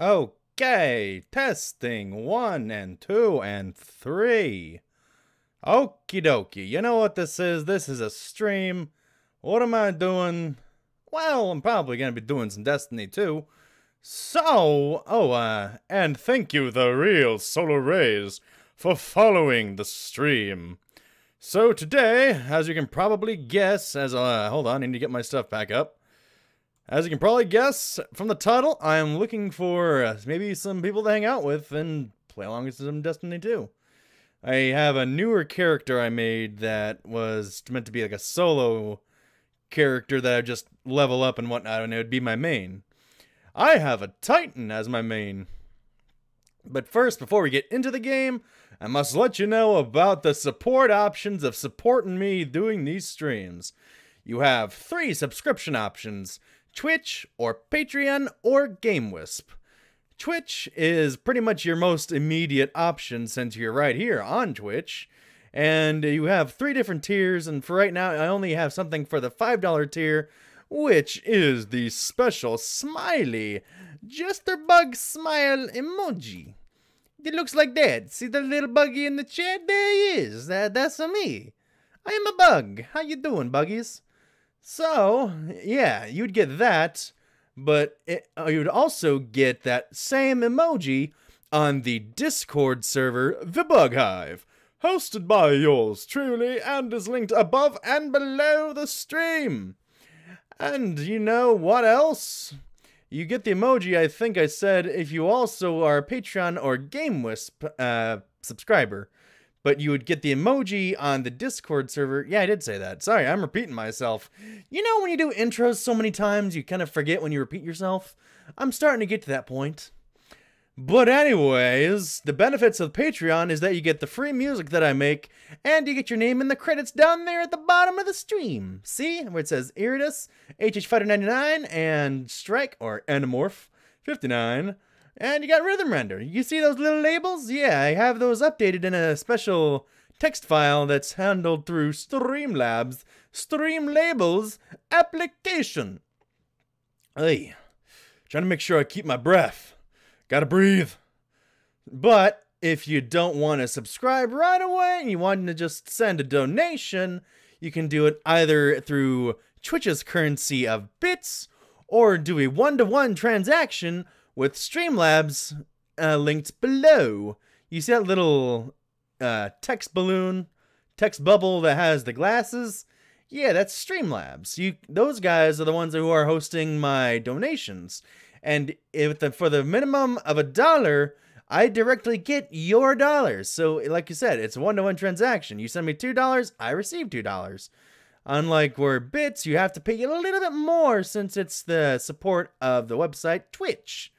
Okay, testing one and two and three. Okie dokie, you know what this is? This is a stream. What am I doing? Well, I'm probably gonna be doing some Destiny 2. So, oh, uh, and thank you, the real Solar Rays, for following the stream. So today, as you can probably guess, as, uh, hold on, I need to get my stuff back up. As you can probably guess from the title, I am looking for uh, maybe some people to hang out with and play along with some Destiny 2. I have a newer character I made that was meant to be like a solo character that I just level up and whatnot, and it would be my main. I have a Titan as my main. But first, before we get into the game, I must let you know about the support options of supporting me doing these streams. You have three subscription options Twitch or Patreon or GameWisp. Twitch is pretty much your most immediate option since you're right here on Twitch. And you have three different tiers, and for right now, I only have something for the $5 tier, which is the special smiley Just a Bug smile emoji. It looks like that. See the little buggy in the chair? There he is. That, that's me. I am a bug. How you doing, buggies? So, yeah, you'd get that, but it, uh, you'd also get that same emoji on the Discord server, The Bug Hive, hosted by yours truly and is linked above and below the stream. And you know what else? You get the emoji, I think I said, if you also are a Patreon or GameWisp uh, subscriber but you would get the emoji on the Discord server. Yeah, I did say that. Sorry, I'm repeating myself. You know, when you do intros so many times, you kind of forget when you repeat yourself? I'm starting to get to that point. But anyways, the benefits of Patreon is that you get the free music that I make, and you get your name in the credits down there at the bottom of the stream. See, where it says Iridus, HH Fighter 99, and Strike, or Animorph 59. And you got Rhythm Render. You see those little labels? Yeah, I have those updated in a special text file that's handled through Streamlabs Stream Labels application. Hey, trying to make sure I keep my breath. Gotta breathe. But if you don't want to subscribe right away and you want to just send a donation, you can do it either through Twitch's currency of bits or do a one to one transaction with Streamlabs uh, linked below. You see that little uh, text balloon, text bubble that has the glasses? Yeah, that's Streamlabs. You, those guys are the ones who are hosting my donations. And if the, for the minimum of a dollar, I directly get your dollars. So, like you said, it's a one transaction. You send me $2, I receive $2. Unlike where bits, you have to pay a little bit more since it's the support of the website Twitch.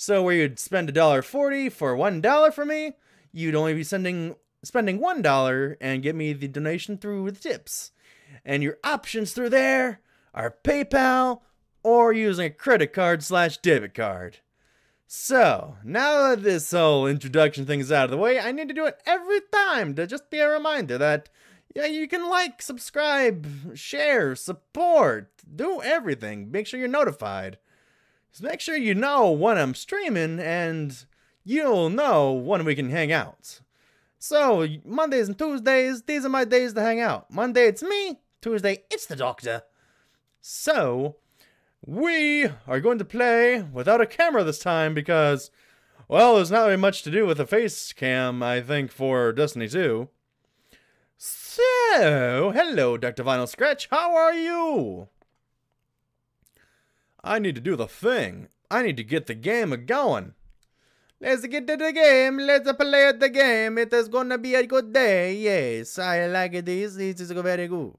So where you'd spend a dollar forty for one dollar for me, you'd only be sending spending one dollar and get me the donation through the tips. And your options through there are PayPal or using a credit card slash debit card. So, now that this whole introduction thing is out of the way, I need to do it every time to just be a reminder that yeah, you can like, subscribe, share, support, do everything. Make sure you're notified. So make sure you know when I'm streaming and you'll know when we can hang out. So, Mondays and Tuesdays, these are my days to hang out. Monday, it's me. Tuesday, it's the doctor. So, we are going to play without a camera this time because, well, there's not really much to do with a face cam, I think, for Destiny 2. So, hello, Dr. Vinyl Scratch. How are you? I need to do the thing. I need to get the game going. Let's get to the game. Let's play at the game. It is gonna be a good day. Yes, I like this. This is very good.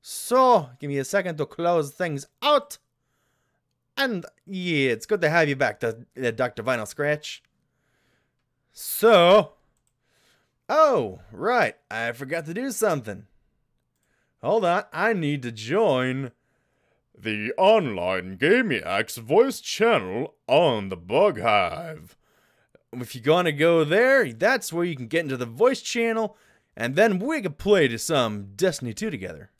So, give me a second to close things out. And yeah, it's good to have you back, to, uh, Dr. Vinyl Scratch. So, oh, right, I forgot to do something. Hold on, I need to join the online GamiaX voice channel on the Bug Hive. If you're gonna go there, that's where you can get into the voice channel, and then we can play to some Destiny 2 together.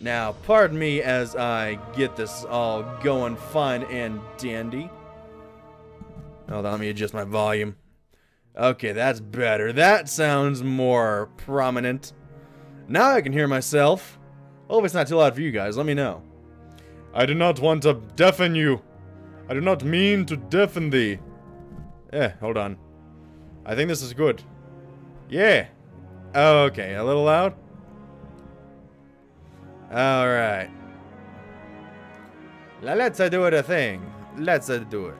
Now, pardon me as I get this all going fine and dandy. Hold on, let me adjust my volume. Okay, that's better. That sounds more prominent. Now I can hear myself. Hope it's not too loud for you guys. Let me know. I do not want to deafen you. I do not mean to deafen thee. Eh, hold on. I think this is good. Yeah. Okay, a little loud? Alright. Let's do it a thing. Let's do it.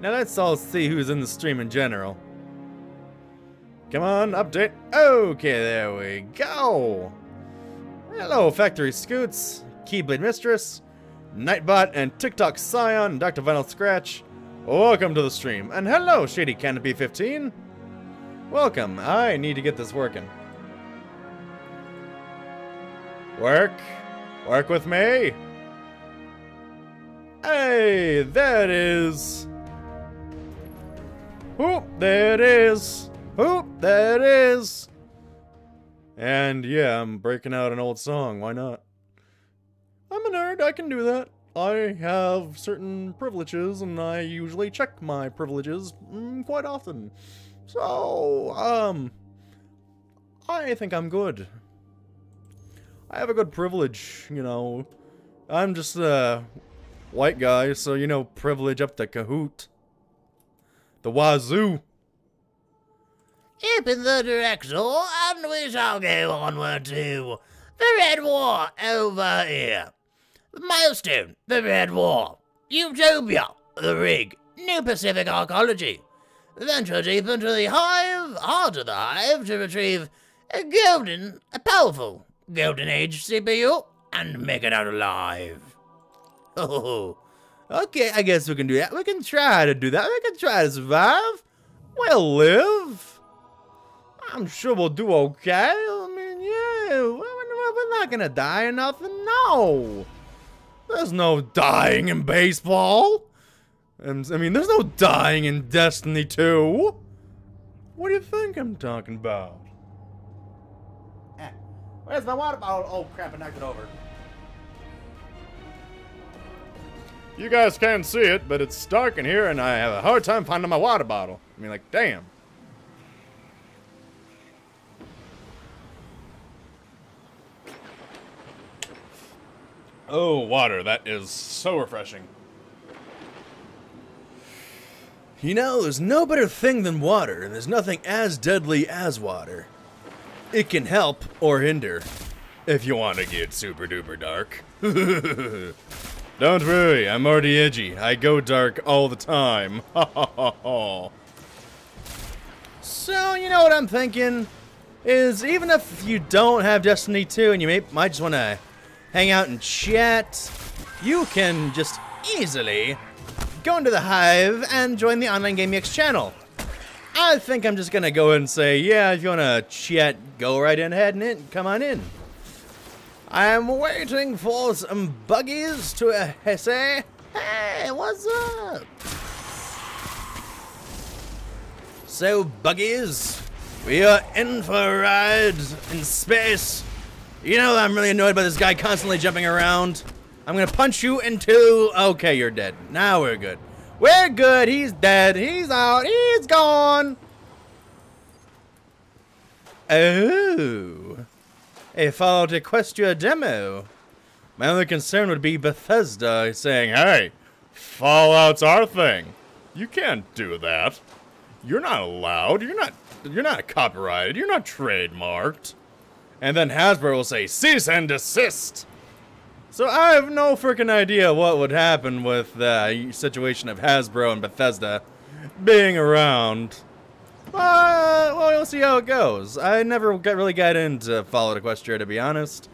Now let's all see who's in the stream in general. Come on, update. Okay, there we go. Hello, Factory Scoots, Keyblade Mistress, Nightbot, and TikTok Scion, Dr. Vinyl Scratch. Welcome to the stream. And hello, Shady Canopy 15. Welcome. I need to get this working. Work. Work with me. Hey, that is. Oop, there it is. Oop, there it is. And yeah, I'm breaking out an old song. Why not? I'm a nerd. I can do that. I have certain privileges, and I usually check my privileges mm, quite often. So, um, I think I'm good. I have a good privilege, you know. I'm just a white guy, so you know, privilege up the cahoot. The wazoo. Open the director, and we shall go onward to the Red War over here. Milestone, the Red War. Utopia, the Rig. New Pacific Arcology. Venture deep into the hive, heart of the hive, to retrieve a golden, a powerful golden age CPU and make it out alive. Oh, okay, I guess we can do that. We can try to do that. We can try to survive. We'll live. I'm sure we'll do okay. I mean, yeah, we're not gonna die or nothing. No. There's no dying in baseball. And, I mean, there's no dying in Destiny 2. What do you think I'm talking about? Eh, where's my water bottle? Oh, crap, I knocked it over. You guys can't see it, but it's dark in here, and I have a hard time finding my water bottle. I mean, like, damn. Oh, water. That is so refreshing. You know, there's no better thing than water, and there's nothing as deadly as water. It can help or hinder, if you want to get super duper dark. Don't worry, I'm already edgy. I go dark all the time. so, you know what I'm thinking? Is even if you don't have Destiny 2 and you may, might just want to hang out and chat, you can just easily go into the Hive and join the Online Gaming X channel. I think I'm just gonna go and say, yeah, if you wanna chat, go right in ahead and in, come on in. I'm waiting for some buggies to uh, say, hey, what's up? So, buggies, we are in for a ride in space you know, I'm really annoyed by this guy constantly jumping around. I'm gonna punch you into... Okay, you're dead. Now we're good. We're good. He's dead. He's out. He's gone. Oh. A Fallout Equestria demo. My only concern would be Bethesda saying, Hey, Fallout's our thing. You can't do that. You're not allowed. You're not... You're not copyrighted. You're not trademarked. And then Hasbro will say, cease and desist! So I have no freaking idea what would happen with the situation of Hasbro and Bethesda being around. But, well, we'll see how it goes. I never got, really got into Fallout Equestria, to be honest.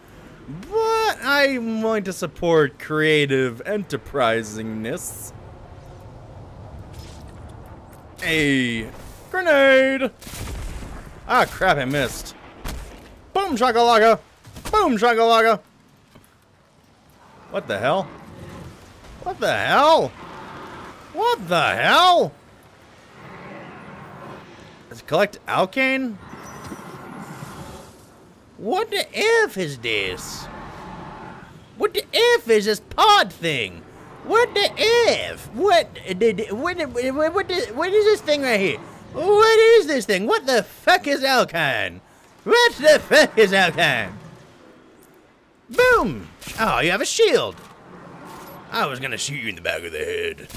But I'm willing to support creative enterprisingness. A grenade! Ah, crap, I missed. Boom shakalaka! Boom shakalaka! What the hell? What the hell? What the hell? Let's collect Alkane? What the F is this? What the F is this pod thing? What the F? What did what, what, what, what, is- this thing right here? What is this thing? What the fuck is Alkane? What the fuck is Alkane? Boom! Oh, you have a shield. I was gonna shoot you in the back of the head.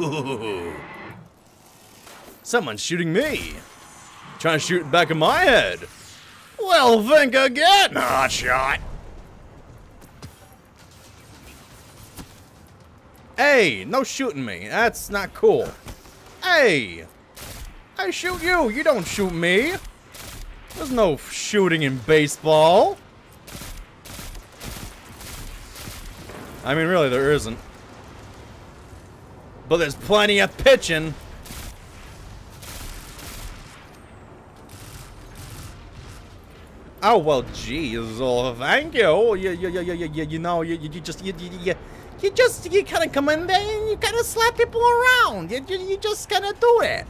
Ooh. Someone's shooting me. Trying to shoot in the back of my head. Well, think again, hot shot. Hey, no shooting me. That's not cool. Hey, I shoot you. You don't shoot me. There's no shooting in baseball. I mean, really, there isn't. But there's plenty of pitching. Oh well, geez. Oh, thank you. You, you, you, you, you, you know, you, you just, you, you, you, you just, you kind of come in there and you kind of slap people around. You, you, you just kind of do it.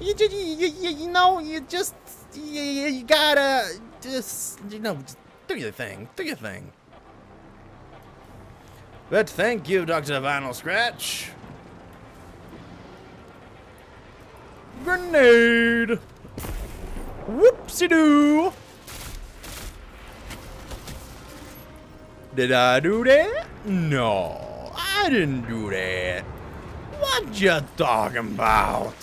You, you, you, you, you know, you just, you, you gotta just, you know, do your thing. Do your thing. But thank you, Dr. Vinyl Scratch. Grenade! Whoopsie doo! Did I do that? No, I didn't do that. What you talking about?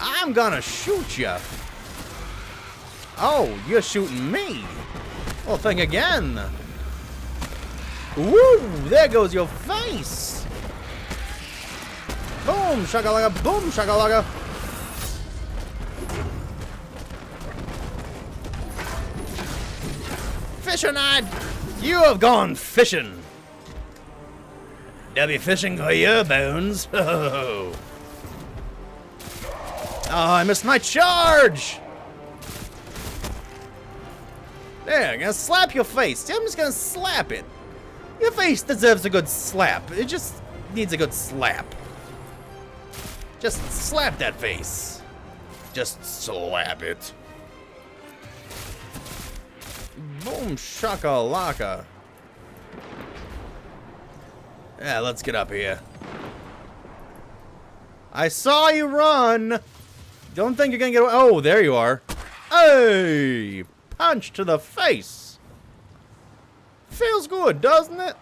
I'm gonna shoot you. Oh, you're shooting me. Oh, think again. Woo! There goes your face. Boom, shakalaka, boom, shakalaka. Fisher night! You have gone fishing. They'll be fishing for your bones. Oh I missed my charge! There, I'm gonna slap your face. I'm just gonna slap it. Your face deserves a good slap. It just needs a good slap. Just slap that face. Just slap it. Boom shakalaka. Yeah, let's get up here. I saw you run. Don't think you're gonna get away. Oh, there you are. Hey! Punch to the face. Feels good, doesn't it?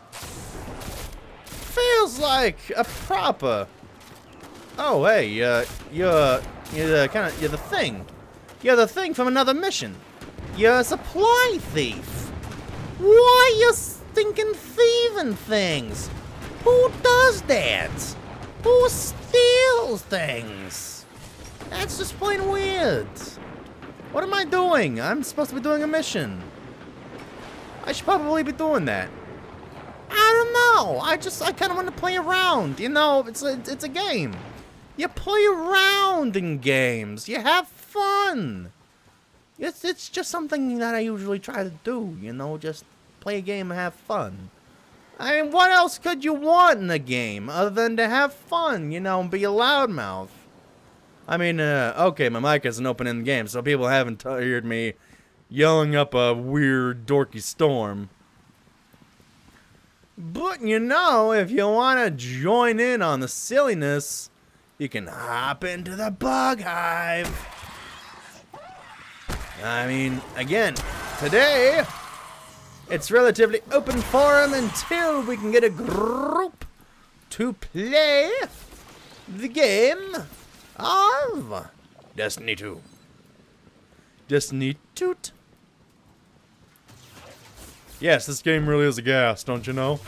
Feels like a proper. Oh, hey, uh, you're, you're kind of, you're the thing. You're the thing from another mission. You're a supply thief. Why you stinking thieving things? Who does that? Who steals things? That's just plain weird. What am I doing? I'm supposed to be doing a mission. I should probably be doing that. I don't know. I just I kind of want to play around. You know, it's a it's a game. You play around in games. You have fun. It's it's just something that I usually try to do. You know, just play a game and have fun. I mean, what else could you want in a game other than to have fun? You know, and be a loudmouth. I mean, uh, okay, my mic isn't open in the game, so people haven't heard me yelling up a weird, dorky storm. But you know, if you want to join in on the silliness, you can hop into the bug hive. I mean, again, today it's relatively open forum until we can get a group to play the game of Destiny 2. Destiny 2. Yes, this game really is a gas, don't you know?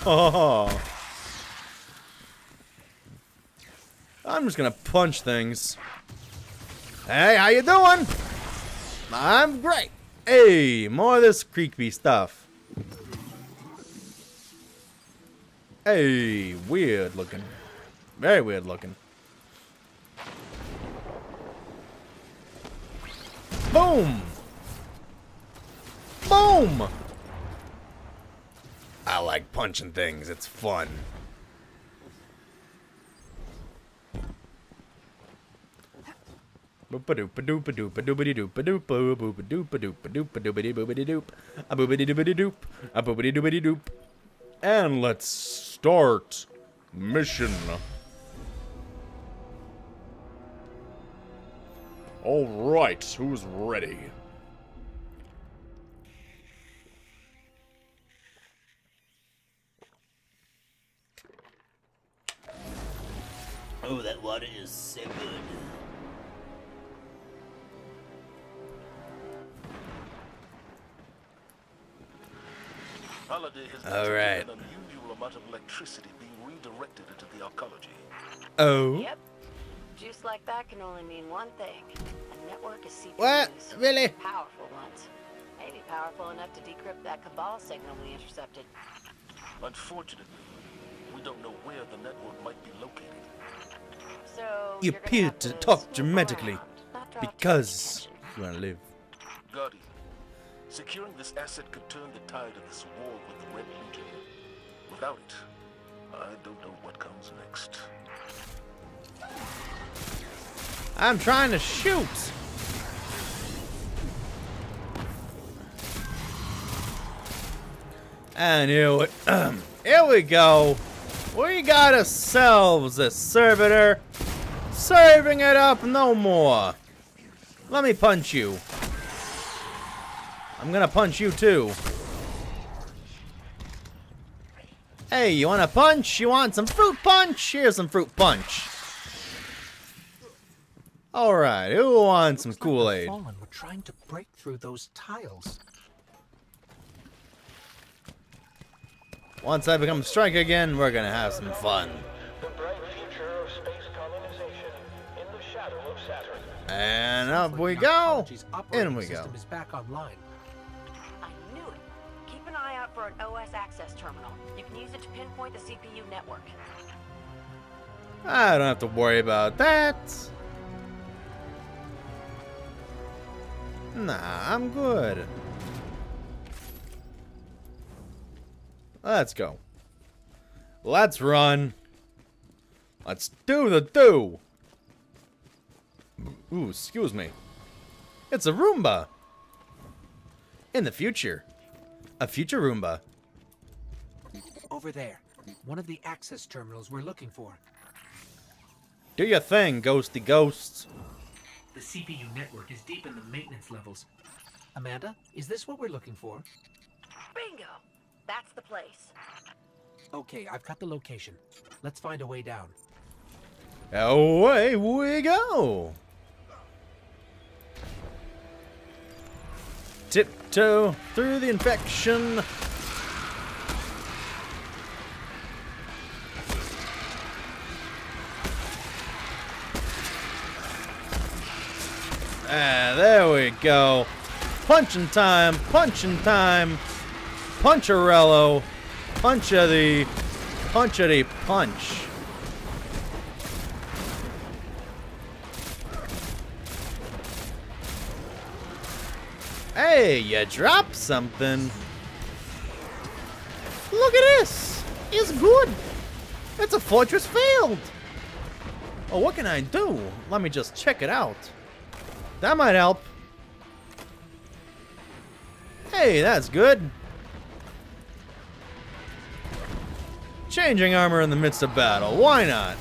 I'm just gonna punch things. Hey, how you doing? I'm great. Hey, more of this creepy stuff. Hey, weird looking. Very weird looking. Boom! Boom! I like punching things. It's fun. And let's Start mission. All right, who's ready? Oh, that water is so good. Holiday has All an unusual amount of electricity being redirected into the arcology. Oh. Yep. Juice like that can only mean one thing. A network of CPUs. What? Really? Powerful ones. Maybe powerful enough to decrypt that Cabal signal we intercepted. Unfortunately, we don't know where the network might be located. So You you're gonna appear to to talk dramatically around, not draw too much Because you wanna live. Guardian, securing this asset could turn the tide of this war with the Red Legion. Without it, I don't know what comes next. I'm trying to shoot. And here we, here we go. We got ourselves a servitor. Serving it up no more. Let me punch you. I'm gonna punch you too. Hey, you want a punch? You want some fruit punch? Here's some fruit punch. Alright, who wants some Looks like the Kool-Aid? Fallen were trying to break through those tiles. Once I become Strike again, we're gonna have some fun. The bright future of space colonization in the shadow of Saturn. And up we go. In we go. is back online. I knew it. Keep an eye out for an OS access terminal. You can use it to pinpoint the CPU network. I don't have to worry about that. Nah, I'm good. Let's go. Let's run. Let's do the do. Ooh, excuse me. It's a Roomba. In the future. A future Roomba. Over there. One of the access terminals we're looking for. Do your thing, ghosty ghosts. The CPU network is deep in the maintenance levels. Amanda, is this what we're looking for? Bingo! That's the place. Okay, I've got the location. Let's find a way down. Away we go. Tiptoe through the infection. Ah, there we go. Punching time, punching time. Puncharello. Punch of the punch of the punch. Hey, you dropped something. Look at this. It's good. It's a fortress field. Oh, what can I do? Let me just check it out. That might help. Hey, that's good. Changing armor in the midst of battle. Why not?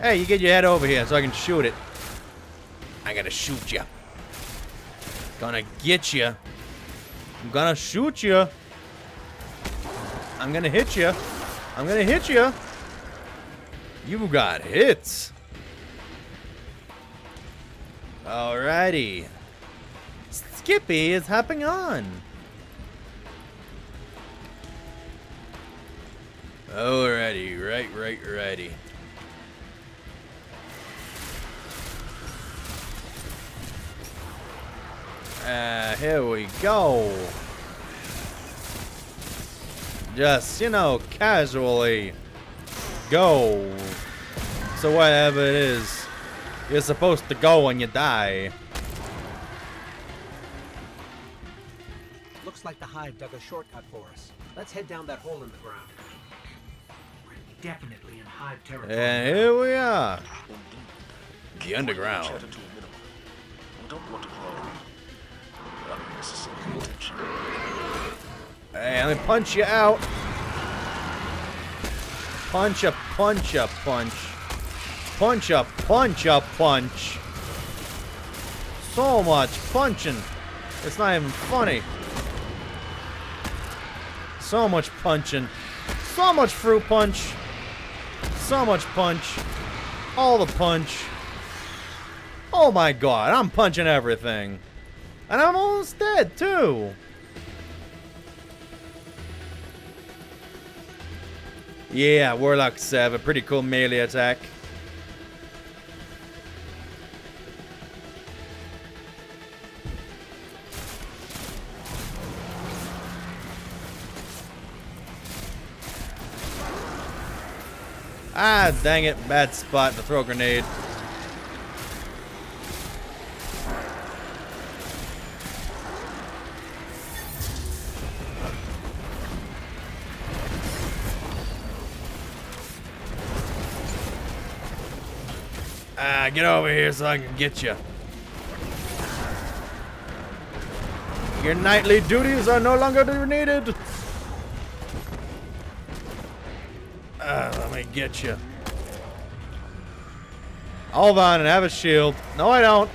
Hey, you get your head over here so I can shoot it. I gotta shoot you. Gonna get you. I'm gonna shoot you. I'm gonna hit you. I'm gonna hit you. You got hits. Alrighty. Skippy is hopping on. Alrighty, right, right, righty. Uh, here we go. Just, you know, casually go. So whatever it is, you're supposed to go when you die. Looks like the hive dug a shortcut for us. Let's head down that hole in the ground. We're definitely in hive territory. And here we are. Indeed. The underground. chatter to. We don't want to draw unnecessary attention. Let me punch you out. Punch a punch a punch. Punch a punch a punch. So much punching. It's not even funny. So much punching. So much fruit punch. So much punch. All the punch. Oh my god, I'm punching everything. And I'm almost dead, too. Yeah, Warlocks have a pretty cool melee attack. Ah, dang it. Bad spot to throw a grenade. Ah, get over here so I can get you. Your nightly duties are no longer needed. Ah, let me get you. Hold on and have a shield. No, I don't.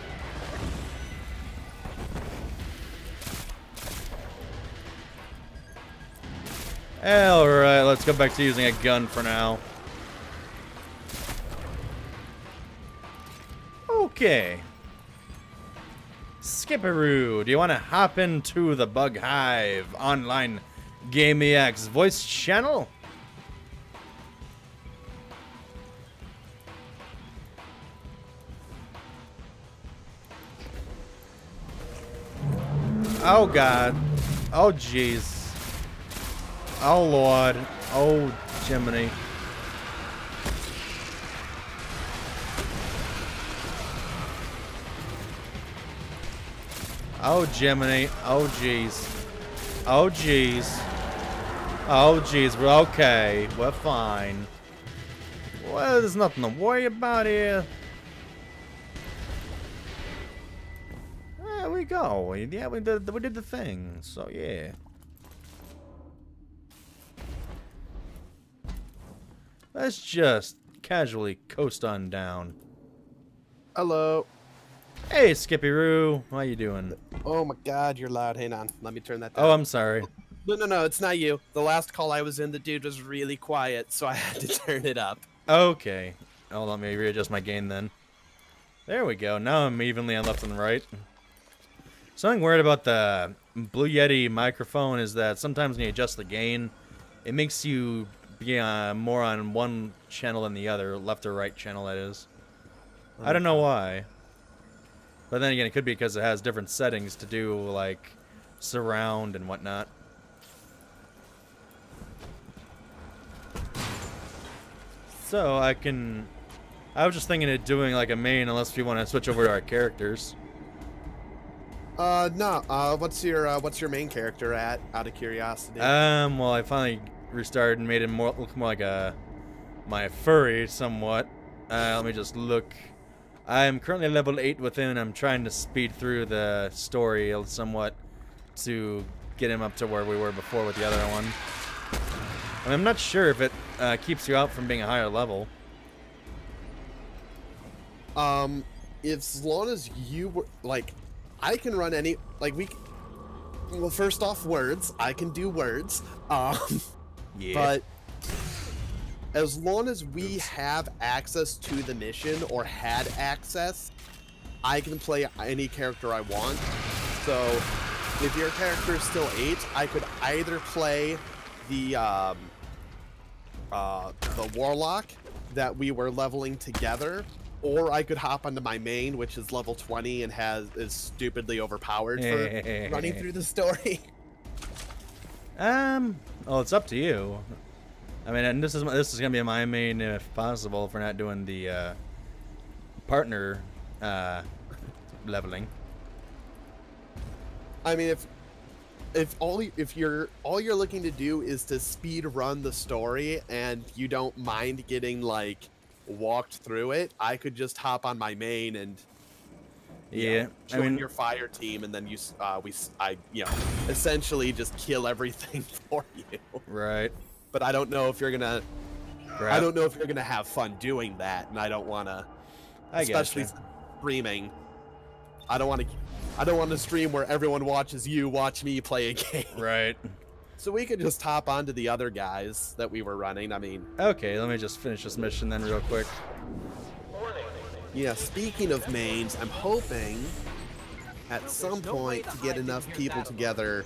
Alright, let's go back to using a gun for now. Okay. Skipperoo, do you want to hop into the Bug Hive online GameX voice channel? Oh god. Oh jeez. Oh lord. Oh Jiminy. Oh Jiminy. Oh jeez. Oh jeez. Oh jeez. We're okay. We're fine. Well, there's nothing to worry about here. There we go. Yeah, we did, we did the thing. So, yeah. Let's just casually coast on down. Hello. Hey, Skippy Roo. How you doing? Oh my god, you're loud. Hang on. Let me turn that down. Oh, I'm sorry. No, no, no. It's not you. The last call I was in, the dude was really quiet, so I had to turn it up. Okay. Oh, let me readjust my gain then. There we go. Now I'm evenly on left and right. Something weird about the Blue Yeti microphone is that sometimes when you adjust the gain, it makes you be uh, more on one channel than the other, left or right channel that is. I don't know why. But then again, it could be because it has different settings to do, like, surround and whatnot. So, I can... I was just thinking of doing, like, a main, unless we want to switch over to our characters. Uh, no. Uh, what's your uh, what's your main character at? Out of curiosity. Um, well, I finally restarted and made him more look more like a my furry somewhat. Uh, let me just look. I'm currently level eight with him, I'm trying to speed through the story somewhat to get him up to where we were before with the other one. And I'm not sure if it uh, keeps you out from being a higher level. Um, as long as you were like, I can run any like we. Well, first off, words. I can do words. Um, Yeah. but as long as we have access to the mission or had access, I can play any character I want. So, if your character is still eight, I could either play the um, uh, the warlock that we were leveling together, or I could hop onto my main, which is level 20 and has is stupidly overpowered for running through the story. Um, well, it's up to you. I mean, and this is this is gonna be my main if possible if we're not doing the uh, partner uh, leveling. I mean, if if all if you're all you're looking to do is to speed run the story and you don't mind getting like walked through it, I could just hop on my main and Yeah, know, I join mean- your fire team, and then you uh, we I you know essentially just kill everything for you. Right. But I don't know if you're gonna. I don't know if you're gonna have fun doing that, and I don't want to. I especially streaming. I don't want to. I don't want to stream where everyone watches you watch me play a game. Right. So we could just hop onto the other guys that we were running. I mean, Okay, let me just finish this mission then real quick. Yeah. Speaking of mains, I'm hoping at some point to get enough people together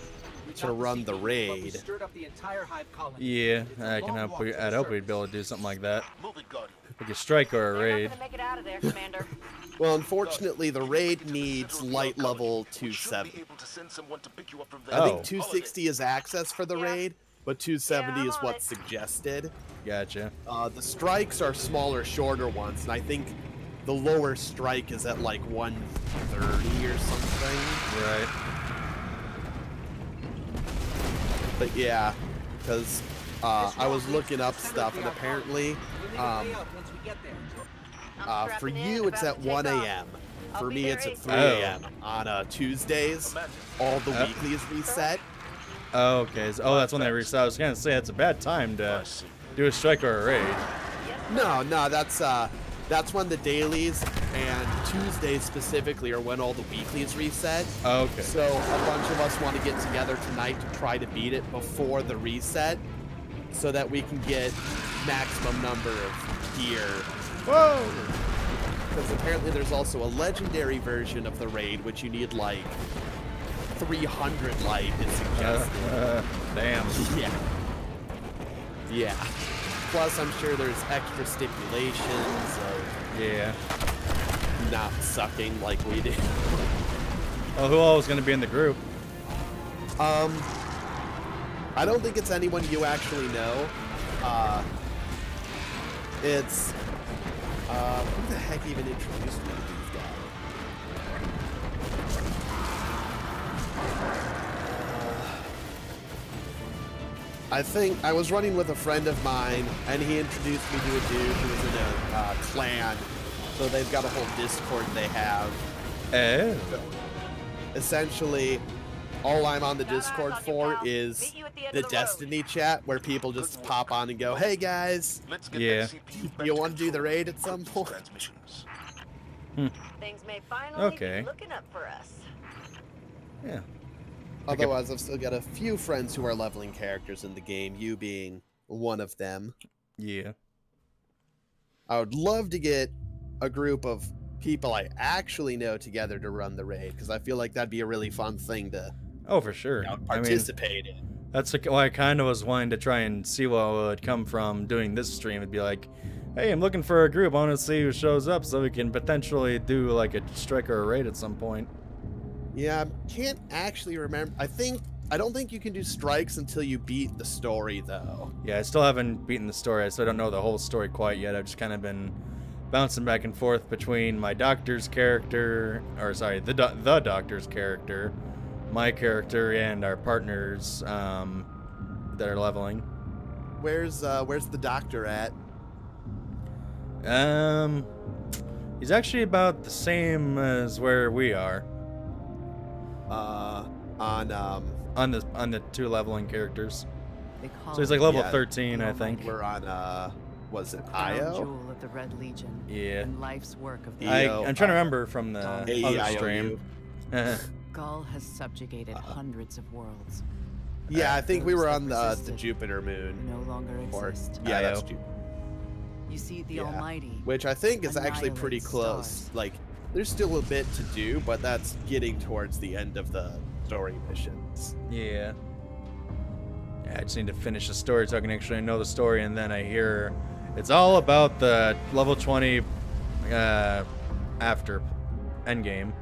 to run the raid. Stirred up the entire hive colony. Yeah, I can help. We, I'd hope we'd be able to do something like that. Move it, Guardian. Like a strike or a raid. not gonna make it out of there, Well, unfortunately, the raid needs light level College. We should be 270. able to send someone to pick you up from there. I think 260 is access for the raid, but 270 Yeah, is what's it. suggested. Gotcha. Uh, the strikes are smaller, shorter ones, and I think the lower strike is at like 130 or something. Right. But yeah, because uh, I was looking up stuff, and apparently, We'll leave it um, lay out once we get there. I'm uh, for you it's at 1 a.m. For me, it's at 3 Oh. a.m. on uh, Tuesdays. All the Uh. weeklies reset. Oh, okay. So, oh, that's when they reset. I was gonna say it's a bad time to do a strike or a raid. No, no, that's uh, that's when the dailies and Tuesdays specifically are when all the weeklies reset. Oh, okay. So a bunch of us want to get together tonight to try to beat it before the reset, so that we can get maximum number of gear. Whoa! Because apparently there's also a legendary version of the raid, which you need like 300 light is Uh, suggested. uh, damn. yeah. Yeah. Plus, I'm sure there's extra stipulations of Yeah. not sucking like we did. Oh, who all is gonna be in the group? Um, I don't think it's anyone you actually know. Uh, it's uh, who the heck even introduced me to these guys? I think I was running with a friend of mine, and he introduced me to a dude who was in a uh, clan. So they've got a whole Discord they have. Oh. essentially all I'm on the Discord for is Meet you at the the of road. Destiny chat where people just pop on and go, "Hey guys, Let's get Yeah. that CPU back you want to do the raid at some point?" Transmissions. Things may finally Okay. be looking up for us. Yeah. Otherwise, I've still got a few friends who are leveling characters in the game, you being one of them. Yeah. I would love to get a group of people I actually know together to run the raid because I feel like that'd be a really fun thing to Oh, for sure. you know, I mean, participate in. that's why I kind of was wanting to try and see what would come from doing this stream. It'd be like, hey, I'm looking for a group. I want to see who shows up so we can potentially do like a strike or a raid at some point. Yeah, I can't actually remember. I think I don't think you can do strikes until you beat the story though. Yeah, I still haven't beaten the story. So I still don't know the whole story quite yet. I've just kind of been bouncing back and forth between my doctor's character, or sorry, the do- the doctor's character, my character, and our partners um, that are leveling. Where's uh where's the doctor at? Um, he's actually about the same as where we are Uh on um on the on the two leveling characters. They So he's like level Yeah. 13, I think. we're on uh was it crown Io? jewel of the Red Legion. Yeah. And life's work of the I, I'm trying to uh, remember from the other stream. Ghaul has subjugated hundreds of worlds. Yeah, I think we were on the, the Jupiter moon. No longer Or exist. yeah, that's Io. Jupiter. You see, the Yeah. Almighty. Which I think is actually pretty close. stars. Like there's still a bit to do, but that's getting towards the end of the story missions. Yeah. Yeah, I just need to finish the story so I can actually know the story, and then I hear it's all about the level 20 uh, after endgame.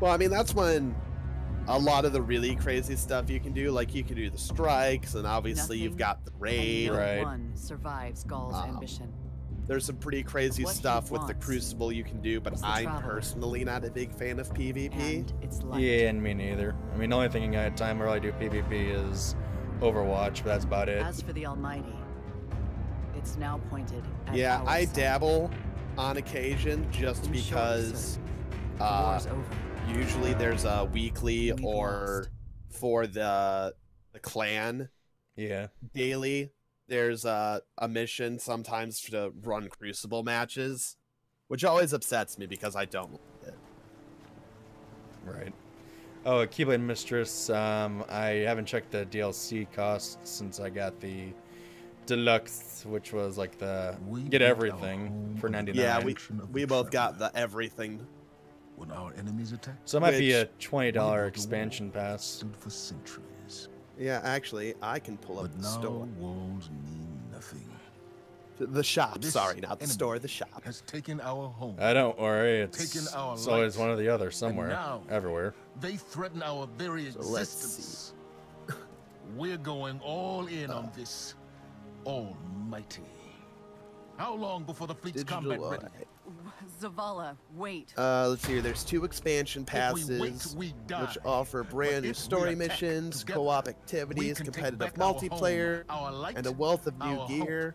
Well, I mean, that's when a lot of the really crazy stuff you can do, like you can do the strikes, and obviously you've got the and raid. no Right. one survives Ghaul's Um, ambition. There's some pretty crazy What stuff with the Crucible you can do, but I'm Traveler. personally not a big fan of PvP. And it's light. Yeah, and me neither. I mean, the only thing I had time to really do PvP is Overwatch, but that's about it. As for the Almighty, it's now pointed at Yeah, I side. dabble on occasion just I'm because The Uh, war's usually there's a weekly We've or lost. for the the clan Yeah. daily. There's a a mission sometimes to run Crucible matches, which always upsets me because I don't. like it. Right. Oh, a Keyblade Mistress. Um, I haven't checked the DLC cost since I got the deluxe, which was like the We get everything for on the 99. Yeah, we we both got the everything. When our enemies attack, so it might be a twenty we built dollar a expansion pass. stood for centuries. Yeah, actually, I can pull up But the now store. walls mean nothing. The- The shop, This sorry, not the store, the shop. Has taken our home. I don't worry. It's, Taken our it's always one or the other, somewhere, now- everywhere. They threaten our very So existence. We're going all in Uh. on this almighty. How long before the fleet's Digital combat eye. ready? Zavala, wait. Uh, let's see here. There's two expansion If we wait, passes, we which offer brand new story missions, together, co-op activities, competitive back our home, multiplayer, our light, and a wealth of new our hope. gear.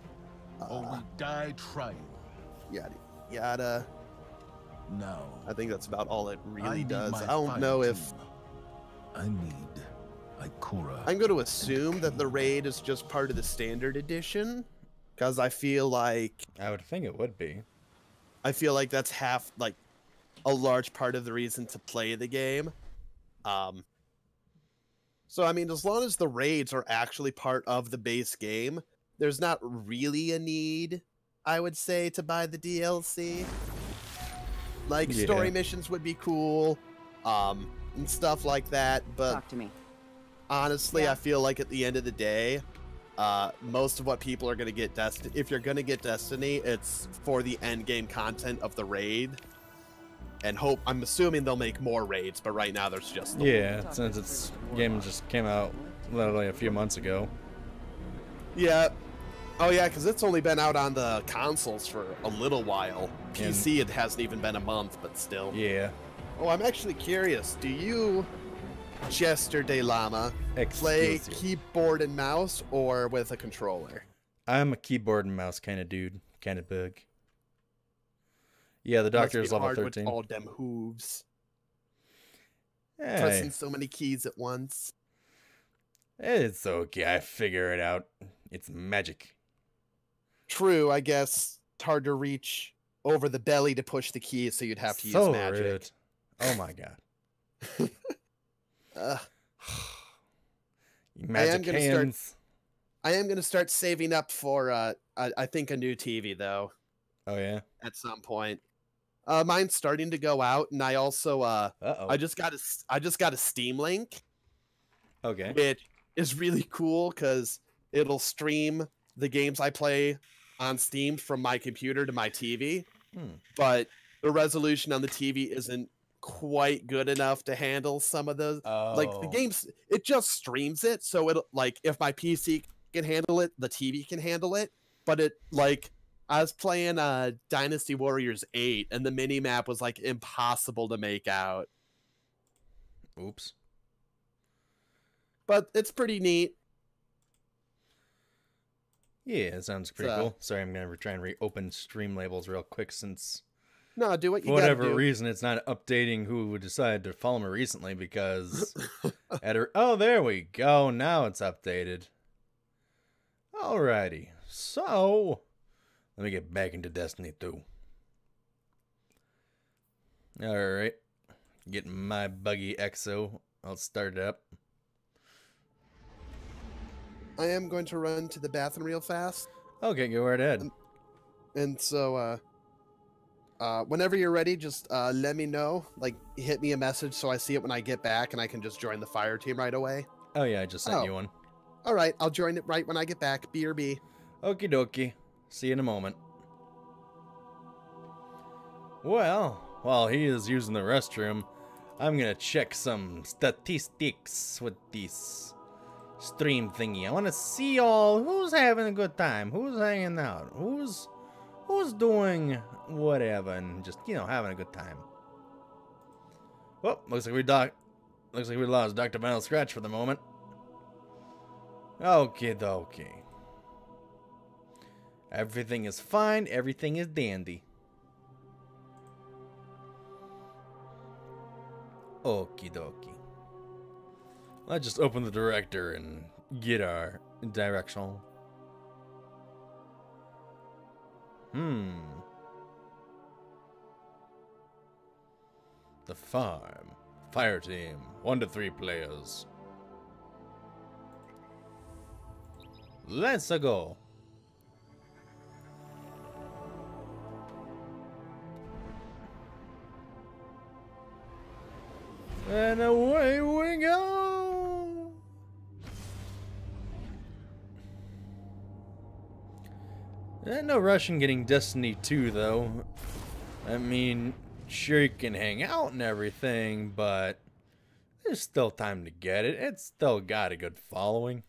or we Uh, die trying. yada yada. Now, I think that's about all it really need does. I don't fire know if. I need Ikora. I'm going to assume that the raid is just part of the standard edition, because I feel like I would think it would be. I feel like that's half like a large part of the reason to play the game. Um So I mean as long as the raids are actually part of the base game, there's not really a need I would say to buy the DLC. Like story missions would be cool um and stuff like that, but Talk to me. honestly, Yeah. I feel like at the end of the day, uh, most of what people are going to get Destiny, if you're going to get Destiny, it's for the end game content of the raid. And hope, I'm assuming they'll make more raids, but right now there's just the Yeah, since its game just came out literally a few months ago. Yeah. Oh yeah, because it's only been out on the consoles for a little while. And- PC, it hasn't even been a month, but still. Yeah. Oh, I'm actually curious. Do you, Jestre Derama, play Excuse you. keyboard and mouse or with a controller? I'm a keyboard and mouse kind of dude, kind of bug. Yeah, the doctor is level hard with 13. all them hooves. Hey, pressing so many keys at once. it's okay. I figure it out. It's magic. True, I guess it's hard to reach over the belly to push the keys, so you'd have to so use magic. rude. Oh my god. You magic gonna start- I am gonna start saving up for uh, I, I think a new TV though Oh yeah. at some point. Uh, mine's starting to go out, and I also uh, Uh oh. I just got a I just got a Steam Link, Okay. which is really cool because it'll stream the games I play on Steam from my computer to my TV. Hmm. But the resolution on the TV isn't quite good enough to handle some of those. Like the Oh. games, it just streams it, so it like if my PC can handle it, the TV can handle it. But it like I was playing uh Dynasty Warriors 8 and the mini map was like impossible to make out. Oops. But it's pretty neat. Yeah, it sounds pretty So- cool. Sorry, I'm gonna try and reopen Streamlabs real quick since No, do what you for whatever do. reason it's not updating who would decide to follow me recently because at a, oh there we go now it's updated. Alrighty, so let me get back into Destiny 2. All right, getting my buggy EXO. I'll start it up. I am going to run to the bathroom real fast. Okay, go right ahead. And so uh uh whenever you're ready, just uh let me know. Like hit me a message so I see it when I get back and I can just join the fire team right away. Oh yeah, I just sent Oh. you one. All right, I'll join it right when I get back. B or B. Okie dokie. See you in a moment. Well, while he is using the restroom, I'm gonna check some statistics with this stream thingy. I wanna see all who's having a good time, who's hanging out, who's who's doing whatever and just, you know, having a good time. Well, looks like we doc looks like we lost Dr. Metal Scratch for the moment. Okay, dokie. Everything is fine. Everything is dandy. Okie dokie. Let's just open the director and get our directional. Hmm. The farm. Fire team. One to three players. Let's go. And away we go. Eh, no rush in getting Destiny 2, though. I mean, sure you can hang out and everything, but there's still time to get it. It's still got a good following.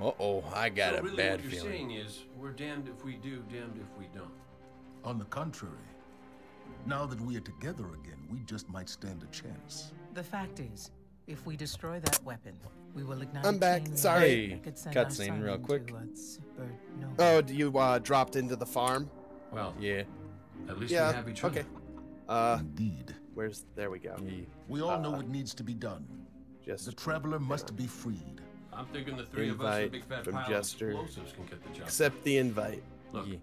Uh oh, I got so a really bad what you're feeling. saying is, we're damned if we do, damned if we don't. On the contrary, now that we are together again, we just might stand a chance. The fact is, if we destroy that weapon, we will ignite I'm back, chain sorry. Hey, reaction that could send our cutscene real quick. Oh, do you uh, dropped into the farm? Well, Yeah. at least Yeah. we have each other. Okay. Uh, Indeed. where's there we go. yeah. We all know Uh, what needs to be done. Just The traveler must be freed. I'm thinking the three of us Invite and Big Fat from Pile Jester. of explosives can get the job. accept the invite. Look, Yeah.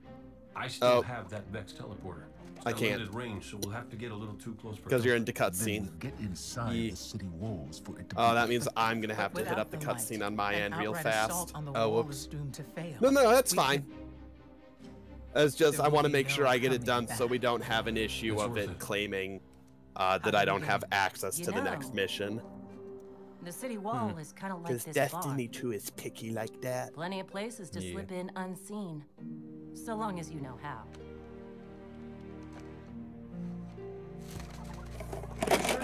I still Oh. have that Vex teleporter. It's I can't. limited range, so we'll have to get a little too close for Because you're in the comfort. Then cutscene. get inside Yeah. the city walls for it to Oh, that means. I'm gonna have to hit up the light, cutscene on my end real fast. assault On the Oh, whoops. to fail. No, no, that's We fine. can- It's just I want to make sure I get it coming done so we don't have an issue It's of it it. claiming uh, that How I do you don't have access You to the next mission. The city wall is kind of like Because this Destiny bar. 2 is picky like that. Plenty of places to Yeah. slip in unseen, so long as you know how.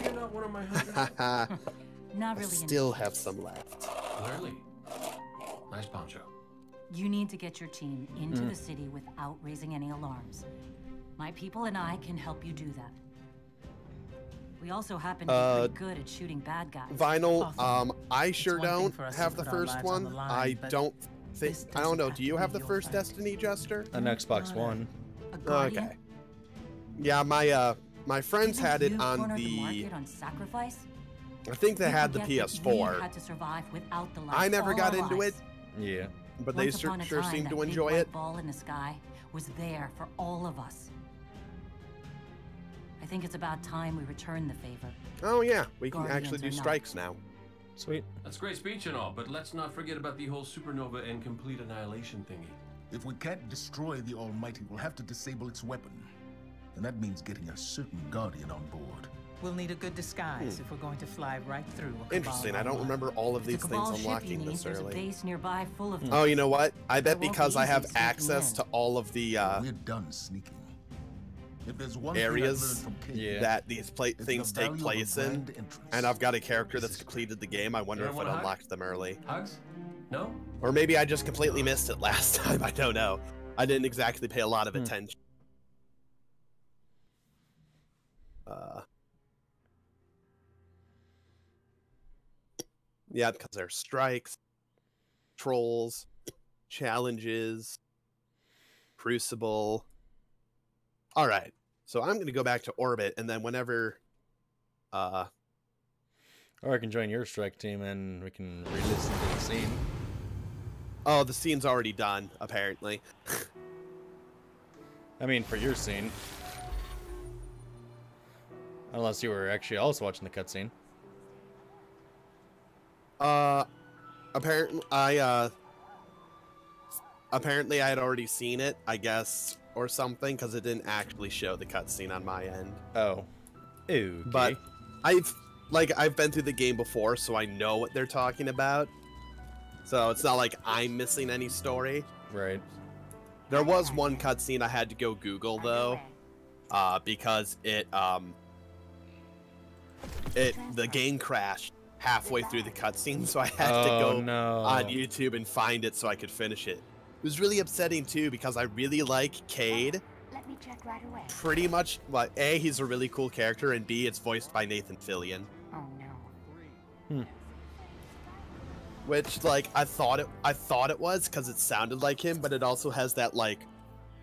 Sure you're not one of my hundred? Haha, Not I still interested. have some left. Clearly. Nice poncho. You need to get your team into Mm. the city without raising any alarms. My people and I can help you do that. We also happen to be Uh, pretty good at shooting bad guys. Vinyl, Awesome. um, I sure don't for us to have the first lives on one. the line, I don't think. I don't know. Do you have the first fight. Destiny, Jester? An Xbox One. Okay. Yeah, my uh, my friends had it on cornered the. on sacrifice? I think they had the forget that we PS4. had to survive without the I never got our into it. Yeah. but they Once sure, upon a sure time, seem that to big enjoy white it. ball in the sky was there for all of us. I think it's about time we return the favor. Oh yeah, we can Guardians actually do or not. strikes now. Sweet. That's great speech and all, but let's not forget about the whole supernova and complete annihilation thingy. If we can't destroy the Almighty, we'll have to disable its weapon. And that means getting a certain Guardian on board. We'll need a good disguise if we're going to fly right through. a Hmm. Interesting. I don't remember all of these the things Cabal ship you unlocking need, this there's a early. base nearby full of Oh, you know what? I bet because be I have access in. to all of the uh, We're done sneaking. If there's one Areas, thing from Cayde, that these pla- it's the things take value of a place in, grand entrance. and I've got a character that's completed the game. I wonder if it wanna hug? unlocked them early. Hugs? No? Or maybe I just completely missed it last time. I don't know. I didn't exactly pay a lot of Hmm. attention. Uh, yeah, because there's strikes, trolls, challenges, crucible. All right, so I'm gonna go back to orbit, and then whenever, uh, Or I can join your strike team and we can re-listen to the scene. oh, the scene's already done apparently. I mean, for your scene. Unless you were actually also watching the cutscene. Uh, apparently, I uh, apparently I had already seen it, I guess, or something, because it didn't actually show the cutscene on my end. Oh. Okay. But I've like I've been through the game before, so I know what they're talking about. So it's not like I'm missing any story. Right. There was one cutscene I had to go Google though, uh, because it um, it the game crashed halfway through the cutscene, so I had to Oh, go no. on YouTube and find it so I could finish it. It was really upsetting too because I really like Cade. Let me check right away. Pretty much, well, a he's a really cool character, and b it's voiced by Nathan Fillion. Oh no. Hmm. which like I thought it I thought it was because it sounded like him, but it also has that like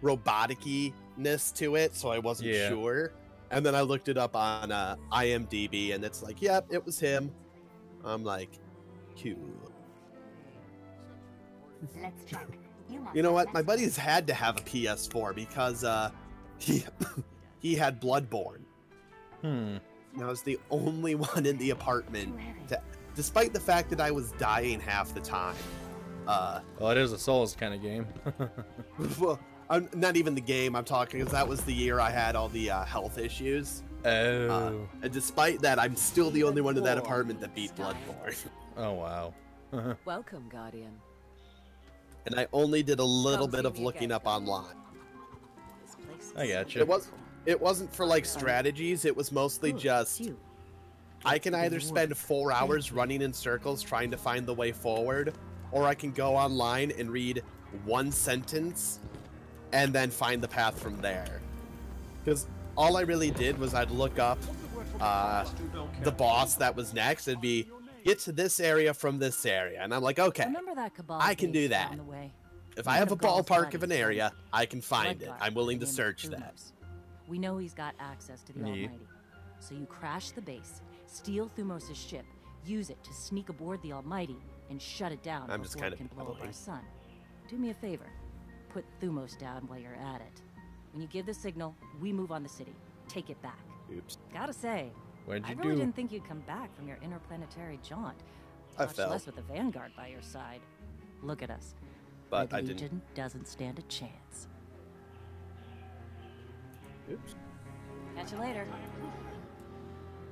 robotic-ness to it, so I wasn't Yeah. sure. And then I looked it up on uh, IMDb, and it's like, yep, it was him. I'm like, cool. Let's check. You, You know what? My messages. buddies had to have a PS4 because uh, he he had Bloodborne. Hmm. And I was the only one in the apartment, to, despite the fact that I was dying half the time. Uh, Well, it is a Souls kind of game. well, I'm, not even the game I'm talking, because that was the year I had all the uh, health issues. oh. Uh, and despite that, I'm still the only one in that apartment that beat Bloodborne. oh wow. Welcome, Guardian. and I only did a little Come bit of looking again. up online. I is got so It was it wasn't for like strategies. It was mostly Good, just you. I can either spend four hours running in circles trying to find the way forward, or I can go online and read one sentence and then find the path from there. Because all I really did was I'd look up uh, the boss that was next. It'd be get to this area from this area, and I'm like, okay, Remember that cabal I can do that. if I have a ballpark of an area, I can find it. I'm willing to search that. We know he's got access to the Almighty. So you crash the base, steal Thumos' ship, use it to sneak aboard the Almighty, and shut it down I'm just kinda it can blow up our sun. Do me a favor. Put Thumos down while you're at it. When you give the signal, we move on the city. Take it back. Oops. Gotta say, I you really do? didn't think you'd come back from your interplanetary jaunt. I Much fell. less with the Vanguard by your side. Look at us. But Red I didn't. Legion doesn't stand a chance. Oops. Catch you later.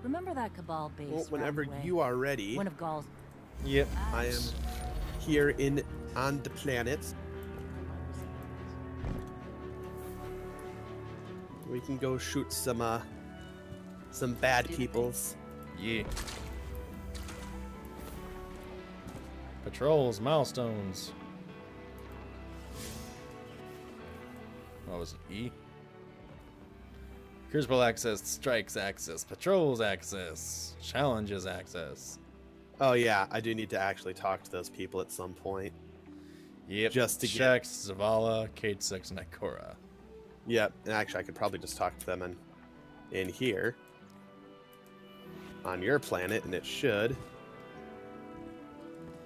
Remember that Cabal base? Well, whenever the way? you are ready, One of Ghaul's. Yep. I am here in on the planet. We can go shoot some uh some bad peoples. Yeah. Patrols, milestones. What was it? E? Crucible access, strikes access, patrols access, challenges access. Oh yeah, I do need to actually talk to those people at some point. Yep. Just to get- Shaxx, Zavala, Cayde-6, and Ikora. Yep, and actually I could probably just talk to them in in here on your planet, and it should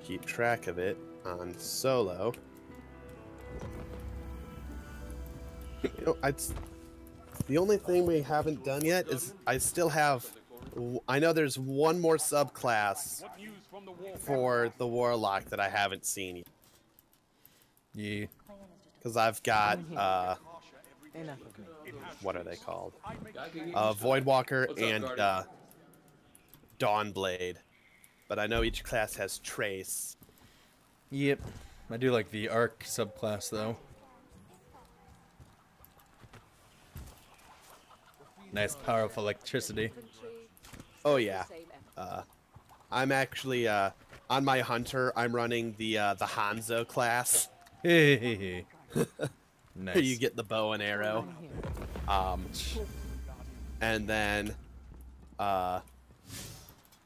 keep track of it on solo. You know, I'd, the only thing we haven't done yet is I still have. I know there's one more subclass for the warlock that I haven't seen yet. Yeah. Because I've got uh, what are they called? Uh, Voidwalker up, and Guardian? uh, Dawnblade. But I know each class has trace. Yep. I do like the arc subclass though. Nice powerful electricity. Oh yeah. Uh, I'm actually uh, on my hunter. I'm running the uh, the Hanzo class. Hey. Where nice. you get the bow and arrow. Um, and then, uh,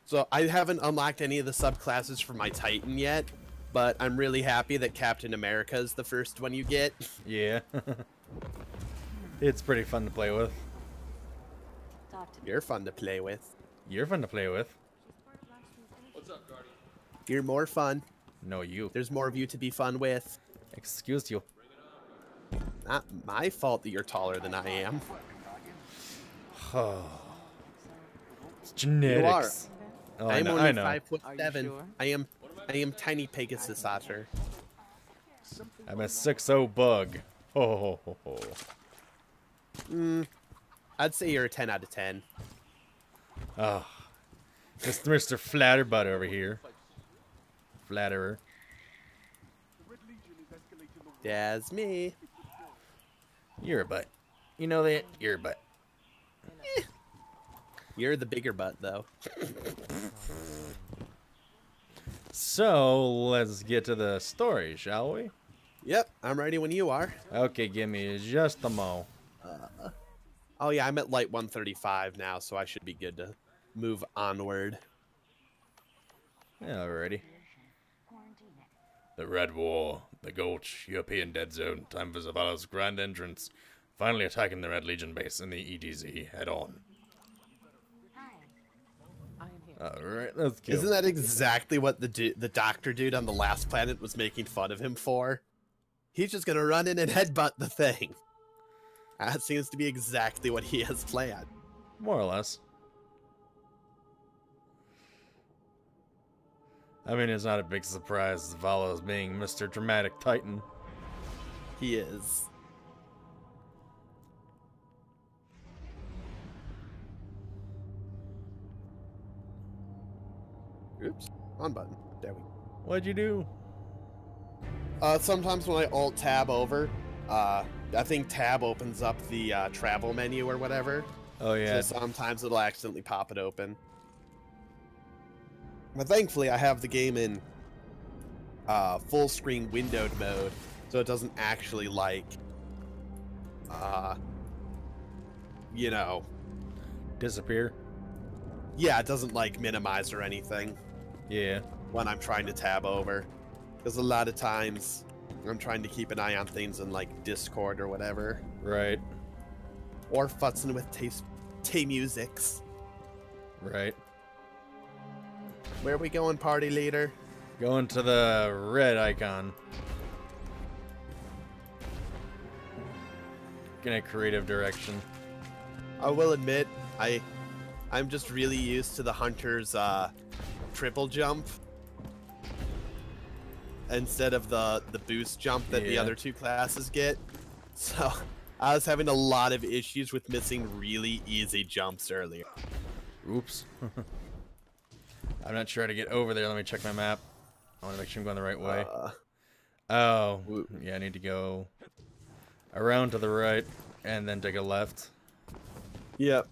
so I haven't unlocked any of the subclasses for my Titan yet, but I'm really happy that Captain America is the first one you get. Yeah. it's pretty fun to play with. Talk to me. You're fun to play with. You're fun to play with. What's up, Guardian? You're more fun. No, you. There's more of you to be fun with. Excuse you. Not my fault that you're taller than I am. It's genetics. Oh, I I'm know. only I know. five foot seven. sure? I am. I am tiny Pegasus Otter. I'm a 6-0 bug. Ho ho ho ho. Mm, I'd say you're a 10 out of 10. Oh. It's Mr. Flatterbutt over here. Flatterer. That's me. You're a butt. You know that? You're a butt. You're the bigger butt, though. So, let's get to the story, shall we? Yep, I'm ready when you are. Okay, give me just a mo. Uh, oh yeah, I'm at light 135 now, so I should be good to move onward. Alrighty. The Red War, the Gulch, European Dead Zone, time for Zavala's grand entrance. Finally attacking the Red Legion base in the EDZ head on. Alright, let's go. Isn't that exactly what the du- the doctor dude on the last planet was making fun of him for? He's just gonna run in and headbutt the thing. That seems to be exactly what he has planned. More or less. I mean, it's not a big surprise Zavala is being Mr. Dramatic Titan. He is. Oops, on button. There we go. What'd you do? Uh, sometimes when I alt tab over, uh, I think tab opens up the uh, travel menu or whatever. Oh, yeah. So sometimes it'll accidentally pop it open. But thankfully, I have the game in uh, full screen windowed mode, so it doesn't actually like, uh, you know, Disappear? yeah, it doesn't like minimize or anything Yeah. when I'm trying to tab over. Because a lot of times I'm trying to keep an eye on things in like Discord or whatever, Right. or futzing with taste, Tay musics. Right. Where are we going, party leader? Going to the red icon. In a creative direction. I will admit, I, I'm just really used to the hunter's uh, triple jump instead of the the boost jump that the other two classes get. So I was having a lot of issues with missing really easy jumps earlier. Oops. I'm not sure how to get over there. Let me check my map. I want to make sure I'm going the right way. Uh, oh, yeah, I need to go around to the right and then take a left. Yep.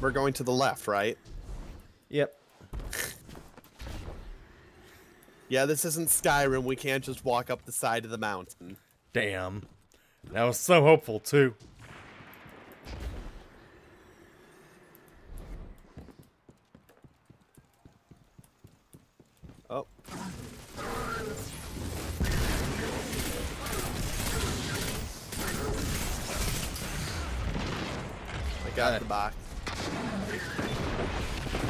We're going to the left, right? Yep. Yeah, this isn't Skyrim. We can't just walk up the side of the mountain. Damn. That was so hopeful, too. I got the box.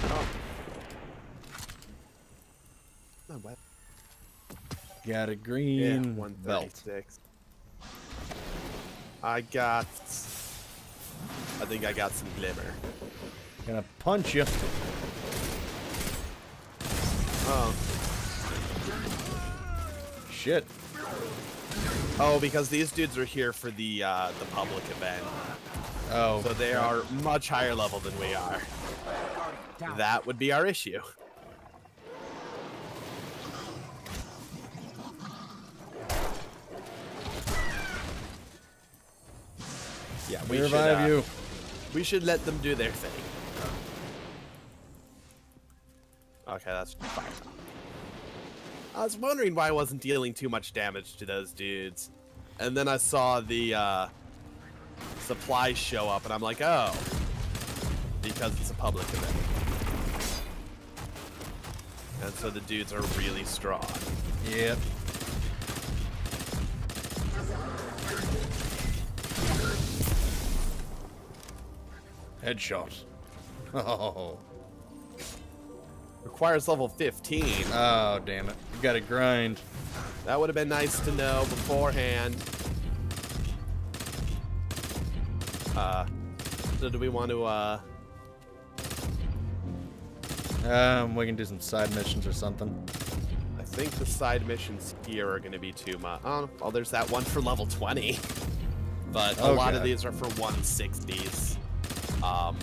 Oh. My weapon. Got a Yeah, green one belt. I got. I think I got some glimmer. Gonna punch you. Oh. Shit. Oh, because these dudes are here for the uh, the public event. Oh. So they are much higher level than we are. That would be our issue. Yeah, we We should, uh, you. We should let them do their thing. Okay, that's fine. I was wondering why I wasn't dealing too much damage to those dudes. And then I saw the uh, supplies show up, and I'm like, oh. Because it's a public event. And so the dudes are really strong. Yep. Headshot. Oh. Requires level 15. Oh, damn it. You gotta grind. That would have been nice to know beforehand. Uh, so do we want to, uh... Um, we can do some side missions or something. I think the side missions here are going to be too much. Oh, well, there's that one for level 20. But a Oh, lot of these are for 160s. Um,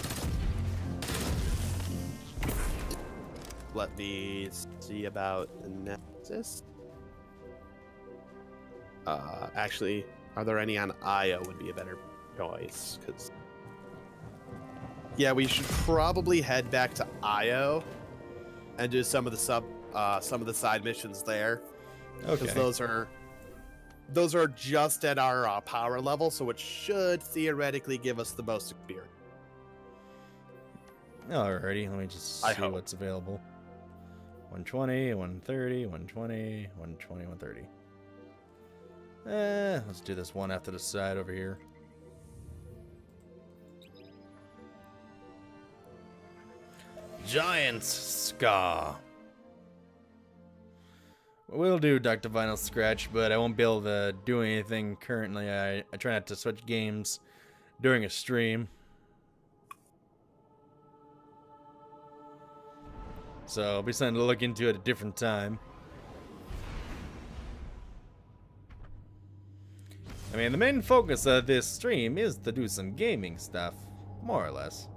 let me see about the Nessus. Uh, actually, are there any on Io would be a better choice, because... Yeah, we should probably head back to Io and do some of the sub, uh, some of the side missions there. Okay. Because those are, those are just at our uh, power level, so it should theoretically give us the most experience. Alrighty, let me just I see what's available. 120, 130, 120, 120, 130. Eh, let's do this one after the side over here. Giant's Scar. We'll do Dr. Vinyl Scratch, but I won't be able to do anything currently. I, I try not to switch games during a stream. So I'll be something to look into at a different time. I mean, the main focus of this stream is to do some gaming stuff, more or less.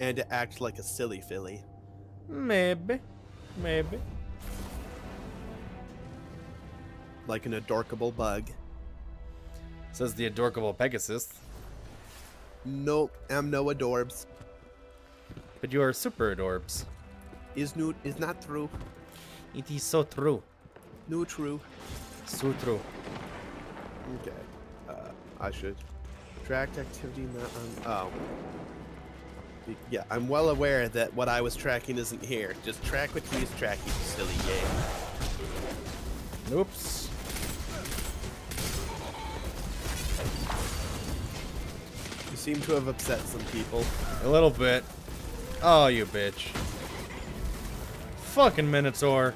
And to act like a silly filly. Maybe. Maybe. Like an adorkable bug. Says the adorkable Pegasus. Nope, I'm no adorbs. But you are super adorbs. Is new is not true. It is so true. No true. So true. Okay. Uh, I should track activity not on. Oh. Yeah, I'm well aware that what I was tracking isn't here. Just track what he's tracking, silly game. Oops. You seem to have upset some people. A little bit. Oh, you bitch. Fucking Minotaur.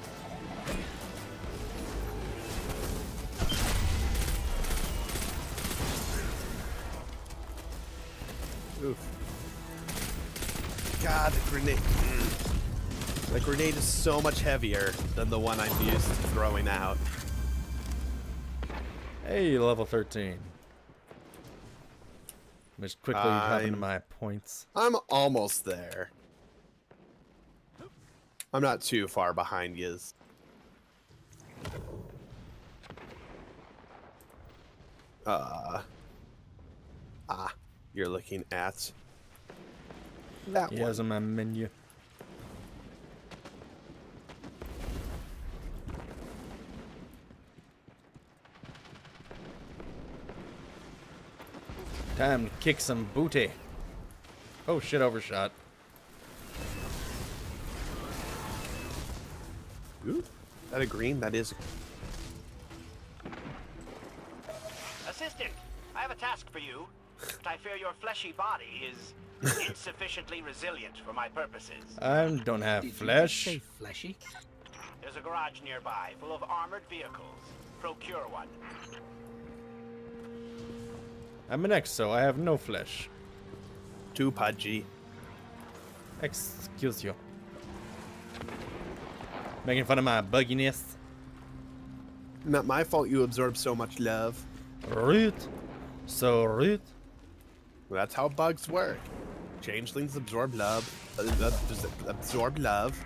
God, the grenade. Mm. The grenade is so much heavier than the one I'm used to throwing out. Hey, level 13. Just quickly I'm- my points. I'm almost there. I'm not too far behind yous. Uh. Ah, you're looking at that He one. has on my menu. Time to kick some booty. Oh shit, overshot. Ooh, that a green? That is. Assistant, I have a task for you, but I fear your fleshy body is insufficiently resilient for my purposes. I don't have flesh. Say fleshy. There's a garage nearby full of armored vehicles. Procure one. I'm an exo, I have no flesh. Too pudgy. Excuse you. Making fun of my bugginess. Not my fault you absorb so much love. Rude. So rude. Well, that's how bugs work. Changelings absorb love, uh, absorb love,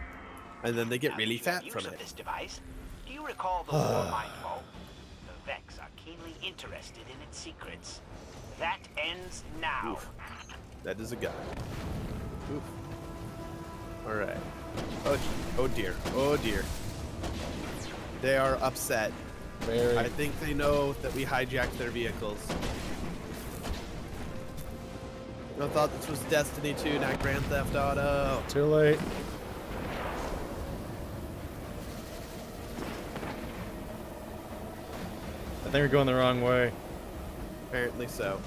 and then they get really If you have fat from use of it. This device. Do you recall the War Mind Vault? The Vex are keenly interested in its secrets. That ends now. Oof. That is a gun. Oof. All right. Oh, oh dear. Oh dear. They are upset. Very. I think they know that we hijacked their vehicles. I thought this was Destiny 2, not Grand Theft Auto. Too late. I think we're going the wrong way. Apparently so.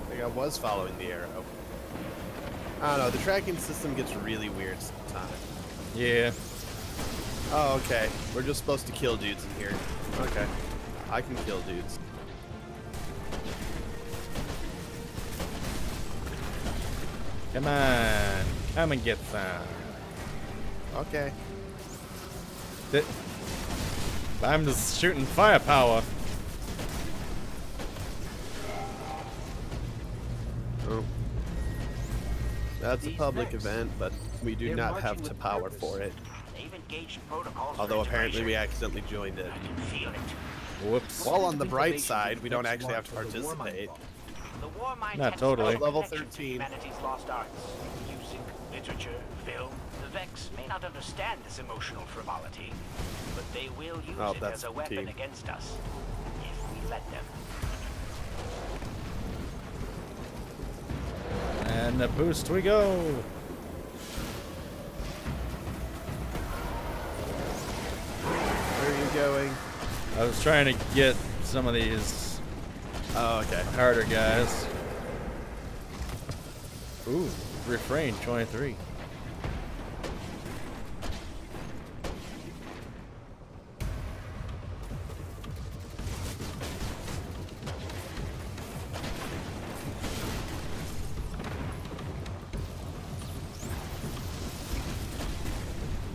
I think I was following the arrow. I don't know, the tracking system gets really weird sometimes. Yeah. Oh, okay. We're just supposed to kill dudes in here. Okay. I can kill dudes. Come on. Come and get some. Okay. Th- I'm just shooting firepower. Oh. That's a public event, but we do not have to power for it. They've engaged protocols. for Although apparently we accidentally joined it. I can feel it. Whoops. While on the bright side, we don't actually have to want for the Warmind participate. Not totally. Level 13. Humanity's lost arts, music, literature, film. The Vex may not understand this emotional frivolity, but they will use oh, it as a weapon against us if we let them. And the boost we go. Where are you going? I was trying to get some of these Oh, okay. harder guys. Ooh, refrain 23.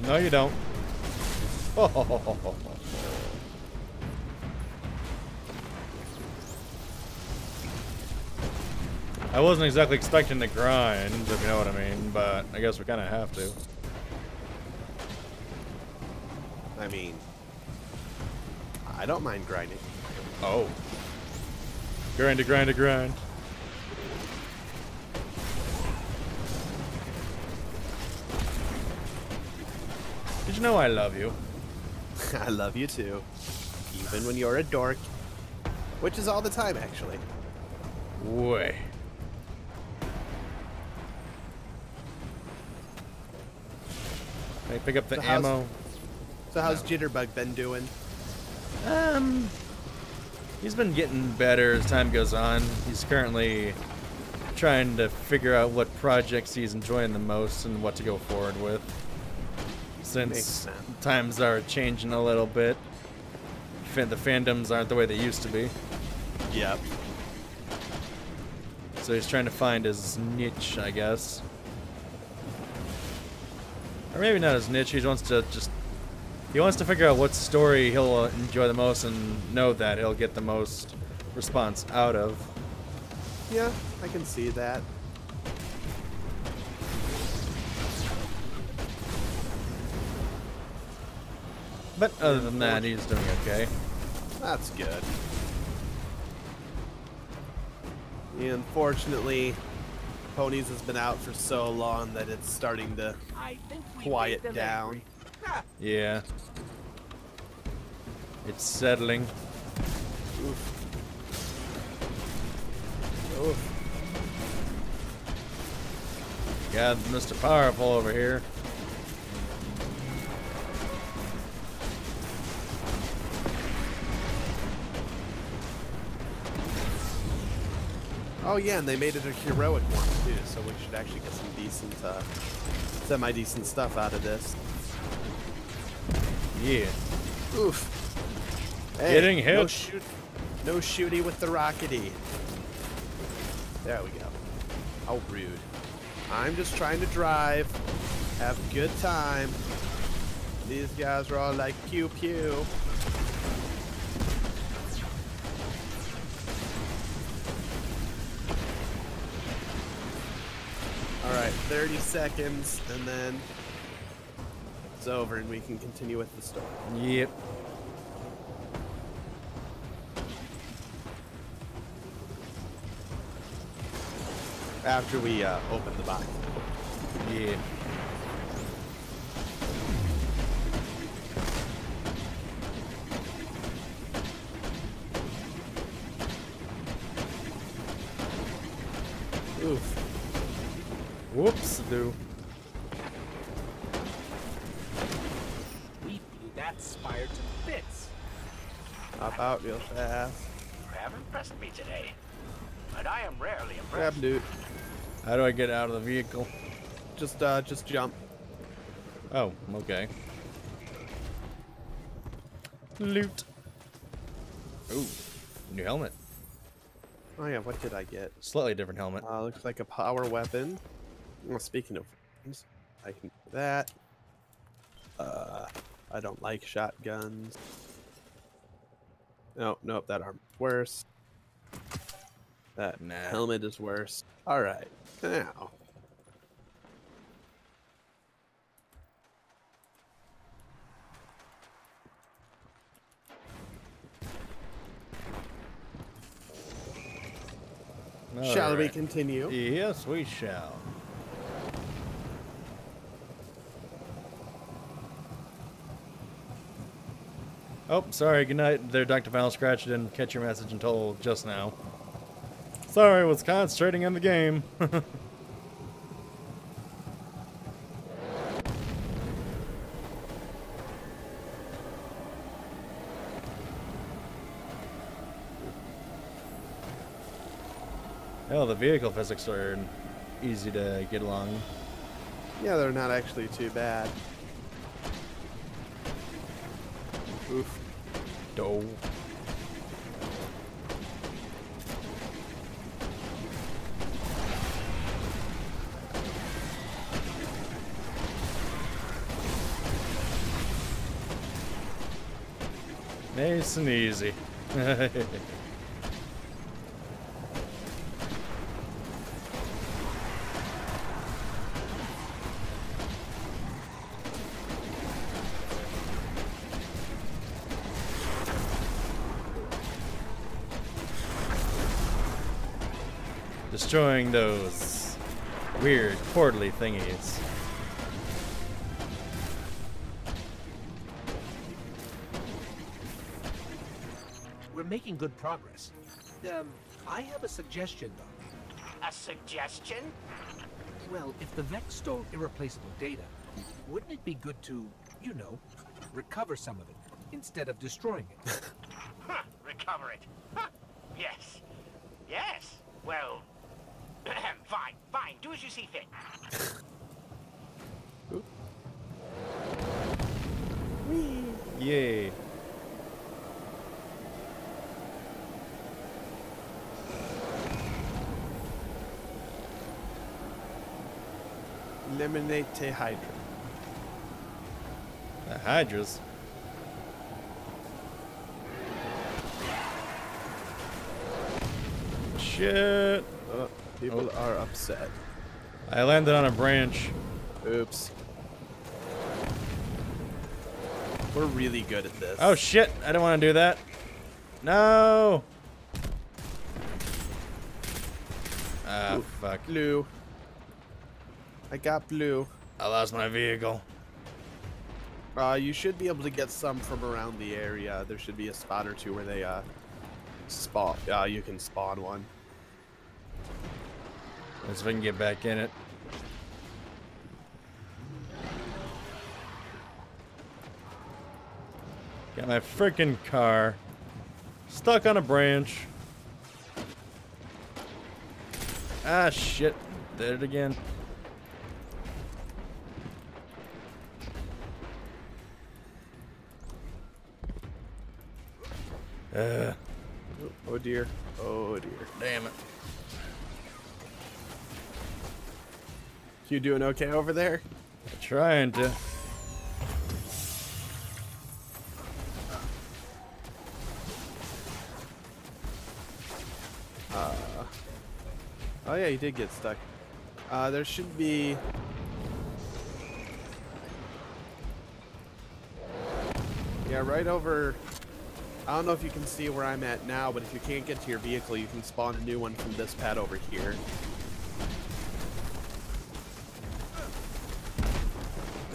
No, you don't. I wasn't exactly expecting to grind, if you know what I mean, but I guess we kind of have to. I mean, I don't mind grinding. Oh. Grind to grind to grind. Did you know I love you? I love you too. Even when you're a dork. Which is all the time, actually. Way. Can I pick up the So ammo? So how's Jitterbug been doing? Um, he's been getting better as time goes on. He's currently trying to figure out what projects he's enjoying the most and what to go forward with. Since times are changing a little bit, the fandoms aren't the way they used to be. Yep. So he's trying to find his niche, I guess. Or maybe not his niche. He wants to just he wants to figure out what story he'll enjoy the most and know that he'll get the most response out of. Yeah, I can see that. But other than that, he's doing okay. That's good. Unfortunately, Ponies has been out for so long that it's starting to quiet down. Yeah. It's settling. Oof. Oof. Got Mr. Powerful over here. Oh yeah, and they made it a heroic one too, so we should actually get some decent, uh, semi-decent stuff out of this. Yeah. Oof. Hey, Getting No, hit. shoot, no shooty with the rockety. There we go. How rude. I'm just trying to drive, have a good time. These guys are all like pew pew. All right, 30 seconds, and then it's over, and we can continue with the story. Yep. After we uh, open the box. Yeah. Whoops, do. We blew that spire to bits. Hop out real fast. You have impressed me today. But I am rarely Grab impressed. dude. How do I get out of the vehicle? Just uh just jump. Oh, okay. Loot. Ooh, new helmet. Oh yeah, what did I get? Slightly different helmet. Uh looks like a power weapon. Well, speaking of weapons, I can do that. Uh I don't like shotguns. No, nope, that arm's worse. That Nah. helmet is worse. Alright. Now. Shall we continue? Yes, we shall. Oh, sorry, good night there, Dr. Vinyl Scratch. Didn't catch your message until just now. Sorry, was concentrating on the game. Hell, the vehicle physics are easy to get along. Yeah, they're not actually too bad. Oof. Doe. Nice and easy. Destroying those weird portally thingies. We're making good progress. Um, I have a suggestion, though. A suggestion? Well, if the Vex stole irreplaceable data, wouldn't it be good to, you know, recover some of it instead of destroying it? Recover it. Yes. Yes. Well, fine, fine. Do as you see fit. Yay. Eliminate Te Hydra. The Hydras. Shit. People are upset. I landed on a branch. Oops. We're really good at this. Oh shit, I don't want to do that. No. Ah, Ooh, fuck. Blue. I got blue. I lost my vehicle. Uh, you should be able to get some from around the area. There should be a spot or two where they uh spawn. Uh, you can spawn one. Let's see if I can get back in it. Got my freaking car stuck on a branch. Ah, shit. Did it again. Uh, Oh dear. Oh dear. damn it. You doing okay over there? Trying to. Uh, oh yeah, you did get stuck. Uh, there should be. Yeah, right over. I don't know if you can see where I'm at now, but if you can't get to your vehicle, you can spawn a new one from this pad over here.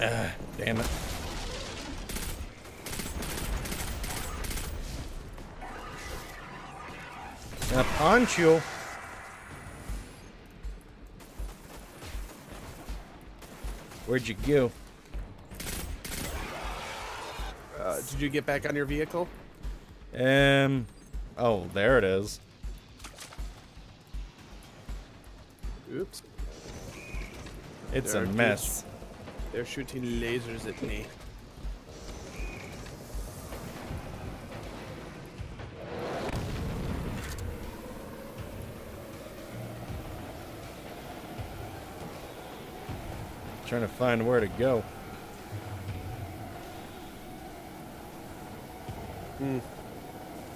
Ah, damn it. Gonna punch you. Where'd you go? Uh, did you get back on your vehicle? Um. Oh, there it is. Oops. It's There a are mess. They're shooting lasers at me. Trying to find where to go. Hmm.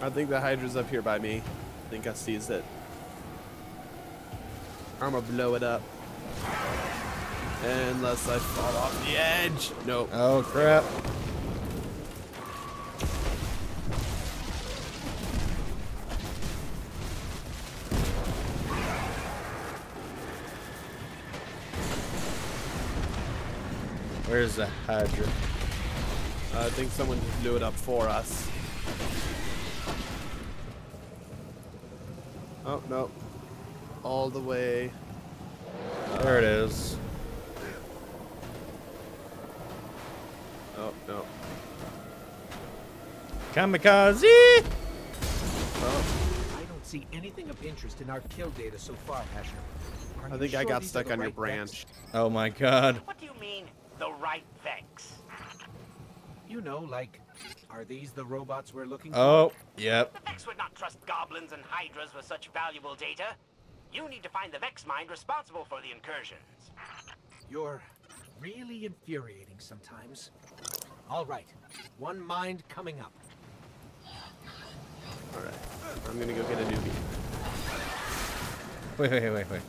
I think the Hydra's up here by me. I think I sees it. I'm gonna blow it up. Unless I fall off the edge. Nope. Oh crap. Where's the Hydra? I think someone just blew it up for us. Oh, no. All the way. There it is. Oh, no. Kamikaze! Oh, I don't see anything of interest in our kill data so far, Asher. Are I you think I got stuck the on your right branch. Oh my god. What do you mean, the right Vex? Vex? You know, like, are these the robots we're looking Oh, for? yep. The Vex would not trust goblins and hydras with such valuable data. You need to find the Vex mind responsible for the incursions. You're really infuriating sometimes. All right, one mind coming up. All right, I'm gonna go get a newbie. Wait, wait, wait, wait, wait.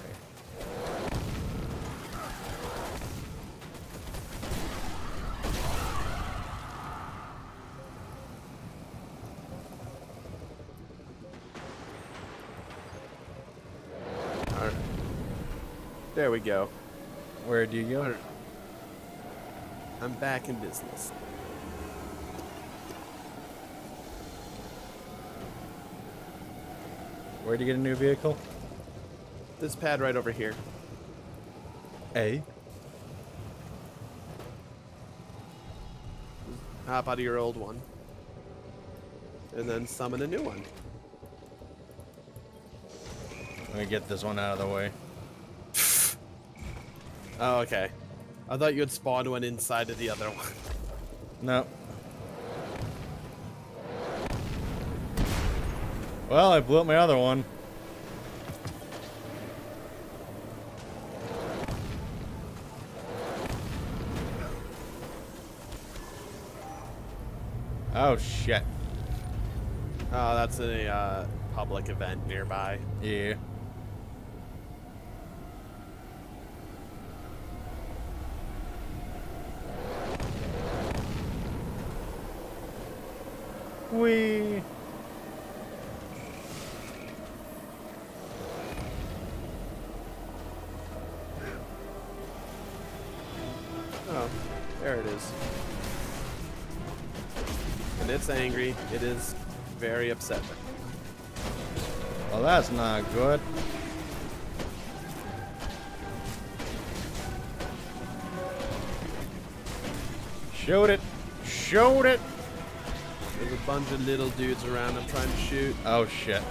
All right, there we go. Where do you go? I'm back in business. Where'd you get a new vehicle? This pad right over here. A. Hop out of your old one. And then summon a new one. Let me get this one out of the way. Oh, okay. I thought you had spawned one inside of the other one. No. Well, I blew up my other one. Oh shit. Oh, that's a uh, public event nearby. Yeah. Wee. It's angry. It is very upset. Well, that's not good. Shoot it. Shoot it. There's a bunch of little dudes around I'm trying to shoot. Oh shit.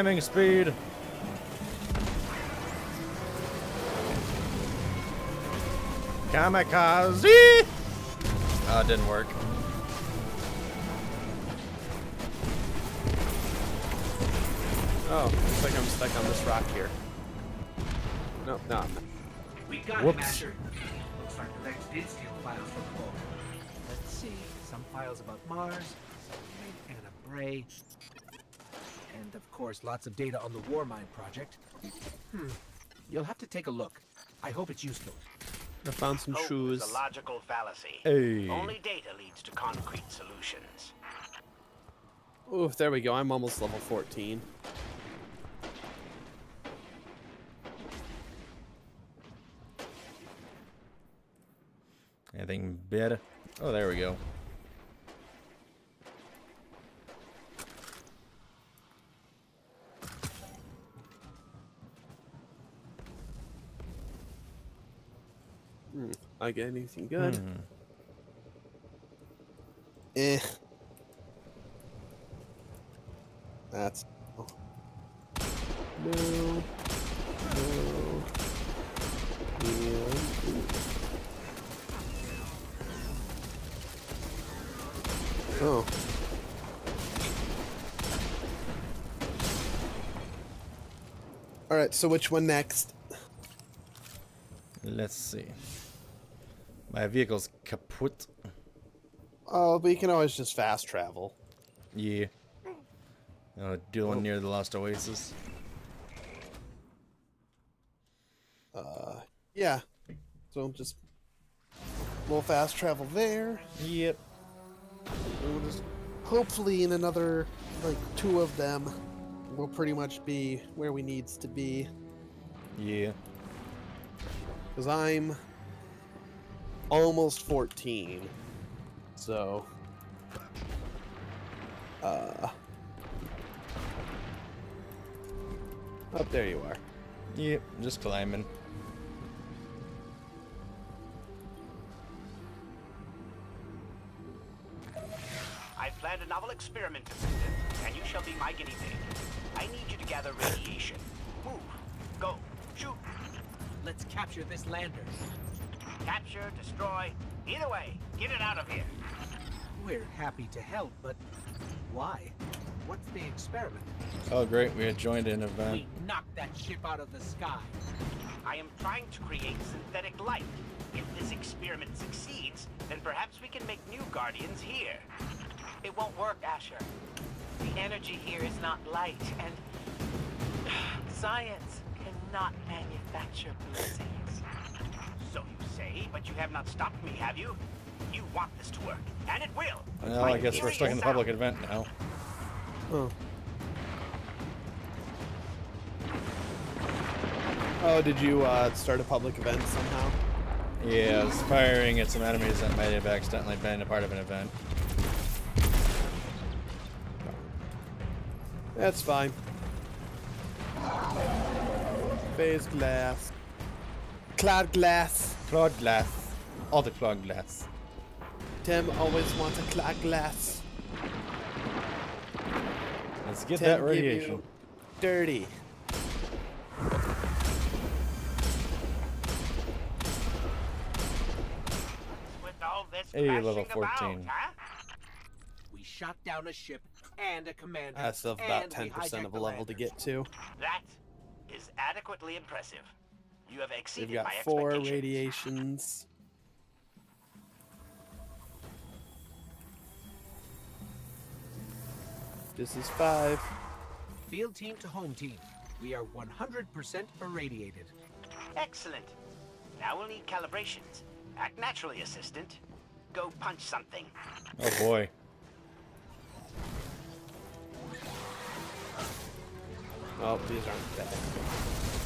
Ramming speed. Kamikaze! Oh, it didn't work. Oh, looks like I'm stuck on this rock here. No, no. I'm not. We got Whoops. him, Asher. Looks like the Vex did steal files from Ghaul. Let's see. Some files about Mars, some Anna Bray, and of course, lots of data on the Warmind project. Hmm. You'll have to take a look. I hope it's useful. I found some Hope shoes. is a logical fallacy. Hey. Only data leads to concrete solutions. Oof, there we go. I'm almost level 14. Anything better? Oh, there we go. I get anything good? Hmm. Eh. That's. oh. No. No. And. Oh. Alright, so which one next? Let's see. My vehicle's kaput. Oh, but you can always just fast travel. Yeah. Oh, do the one near the Lost Oasis. Uh, yeah. So just a little fast travel there. Yep. We'll just hopefully in another like two of them, we'll pretty much be where we needs to be. Yeah. Cause I'm almost 14. So, uh, up oh, there you are. Yep, just climbing. I've planned a novel experiment, Assistant, and you shall be my guinea pig. I need you to gather radiation. Move, go, shoot. Let's capture this lander. Capture, destroy. Either way, get it out of here. We're happy to help, but why? What's the experiment? Oh, great. We had joined an event. We knocked that ship out of the sky. I am trying to create synthetic light. If this experiment succeeds, then perhaps we can make new Guardians here. It won't work, Asher. The energy here is not light, and science cannot manufacture blessings. So you say, but you have not stopped me, have you? You want this to work, and it will. Well, I guess we're stuck in the public event now. Oh. Oh, did you uh, start a public event somehow? Yeah, I was firing at some enemies that might have accidentally been a part of an event. That's fine. Phase glass. Cloud glass. Cloud glass. All the cloud glass. Tim always wants a cloud glass. Let's get Tim that radiation. Dirty. With all this Hey, crashing level about, 14. huh? We shot down a ship and a commander. I still have about 10% of a the level to get to. That is adequately impressive. You have We've got my four radiations. This is five. Field team to home team. We are 100% irradiated. Excellent. Now we'll need calibrations. Act naturally, assistant. Go punch something. Oh boy. Oh, these aren't bad.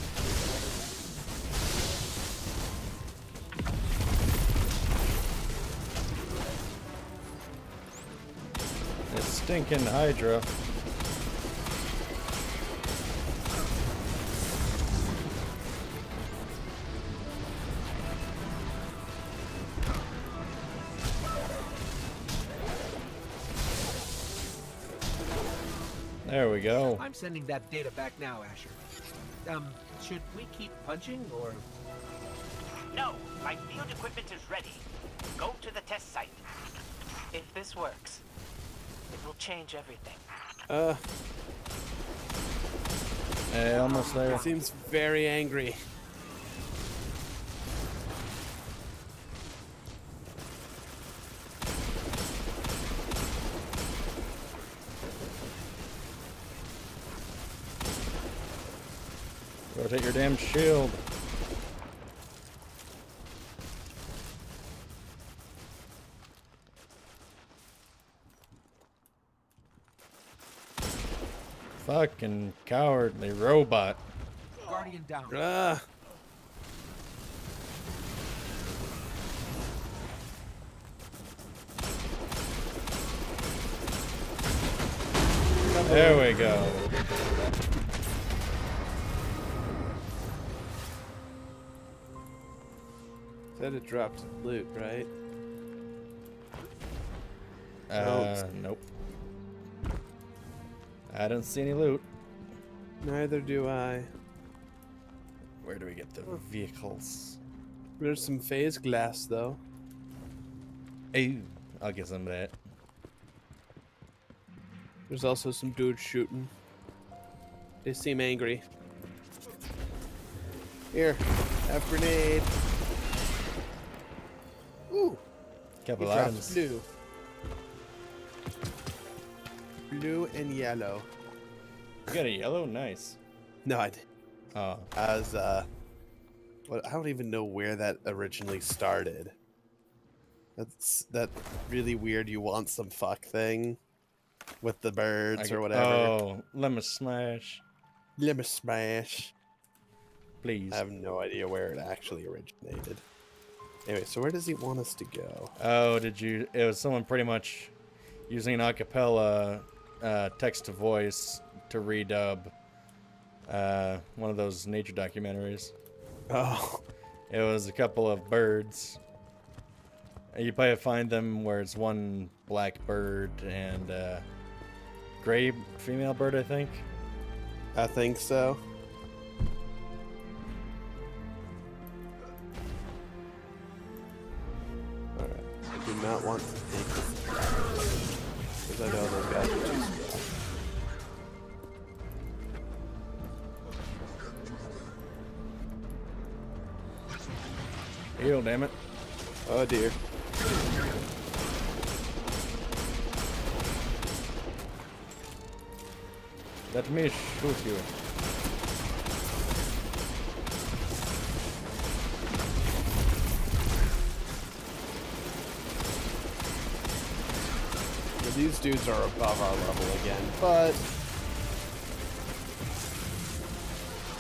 Stinking Hydra. There we go. I'm sending that data back now, Asher. Um, should we keep punching or? No, my field equipment is ready. Go to the test site. If this works, it will change everything. Uh, Hey, almost there. seems very angry. Rotate your damn shield. Fucking cowardly robot. Guardian down. Ah, There we go. said it dropped loot, right? Uh, nope. I don't see any loot. Neither do I. Where do we get the vehicles? There's some phase glass though. Hey, I'll get some of that. There's also some dudes shooting. They seem angry. Here, have grenade. Ooh, Couple items. blue. Blue and yellow. You got a yellow? Nice. No, I did. Oh, As uh, what? I don't even know where that originally started. That's that really weird. You want some fuck thing with the birds I or whatever. Oh, lemon smash. Let me smash. Please. I have no idea where it actually originated. Anyway, so where does he want us to go? Oh, did you? It was someone pretty much using an acapella uh, text to voice to redub uh, one of those nature documentaries. Oh, It was a couple of birds, You probably find them where it's one black bird and uh, gray female bird, I think. I think so. Alright, I do not want damn it. Oh dear. Let me shoot you. These dudes are above our level again, but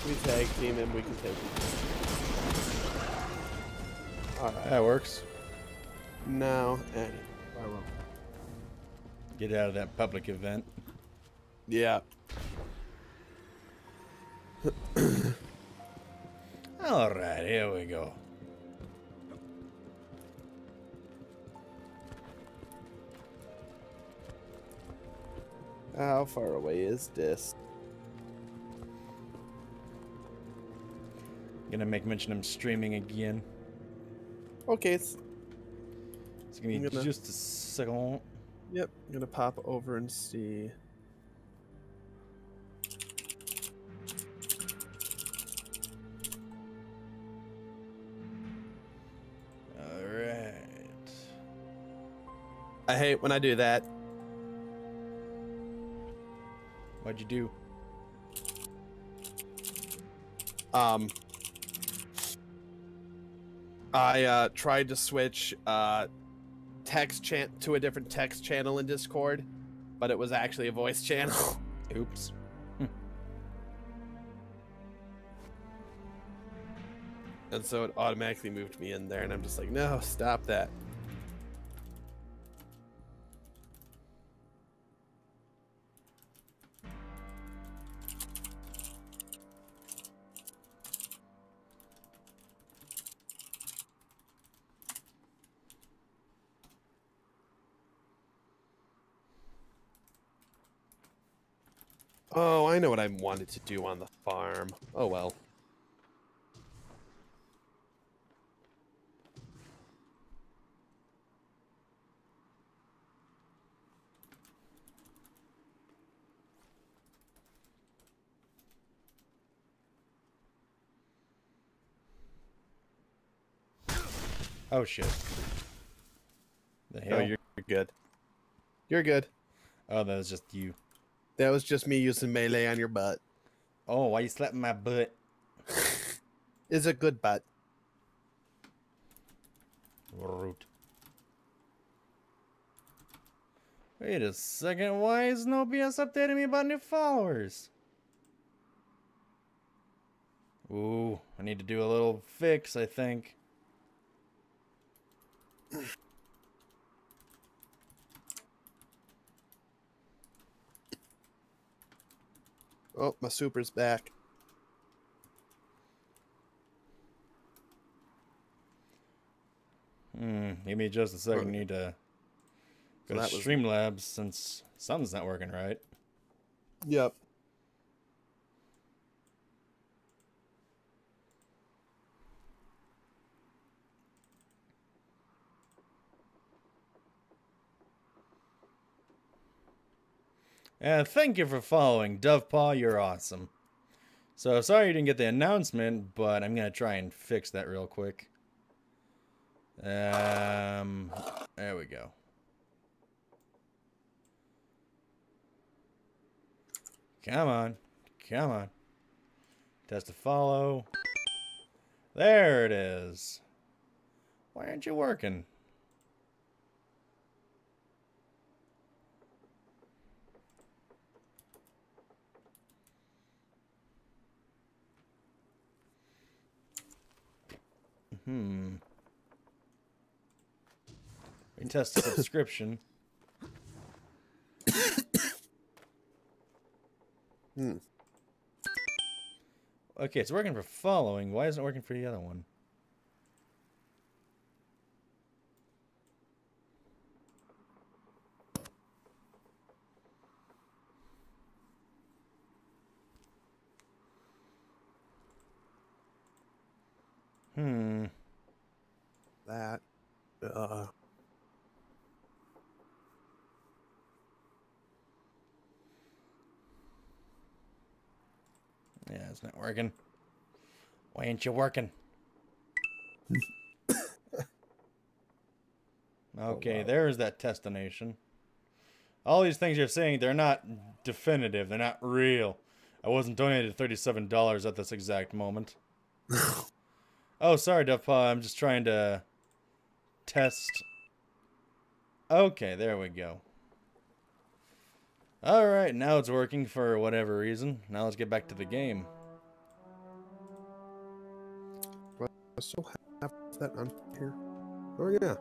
we tag team and we can take them. Alright. That works. Now, Annie. Get out of that public event. Yeah. Alright, here we go. How far away is this? Gonna make mention I'm streaming again. Okay. It's, It's gonna be gonna- just a second. yep. I'm gonna pop over and see. Alright. I hate when I do that. What'd you do? Um, I uh, tried to switch uh, text chan to a different text channel in Discord, but it was actually a voice channel. Oops. and so it automatically moved me in there, and I'm just like, no, stop that. Oh, I know what I wanted to do on the farm. Oh well. Oh shit. The Oh, hell? you're good. You're good. Oh, that was just you. That was just me using melee on your butt. Oh, why you slapping my butt? it's a good butt. Root. Wait a second, why is OBS updating me about new followers? Ooh, I need to do a little fix, I think. Oh, my super's back. Hmm, give me just a second. Need to So go that to was- Streamlabs since something's not working right. Yep. Uh, thank you for following, Dovepaw. You're awesome. So sorry you didn't get the announcement, but I'm gonna try and fix that real quick. Um, there we go. Come on, come on. Test to follow. There it is. Why aren't you working? Hmm. We test a subscription. Hmm. Okay, it's working for following. Why isn't it working for the other one? Hmm. That. Uh. Yeah, it's not working. Why ain't you working? okay, there's that destination. All these things you're saying, they're not definitive. They're not real. I wasn't donated $37 at this exact moment. oh, sorry, Dovepaw. I'm just trying to test. Okay, there we go. Alright, now it's working for whatever reason. Now let's get back to the game. I still have that on here. Oh yeah.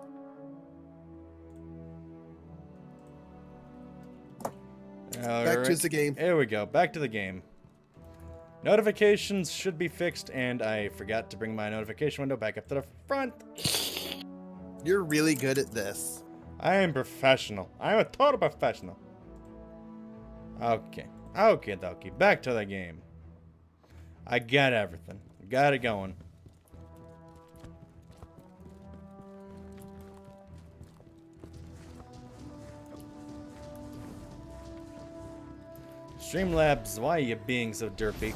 Back to the game. There we go. Back to the game. Notifications should be fixed, and I forgot to bring my notification window back up to the front. You're really good at this. I am professional. I'm a total professional. Okay. Okay, dokie. Back to the game. I got everything. Got it going. Streamlabs, why are you being so derpy?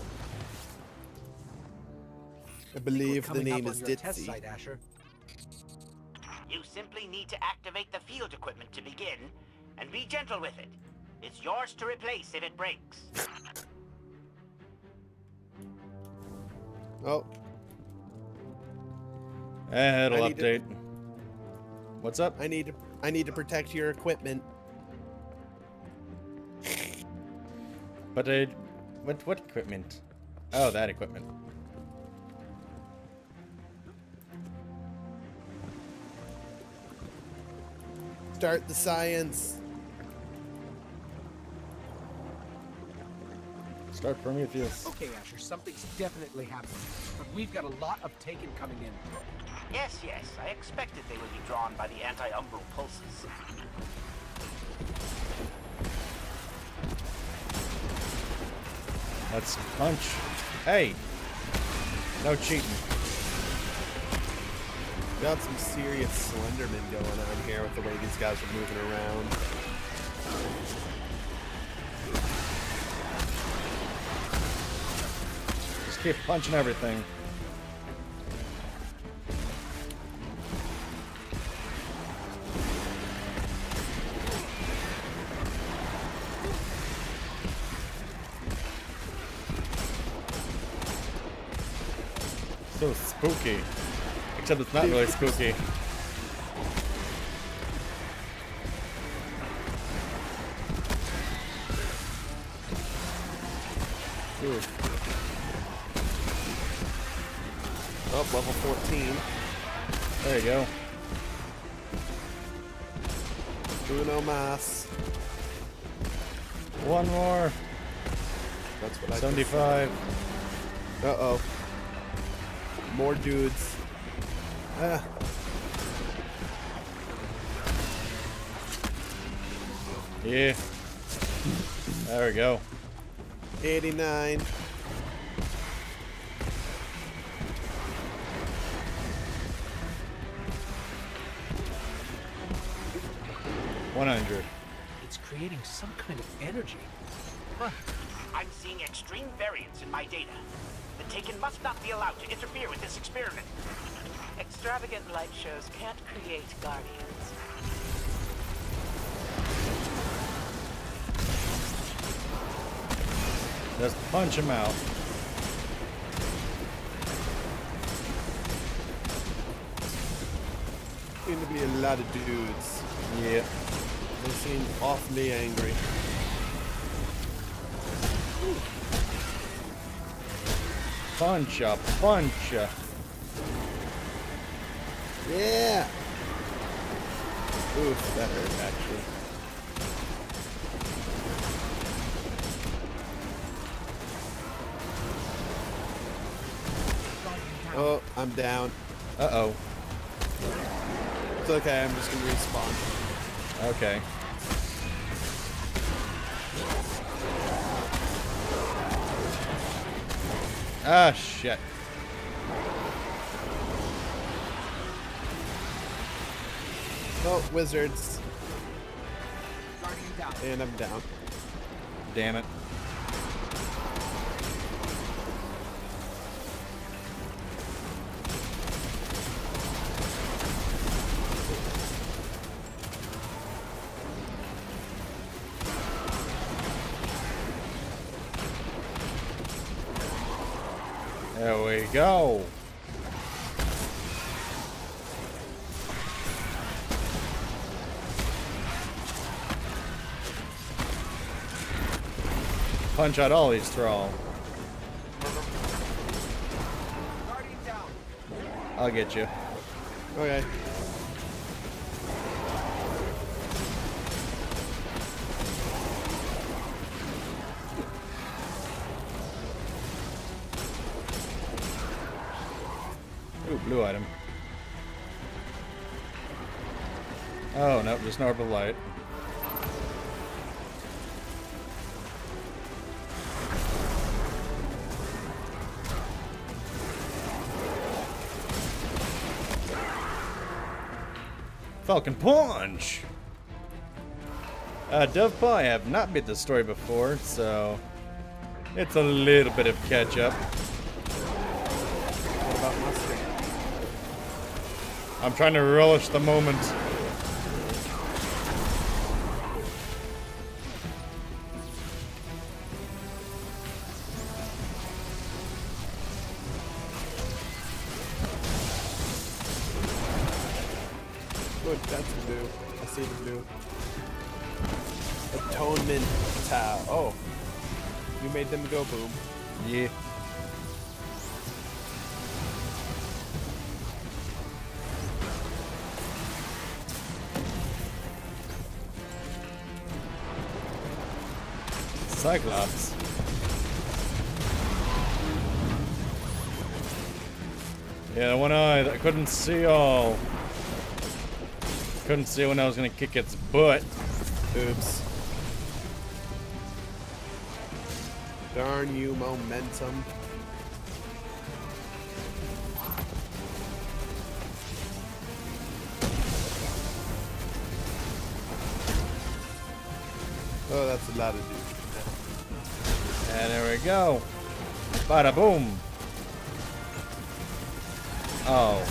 I believe the name is on your Ditzy. site, Asher. You simply need to activate the field equipment to begin, and be gentle with it. It's yours to replace if it breaks. Oh, Eh, it'll I need to- update. What's up? I need to I need to protect your equipment. But I, what what equipment? Oh, that equipment. Start the science. Start Prometheus. Okay, Asher, something's definitely happening. But we've got a lot of Taken coming in. Yes, yes, I expected they would be drawn by the anti-umbral pulses. Let's punch. Hey, no cheating. Got some serious Slenderman going on here with the way these guys are moving around. Just keep punching everything. Except it's not really spooky. Ooh. Oh, level 14. There you go. Bruno Mass. One more. That's what I 75. Uh oh. More dudes. Ah. Yeah. There we go. 89. One hundred. It's creating some kind of energy. Huh. I'm seeing extreme variance in my data. The Taken must not be allowed to interfere with this experiment. Extravagant light shows can't create guardians. Just punch him out. Seem to be a lot of dudes. Yeah. They seem awfully angry. Punch a punch a. Yeah. Oof, that hurt actually. Oh, I'm down. Uh oh. It's okay, I'm just gonna respawn. Okay. Ah, shit. Oh, wizards. And I'm down. Damn it. Punch out all these thrall. I'll get you. Okay. Ooh, blue item. Oh, no, just an orb of light. Falcon Punch! Uh, Dove I have not beat this story before, so it's a little bit of catch up. I'm trying to relish the moment. See all. Couldn't see when I was gonna kick its butt. Oops. Darn you, momentum. Oh, that's a lot of dudes. And there we go. Bada boom. Oh,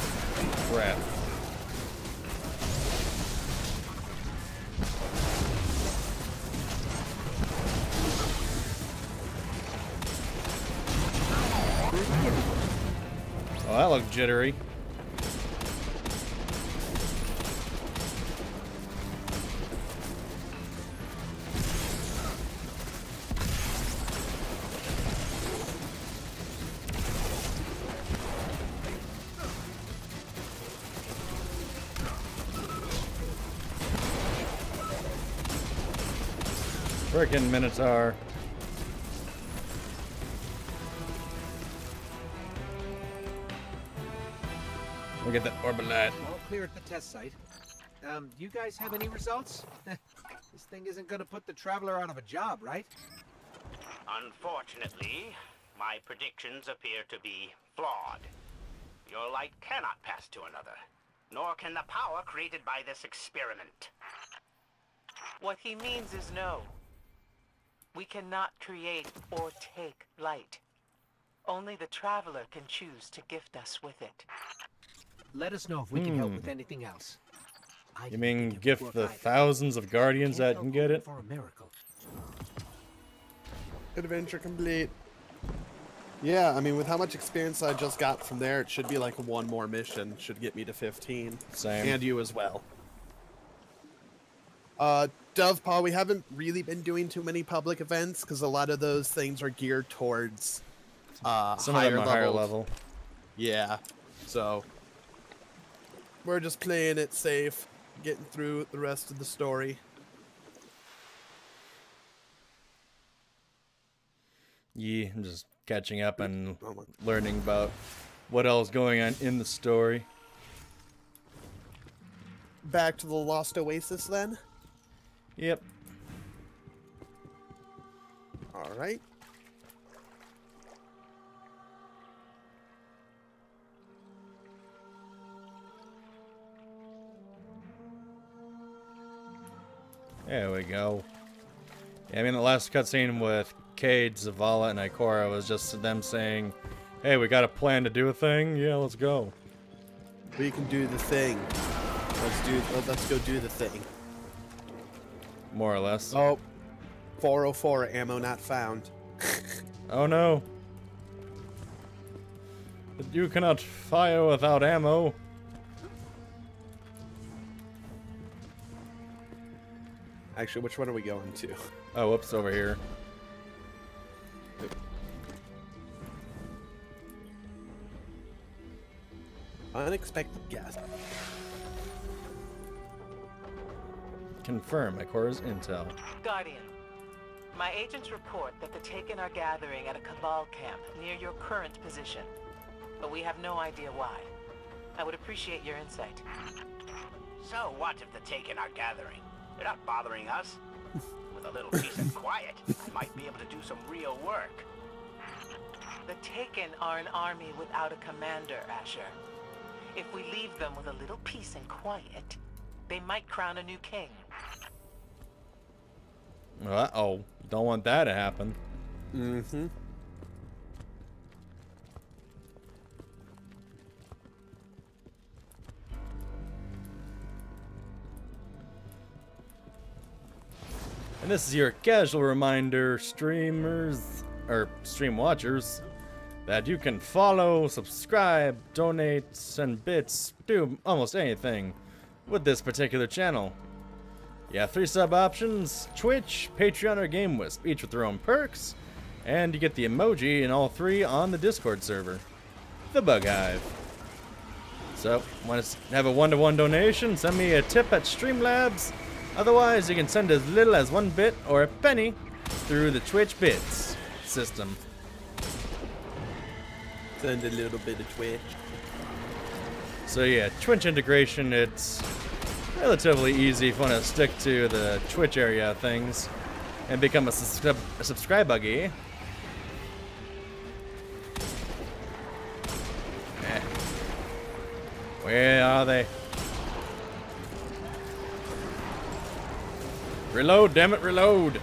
jittery. Frickin' Minotaur. Look at that orbilat. All clear at the test site. Um, do you guys have any results? this thing isn't gonna put the traveler out of a job, right? Unfortunately, my predictions appear to be flawed. Your light cannot pass to another, nor can the power created by this experiment. What he means is no. We cannot create or take light. Only the Traveler can choose to gift us with it. Let us know if we can help Hmm. with anything else. I You mean think gift the either. thousands of guardians that can get it? For a miracle. Adventure complete. Yeah, I mean, with how much experience I just got from there, it should be like one more mission. Should get me to 15. Same. And you as well. Uh, Dovepaw, we haven't really been doing too many public events because a lot of those things are geared towards uh, Some of higher them are higher level. Yeah, so we're just playing it safe, getting through the rest of the story. Yeah, I'm just catching up and Oh learning about what else going on in the story. Back to the Lost Oasis then. Yep. All right. There we go. Yeah, I mean, the last cutscene with Cayde, Zavala, and Ikora was just them saying, hey, we got a plan to do a thing? Yeah, let's go. We can do the thing. Let's do. Let's go do the thing. More or less. Oh, 404 ammo not found. Oh no. You cannot fire without ammo. Actually, which one are we going to? Oh, whoops, over here. Unexpected guest. Confirm Ikora's intel. Guardian, my agents report that the Taken are gathering at a Cabal camp near your current position. But we have no idea why. I would appreciate your insight. So what if the Taken are gathering? They're not bothering us. With a little peace and quiet, I might be able to do some real work. The Taken are an army without a commander, Asher. If we leave them with a little peace and quiet, they might crown a new king. Uh-oh. Don't want that to happen. Mm-hmm. And this is your casual reminder, streamers, or stream watchers, that you can follow, subscribe, donate, send bits, do almost anything with this particular channel. Have three sub options, Twitch, Patreon, or GameWisp, each with their own perks, and you get the emoji in all three on the Discord server, the Bug Hive. So, want to have a one-to-one donation? Send me a tip at Streamlabs. Otherwise, you can send as little as one bit or a penny through the Twitch Bits system. Send a little bit of Twitch. So yeah, Twitch integration, it's relatively easy if you want to stick to the Twitch area of things and become a, subscri a subscribe buggy. Eh. Where are they? Reload, damn it, reload!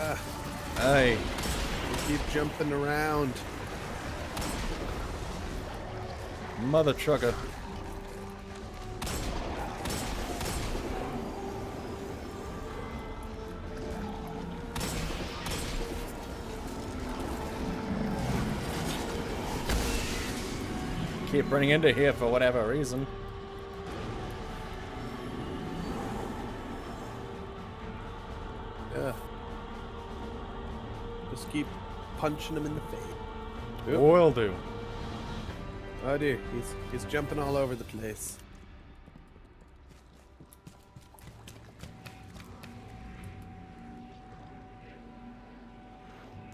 Ah, Hey, we keep jumping around. mother trucker. Keep running into here for whatever reason. Yeah. Just keep punching him in the face. Will do. Oh dear, he's he's jumping all over the place.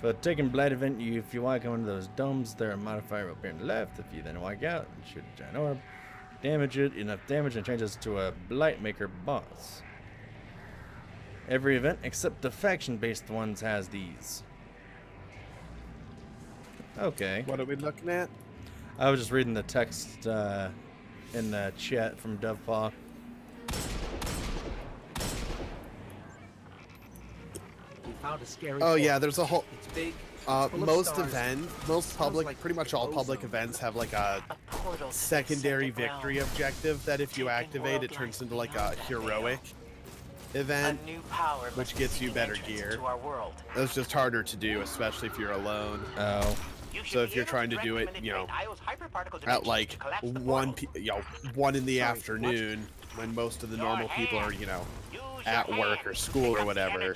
For taking blight event, you if you walk into those domes, there are modifier appear on the left. If you then walk out and shoot a giant orb, damage it enough damage and changes to a blight maker boss. Every event except the faction-based ones has these. Okay. What are we looking at? I was just reading the text uh, in the chat from Dovepaw. Found a scary. Oh yeah, there's a whole. It's big. Uh, it's of most stars. event, most public, like pretty much all ozone. public events have like a Portal to the secondary victory realm. objective that if you Taking activate, it turns into like a beyond that heroic A event. new power which gets you better entrance gear. into. That's just harder to do, especially if you're alone. Oh. You So if you're trying to do it, you know, manipulate Io's hyperparticle At like to collapse the one, you know, one in the Sorry, afternoon, when most of the Your normal people are, you know, Use at work or school or up the whatever.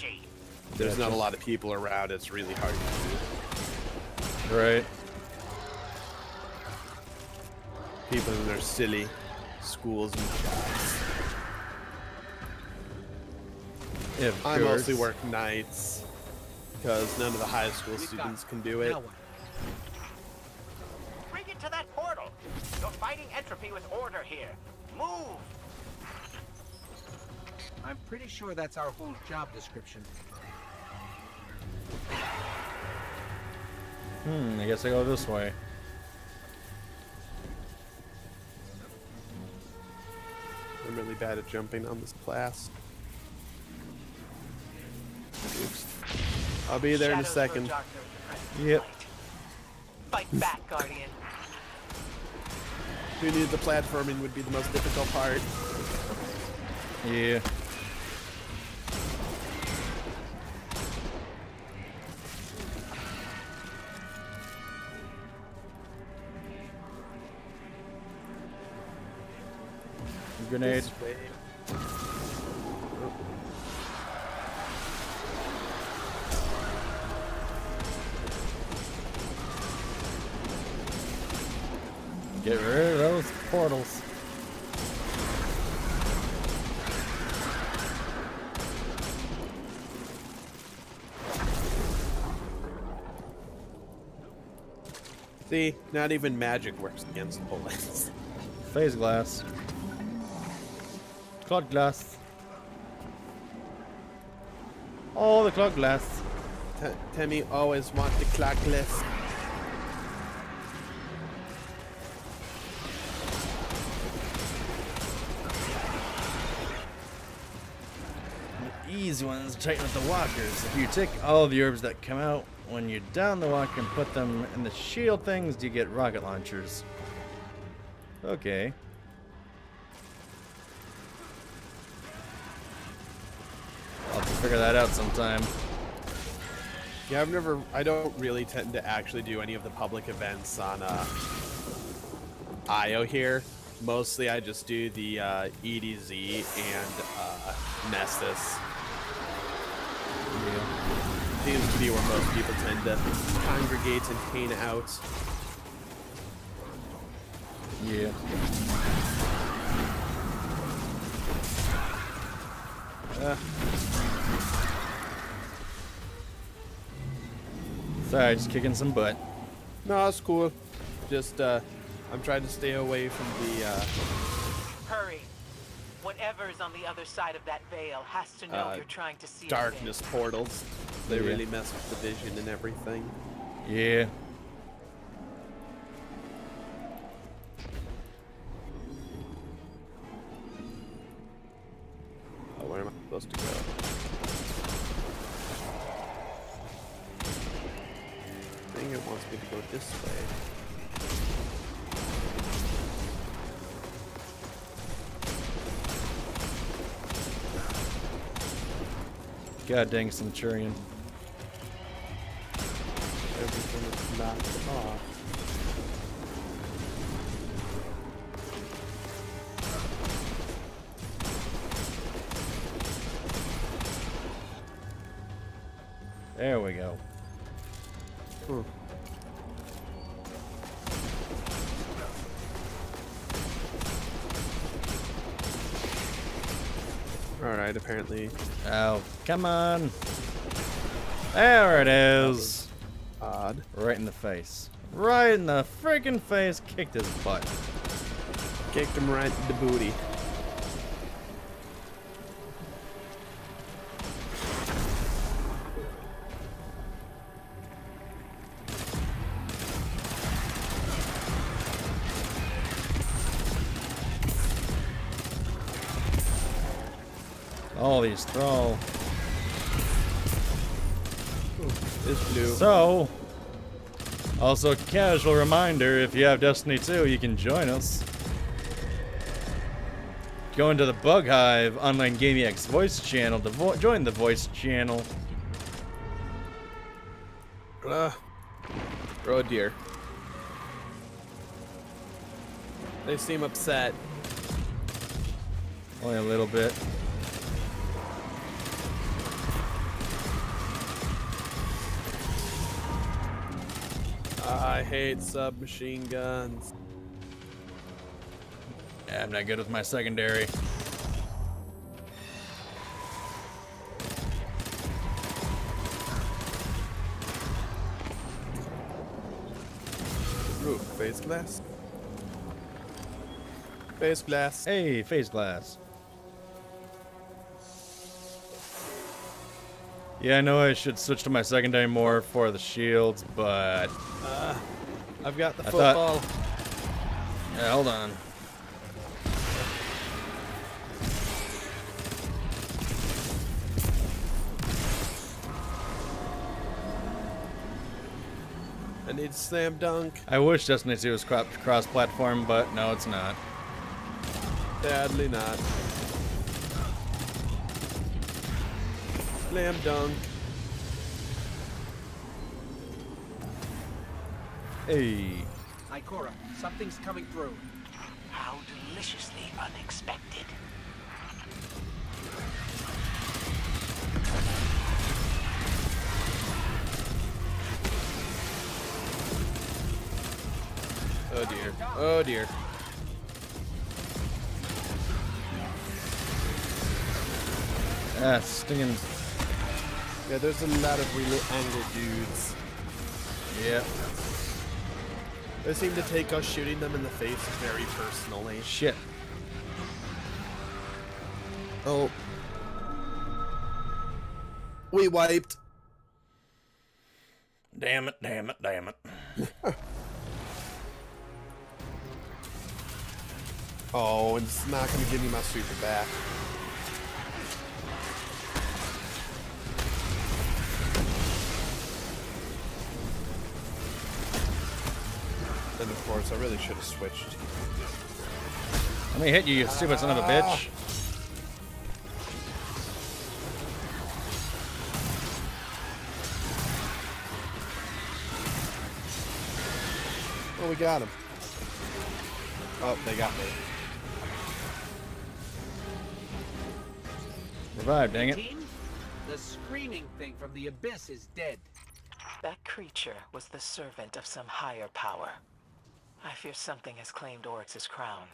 Energy. There's not a lot of people around. It's really hard to do. Right. People in their silly schools and jobs. Of I mostly work nights because none of the high school We've students can do it. Bring it to that portal. You're fighting entropy with order here. Move. I'm pretty sure that's our whole job description. Hmm, I guess I go this way. I'm really bad at jumping on this class. Oops. I'll be there in a second. darker with the presence of Yep. Fight back, Guardian. Who knew the platforming would be the most difficult part? Yeah. Grenade. Get rid of those portals. See, not even magic works against bullets. Phase glass. Cloud glass. Oh, the cloud glass. T- Temmie always want the clockless. Easy ones tighten with the walkers. If you take all the herbs that come out when you down the walker and put them in the shield things, you get rocket launchers. Okay. Figure that out sometime. Yeah, I've never. I don't really tend to actually do any of the public events on uh, IO here. Mostly, I just do the uh, EDZ and uh, Nessus. Seems to be where most people tend to congregate and hang out. Yeah. Uh, Sorry, just kicking some butt. no, it's cool. Just uh, I'm trying to stay away from the uh, Hurry. Whatever's on the other side of that veil has to know Uh, you're trying to see darkness portals. They Yeah. really mess with the vision and everything. Yeah. Oh, where am I supposed to go? I think it wants me to go this way. God dang Centurion. Everything is knocked off. There we go. Hmm. Alright, apparently. Oh, come on. There it is. Odd. Right in the face. Right in the freaking face. Kicked his butt. Kicked him right in the booty. These thrall. It's blue. So, also casual reminder, if you have Destiny 2, you can join us. Go into the Bug Hive Online Gaming X voice channel to vo join the voice channel. Uh, oh dear. They seem upset. Only a little bit. I hate submachine guns. Yeah, I'm not good with my secondary. Ooh, phase glass. Phase glass. Hey, phase glass. Yeah, I know I should switch to my secondary more for the shields, but Uh, I've got the I thought- football. yeah, hold on. I need slam dunk. I wish Destiny 2 was cross-platform, but no, it's not. Sadly not. Slam dunk. Hey. Ikora, something's coming through. How deliciously unexpected. Oh dear. Oh dear. Ah, stinging. Yeah, there's a lot of really angry dudes. Yeah. They seem to take us shooting them in the face very personally. Shit. Oh. We wiped. Damn it, damn it, damn it. Oh, and it's not going to give me my super back. And of course, I really should have switched. Let me hit you, you stupid son of a bitch. Oh, we got him. Oh, they got me. Revive, dang it. Team, the screaming thing from the abyss is dead. That creature was the servant of some higher power. I fear something has claimed Oryx's crown.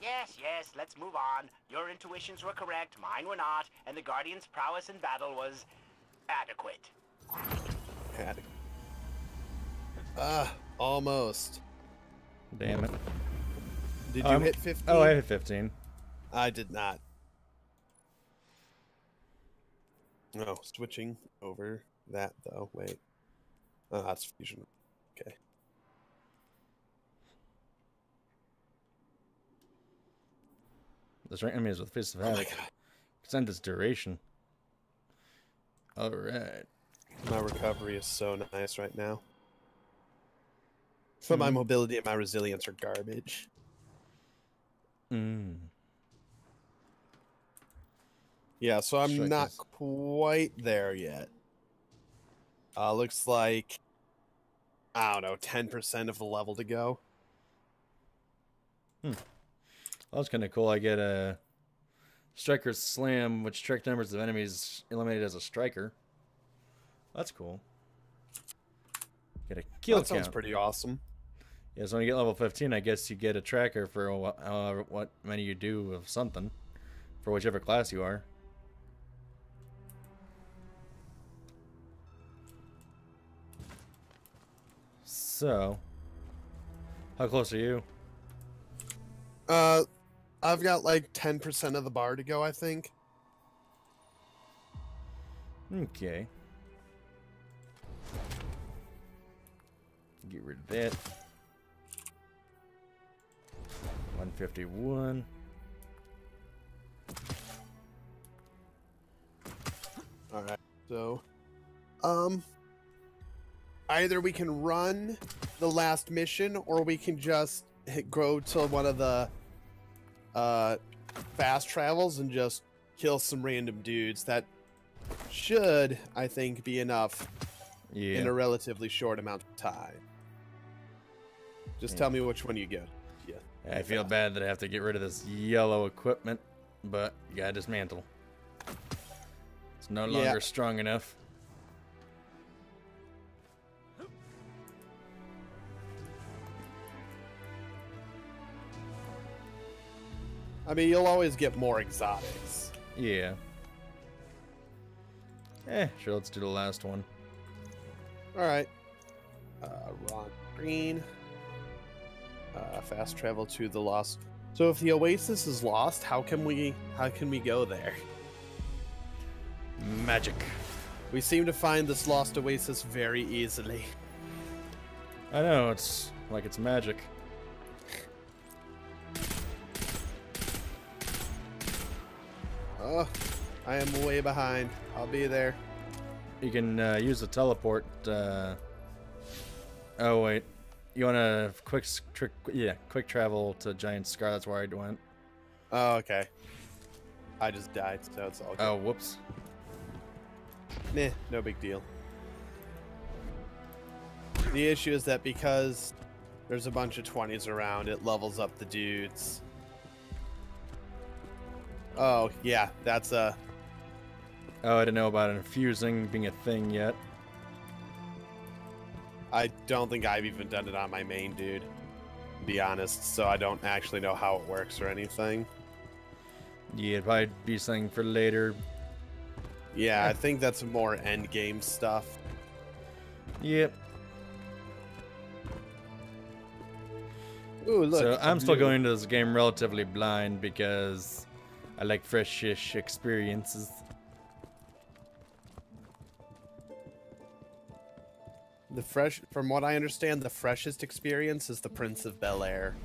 Yes, yes, let's move on. Your intuitions were correct, mine were not, and the Guardian's prowess in battle was adequate. Had it. Ah, almost. Damn it. Did you Um, hit 15? Oh, I hit 15. I did not. No, switching over that though. Wait. Oh, that's fusion. This rank enemies with Fist of Oh my Havoc. Extend its duration. Alright. My recovery is so nice right now. But my Mhm. mobility and my resilience are garbage. Mm. Yeah, so I'm Strike not is- quite there yet. Uh, looks like I don't know, ten percent of the level to go. Well, that's kind of cool. I get a Striker's Slam, which strike numbers of enemies eliminated as a striker. That's cool. Get a kill that sounds pretty awesome. Yeah, so when you get level 15, I guess you get a tracker for however what many you do of something, for whichever class you are. So, how close are you? Uh, I've got like ten percent of the bar to go. I think. Okay. Get rid of that. 151. All right. So, um, either we can run the last mission, or we can just hit, go to one of the uh fast travels and just kill some random dudes. That should, I think, be enough Yeah. in a relatively short amount of time. Just Yeah. tell me which one you get. Yeah. I feel bad that I have to get rid of this yellow equipment, but you gotta dismantle. It's no Yeah. longer strong enough. I mean, you'll always get more exotics. Yeah. Eh, sure, let's do the last one. All right. Uh, Ron Green. Uh, fast travel to the lost. So if the oasis is lost, how can we how can we go there? Magic. We seem to find this lost oasis very easily. I know, it's like it's magic. Oh, I am way behind. I'll be there. You can uh, use the teleport. Uh... Oh wait, you want to quick trick? Yeah, quick travel to Giant Scar. That's where I went. Oh, okay. I just died, so it's all good. Oh, whoops. Nah, no big deal. The issue is that because there's a bunch of 20s around, it levels up the dudes. Oh, yeah, that's a... Oh, I didn't know about infusing being a thing yet. I don't think I've even done it on my main dude, to be honest, so I don't actually know how it works or anything. Yeah, it'd probably be something for later. Yeah, I think that's more end game stuff. Yep. Ooh, look. so I'm still going into this game relatively blind because I like freshish experiences. The fresh, from what I understand, the freshest experience is the Prince of Bel Air.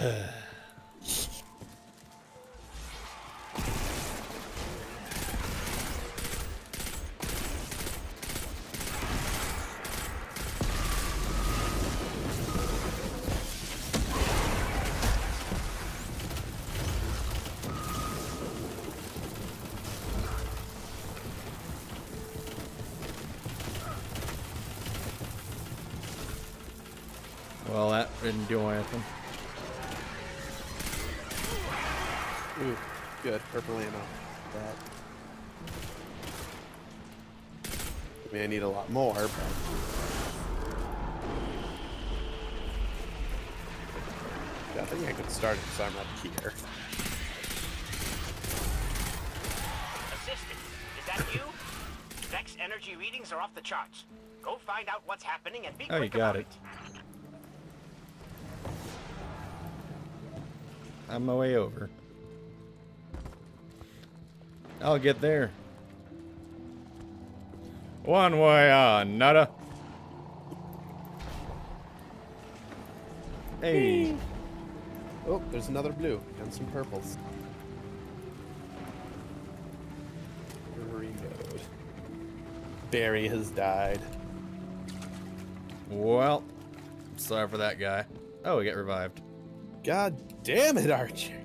didn't do anything. Ooh, good. Purple ammo. That. I mean, I need a lot more, but. Yeah, I think I could start this arm up here. Assistant, is that you? Vex energy readings are off the charts. Go find out what's happening and be Oh, you got about it. On my way over. I'll get there. One way on, nada. Hey. Oh, there's another blue and some purples. Reload. Barry has died. Well, sorry for that guy. Oh, we get revived. God damn it, Archer.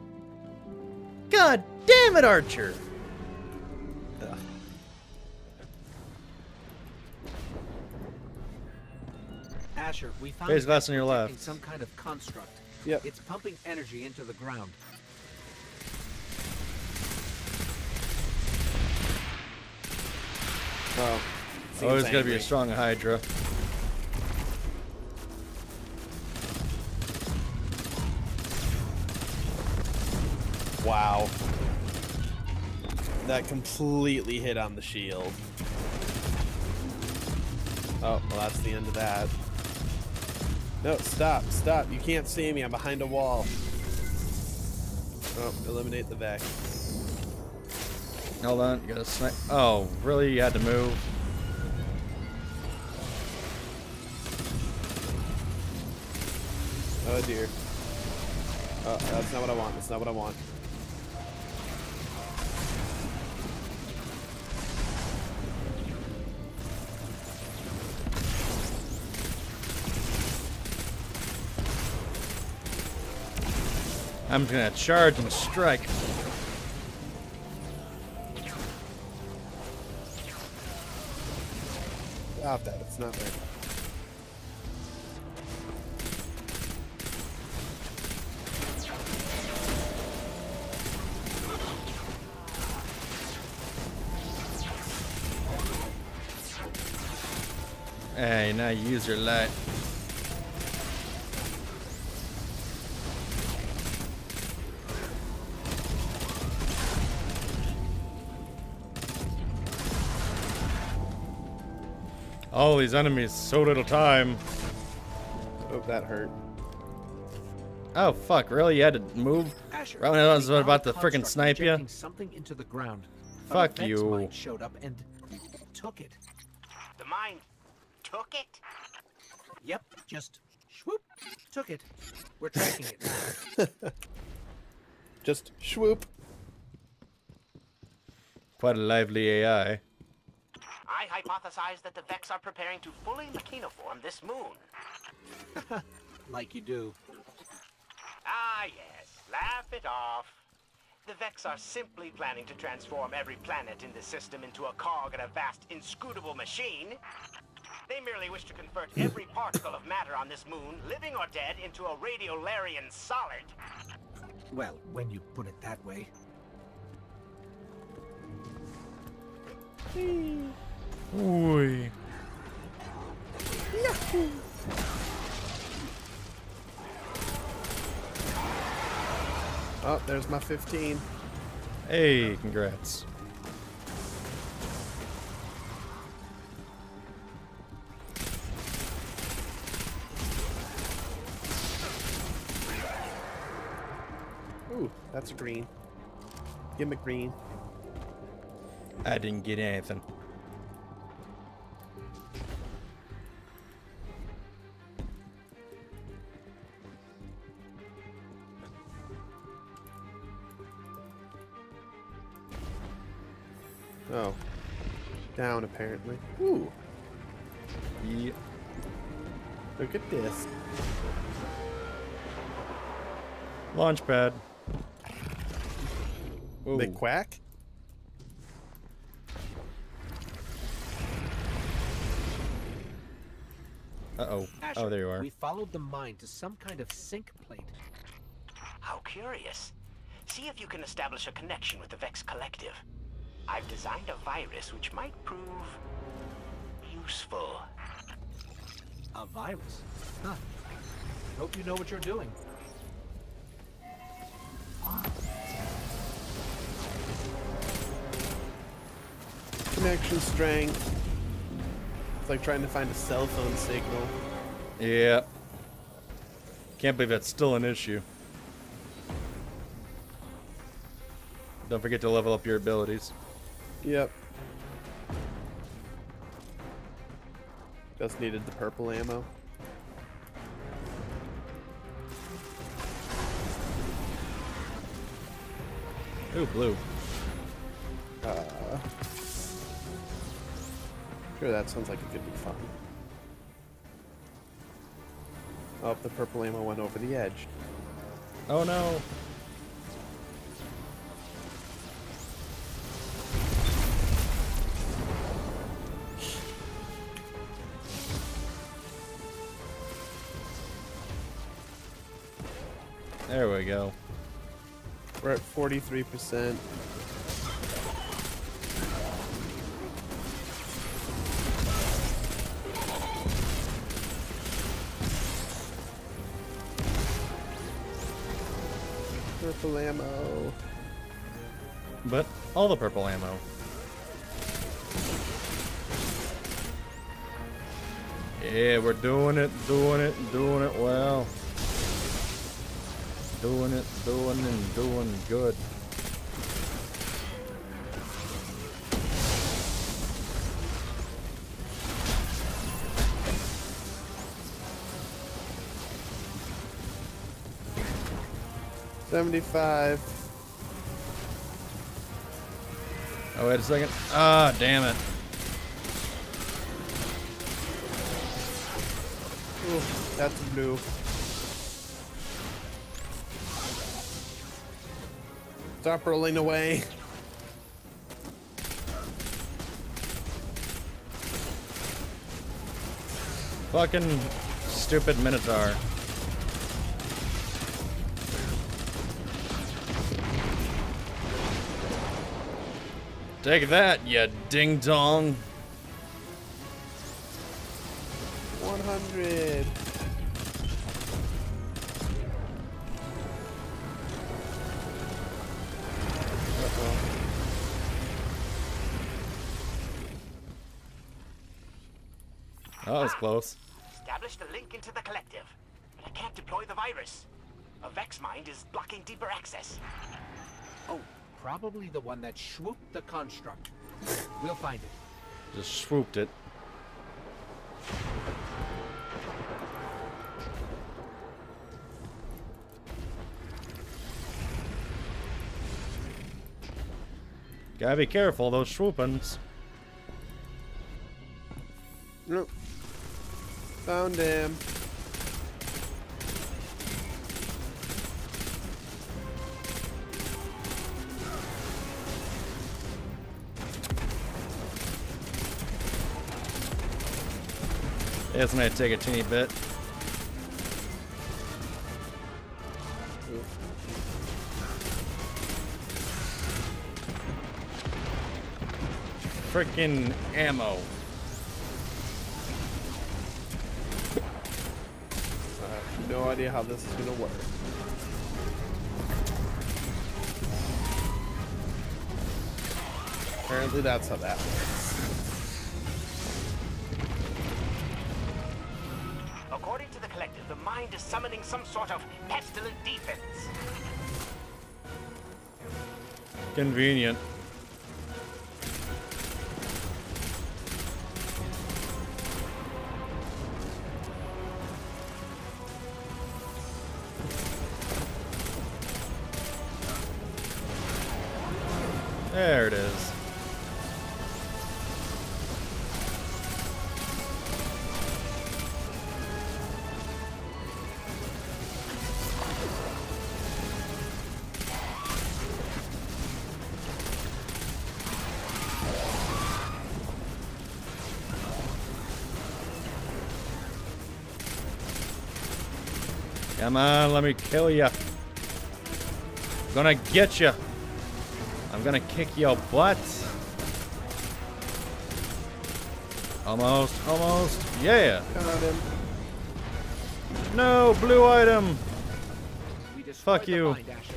God damn it, Archer! Asher, we found Phase glass on your protecting left. some kind of construct. Yep. It's pumping energy into the ground. Oh. Oh, there's seems gotta be a strong Hydra. Wow. That completely hit on the shield. Oh, well, that's the end of that. No, stop, stop. You can't see me. I'm behind a wall. Oh, eliminate the Vex. Hold on, you gotta snipe. Oh, really? You had to move? Oh, dear. Oh, that's not what I want. That's not what I want. I'm gonna charge and strike. Stop that. It's not right. Hey, now use your light. All these enemies, so little time. Oh, that hurt. Oh fuck! Really? You had to move? Asher, Right when I was about to freaking snipe you. Something into the ground. Fuck a you. showed up and took it. The mine took it? Yep, just swoop, took it. We're tracking it. Just swoop. Quite a lively AI. I hypothesize that the Vex are preparing to fully machinoform this moon. like you do. Ah, yes. Laugh it off. The Vex are simply planning to transform every planet in the system into a cog in a vast, inscrutable machine. They merely wish to convert every particle of matter on this moon, living or dead, into a radiolarian solid. Well, when you put it that way. Ooh. Oh, there's my 15. Hey, congrats. Ooh, that's a green. Give me green. I didn't get anything. Down, apparently. Ooh. Yeah. Look at this. Launchpad. They Ooh. quack? Uh oh. Oh, there you are. We followed the mine to some kind of sink plate. How curious. See if you can establish a connection with the Vex Collective. I've designed a virus which might prove useful. A virus. Huh. Hope you know what you're doing. Connection strength. It's like trying to find a cell phone signal. Yeah. Can't believe that's still an issue. Don't forget to level up your abilities. Yep. Just needed the purple ammo. Ooh, blue. Uh, sure, that sounds like it could be fun. Oh, the purple ammo went over the edge. Oh no. Go. We're at 43%. Purple ammo. But all the purple ammo. Yeah, we're doing it, doing it, doing it well. Doing it, doing and doing good. Seventy-five. Oh, wait a second. Ah, damn it. Ooh, that's blue. Stop rolling away. Fucking stupid Minotaur. Take that, you ding close. Established a link into the collective, but I can't deploy the virus. A Vex mind is blocking deeper access. Oh, probably the one that swooped the construct. We'll find it. Just swooped it. Gotta be careful, those swoopins. Him. It's gonna take a teeny bit. Freaking ammo. I have no idea how this is gonna work. Apparently that's how that works. According to the collective, the mind is summoning some sort of pestilent defense. Convenient. There it is. Come on, let me kill you. Gonna get you. I'm gonna kick your butt. Almost, almost. Yeah. Got him. No, blue item. We destroyed Fuck you. mind, Asher.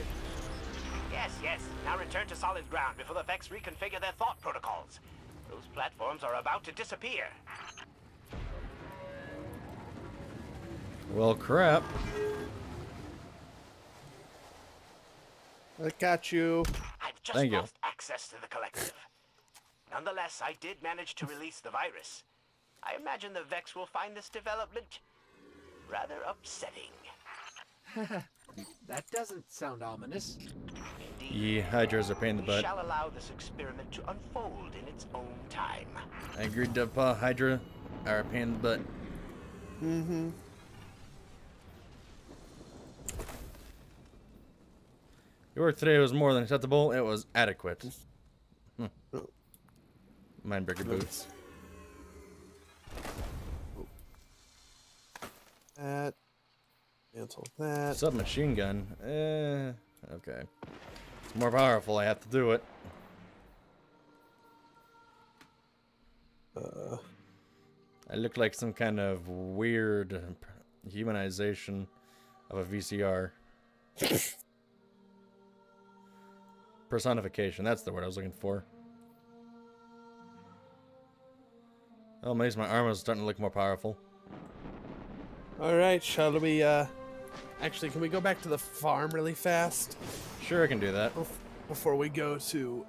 Yes, yes. Now return to solid ground before the Vex reconfigure their thought protocols. Those platforms are about to disappear. Well, crap. I got you. I've just Thank you. lost access to the collective. Nonetheless, I did manage to release the virus. I imagine the Vex will find this development rather upsetting. That doesn't sound ominous. Yeah, Hydras are a pain in the We butt. shall allow this experiment to unfold in its own time. I agreed to uh, Hydra are a pain in the butt. Mm-hmm. Your work today was more than acceptable. It was adequate. Hmm. Mindbreaker boots. That. Cancel that. Submachine gun. Eh, okay. It's more powerful. I have to do it. Uh, I look like some kind of weird humanization of a VCR. Personification. That's the word I was looking for. Oh, at least my armor is starting to look more powerful. all right, shall we? Uh, actually, can we go back to the farm really fast Sure, I can do that. bef- before we go to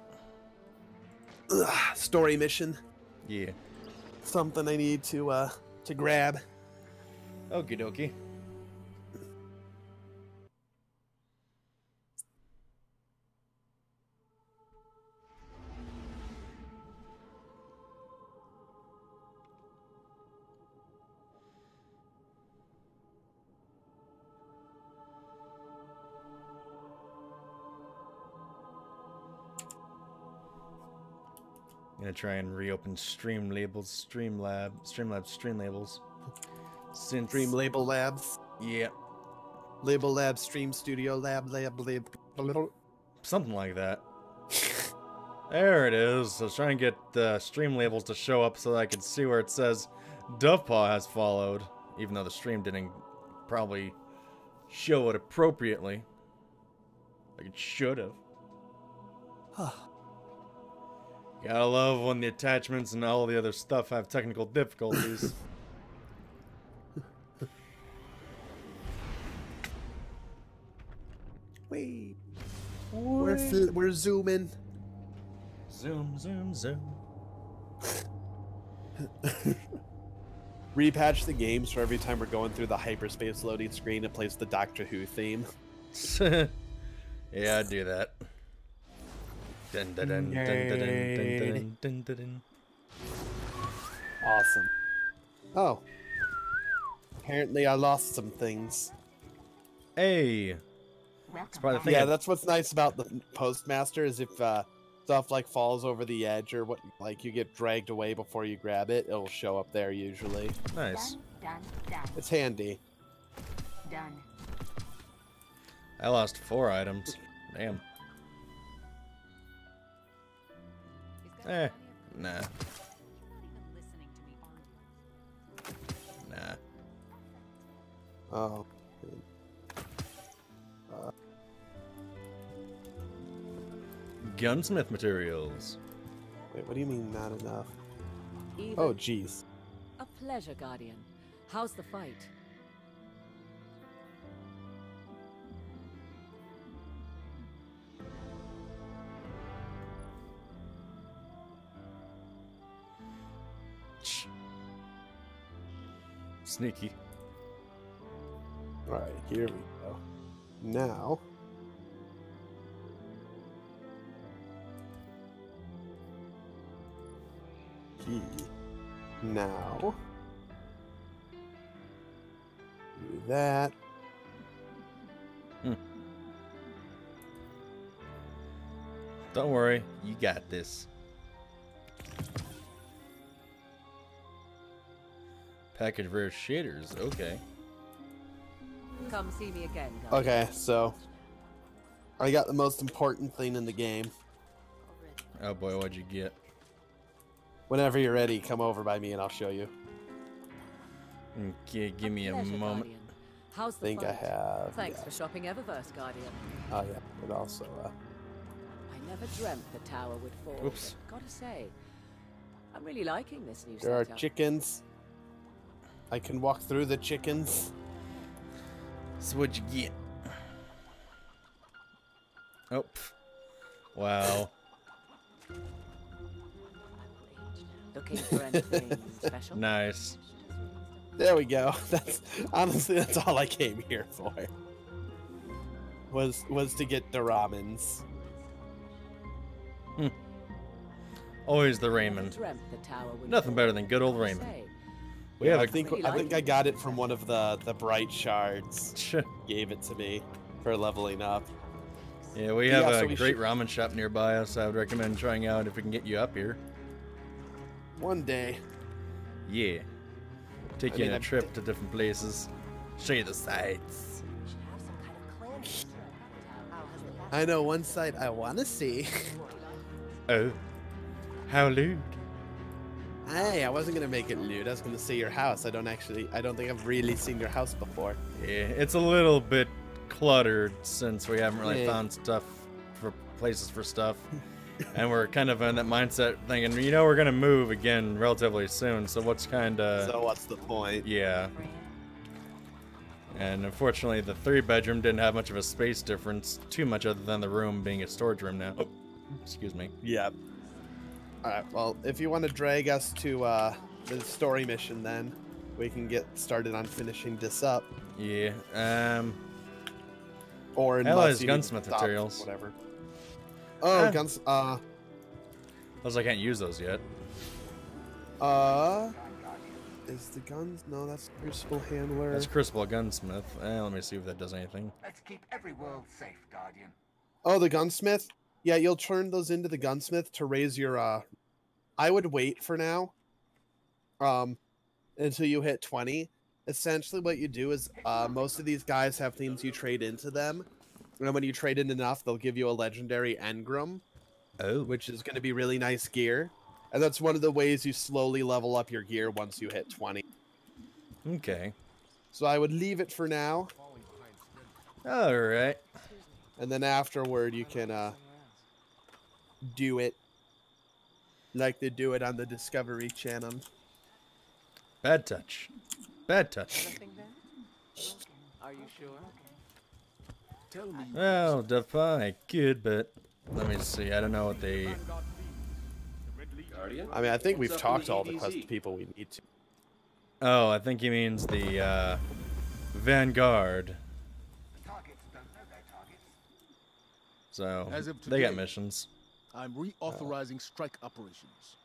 ugh, story mission? Yeah. Something I need to uh to grab. Okie dokie. Try and reopen Stream Labels, stream lab, Stream lab, stream Labels. Since Stream Label Labs, yeah, Label Lab, Stream Studio Lab, Lab, Lab. Little. something like that. There it is. I was trying to get the stream labels to show up so that I could see where it says Dovepaw has followed, even though the stream didn't probably show it appropriately. Like it should have. Gotta love when the attachments and all the other stuff have technical difficulties. We're fl- we're zooming. Zoom, zoom, zoom. Repatch the games so every time we're going through the hyperspace loading screen. It plays the Doctor Who theme. yeah, I'd do that. Dun, dun, dun, dun, dun, dun, dun, Awesome. Oh. Apparently I lost some things. Hey. That's yeah, I... that's what's nice about the postmaster is if uh, stuff like falls over the edge or what like you get dragged away before you grab it, it'll show up there usually. Nice. It's handy. Done. I lost four items. Damn. Eh, nah. Nah. Oh. Uh, Gunsmith materials. wait, what do you mean not enough? Even Oh, jeez. A pleasure, Guardian. How's the fight? Sneaky. Alright, here we go. Now. Now. Do that. Hmm. Don't worry, you got this. Package of rare shaders, okay. Come see me again, Guardian. Okay, so. I got the most important thing in the game. Oh boy, what'd you get? Whenever you're ready, come over by me and I'll show you. Okay, give me a Pleasure, moment. Guardian. How's the think I have, Thanks yeah. for shopping Eververse, Guardian. Oh yeah, but also uh, I never dreamt the tower would fall. Oops. Gotta say, I'm really liking this new there are chickens. I can walk through the chickens. So what'd you get? Oh, pff. wow. Looking for anything special? Nice. There we go. That's honestly that's all I came here for. Was was to get the ramens. Hmm. Always the Raymond. Dreamt the tower would Nothing better than good old Raymond. We have think I think I got it from one of the the bright shards. Gave it to me for leveling up. Yeah, we Yeah, have so a we great should- ramen shop nearby us. I would recommend trying out if we can get you up here. One day. Yeah. Take I you mean, on a trip to different places. Show you the sights. I know one site I want to see. Oh. How lewd. Hey, I wasn't gonna make it lewd. I was gonna see your house. I don't actually. I don't think I've really seen your house before. Yeah, it's a little bit cluttered since we haven't really Yeah. found stuff for places for stuff. and we're kind of in that mindset thinking, you know, we're going to move again relatively soon. So what's kind of. so what's the point? Yeah. And unfortunately, the three bedroom didn't have much of a space difference, too much other than the room being a storage room now. Oh, excuse me. Yeah. All right. Well, if you want to drag us to uh, the story mission, then we can get started on finishing this up. Yeah. Um. Or Hell unless is you gunsmith stop, materials. Whatever. Oh, Ah. guns. Uh. Plus, I can't use those yet. Uh. Is the guns? No, that's crucible handler. That's Crucible Gunsmith. Eh, let me see if that does anything. Let's keep every world safe, Guardian. Oh, the gunsmith. Yeah, you'll turn those into the gunsmith to raise your. uh I would wait for now. Um, until you hit twenty. Essentially, what you do is, uh, most of these guys have things you trade into them, and when you trade in enough, they'll give you a legendary engram. Oh. Which is going to be really nice gear, and that's one of the ways you slowly level up your gear once you hit twenty. Okay. So I would leave it for now, All right. and then afterward you can uh do it like they do it on the Discovery Channel. Bad touch. Bad touch. Are you sure? Tell me. Well, Defa, I could, but let me see. I don't know what they. Guardian? I mean, I think we've talked to all the quest people we need to. Oh, I think he means the uh, Vanguard. So they got missions. I'm reauthorizing strike operations.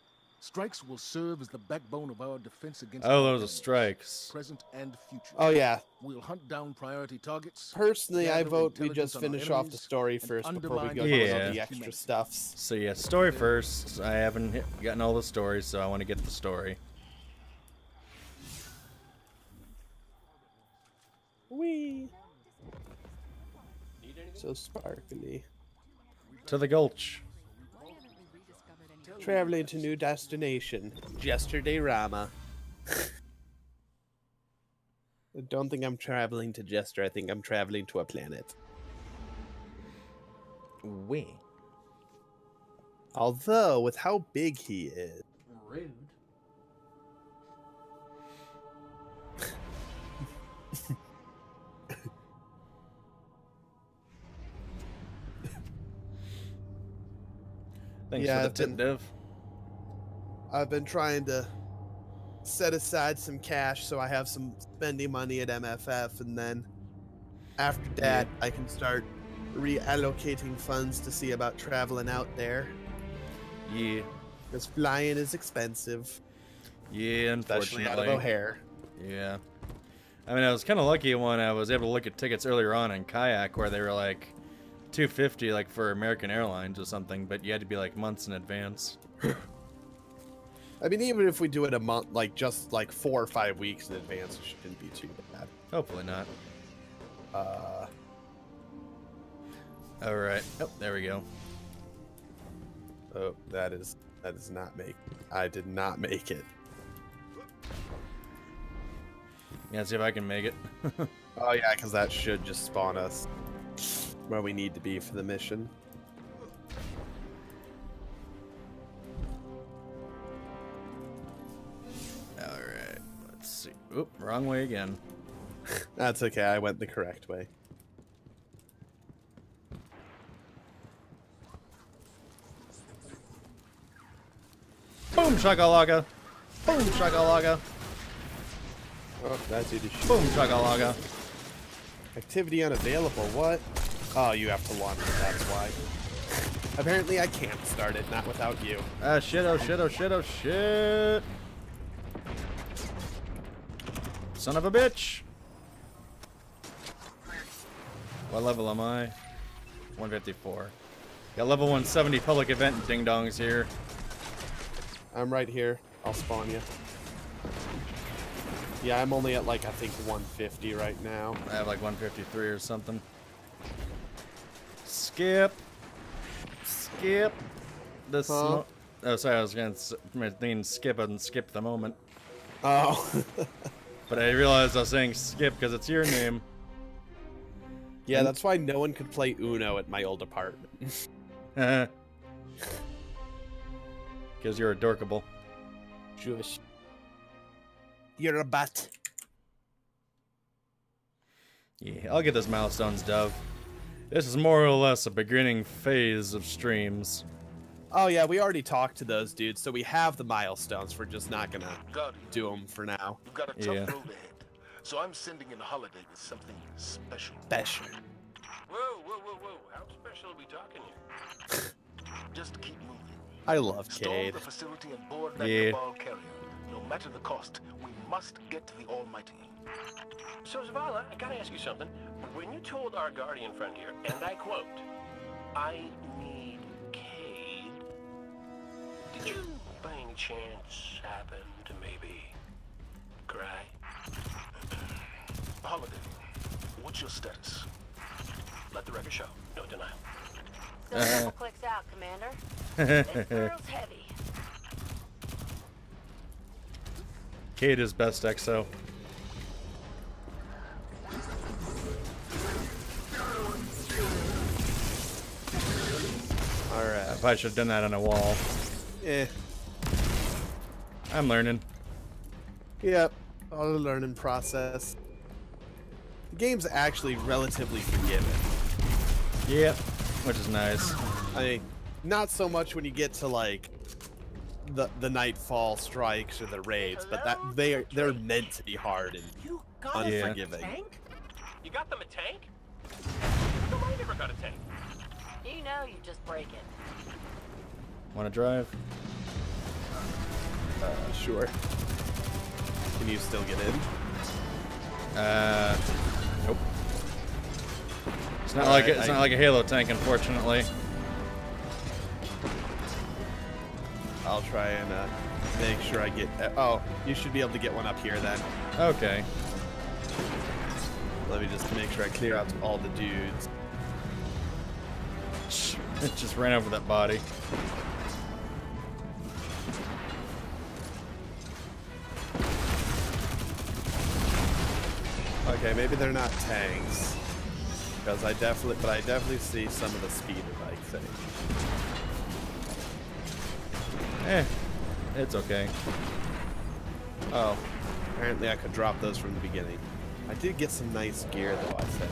Strikes will serve as the backbone of our defense against Oh, those are strikes. present and future. Oh, yeah. We'll hunt down priority targets. Personally, I vote we just finish off the story first before we go the into Yeah. all the extra stuffs. So yeah, story first. I haven't hit, gotten all the stories, so I want to get the story. Wee. So sparkly. To the Gulch. Traveling to new destination. Jestre Derama. I don't think I'm traveling to Jestre. I think I'm traveling to a planet. We. Although, with how big he is, Rude. Thanks Yeah, for I've the tip, been- Div. I've been trying to set aside some cash so I have some spending money at MFF, and then after that, I can start reallocating funds to see about traveling out there. Yeah. Because flying is expensive. Yeah, unfortunately. Especially out of O'Hare. Yeah. I mean, I was kind of lucky when I was able to look at tickets earlier on in Kayak where they were like 250 like for American Airlines or something, but you had to be like months in advance. I mean, even if we do it a month, like just like four or five weeks in advance, it shouldn't be too bad. Hopefully not. Uh, All right. Oh, there we go. oh, that is that does not make. I did not make it. Yeah, see if I can make it. Oh yeah, because that should just spawn us where we need to be for the mission. All right. Let's see. Oop, wrong way again. That's okay. I went the correct way. Boom shakalaka. Boom shakalaka. Oh, that dude is Boom shakalaka. Activity unavailable. What? Oh, you have to launch it. That's why. Apparently, I can't start it. Not without you. Ah shit! Oh shit! Oh shit! Oh shit! Son of a bitch! What level am I? 154. Got level 170 public event ding dongs here. I'm right here. I'll spawn you. Yeah, I'm only at like I think 150 right now. I have like 153 or something. Skip. Skip. This. Huh? oh, sorry. I was gonna mean skip and skip the moment. Oh. But I realized I was saying skip because it's your name. yeah, that's why no one could play Uno at my old apartment. Because you're adorkable. Jewish. You're a bat. Yeah, I'll get those milestones, Dove. This is more or less a beginning phase of streams. Oh yeah, we already talked to those dudes, so we have the milestones. We're just not gonna do them for now. you've got a tough Yeah. road ahead. So I'm sending in Holiday with something special. Special. Whoa, whoa, whoa, whoa. How special are we talking here? Just keep moving. I love Storm Cade. the facility and board that Yeah. Cabal carrier. No matter the cost, we must get to the Almighty. So, Zavala, I gotta ask you something. When you told our guardian friend here, and I quote, I need Cayde, did you by any chance happen to maybe cry? Holiday, what's your status? Let the record show. No denial. So a couple clicks out, Commander. This girl's heavy. Cayde is best EXO. Alright. I probably should have done that on a wall. Eh. I'm learning. Yep. All the learning process. The game's actually relatively forgiving. Yep, which is nice. I mean, not so much when you get to like the the nightfall strikes or the raids, but that they are they're meant to be hard and you got a unforgiving. tank? You got them a tank? How come I never got a tank? You know you just break it. Want to drive? Uh, sure. Can you still get in? Uh, nope. It's not Alright, like a, it's I- not like a Halo tank, unfortunately. I'll try and uh, make sure I get. Uh, oh, you should be able to get one up here then. Okay. Let me just make sure I clear out all the dudes. It just ran over that body. Okay, maybe they're not tanks. Because I definitely, but I definitely see some of the speeder bike thing. Eh, it's okay. Oh, apparently I could drop those from the beginning. I did get some nice gear though, I think.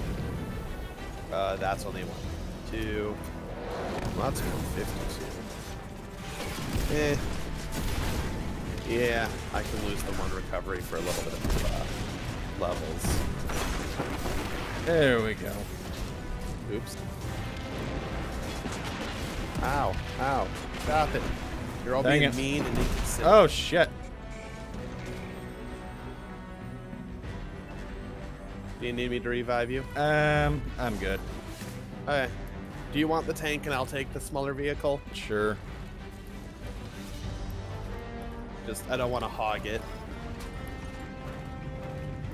Uh, that's only one, two. lots of 150 too. Eh. Yeah, I can lose the one recovery for a little bit of uh, levels. There we go. Oops. Ow, ow. Stop it. You're all Dang being it. mean and inconsiderate. Oh shit. Do you need me to revive you? Um, I'm good. Okay. Do you want the tank and I'll take the smaller vehicle? Sure. Just, I don't want to hog it.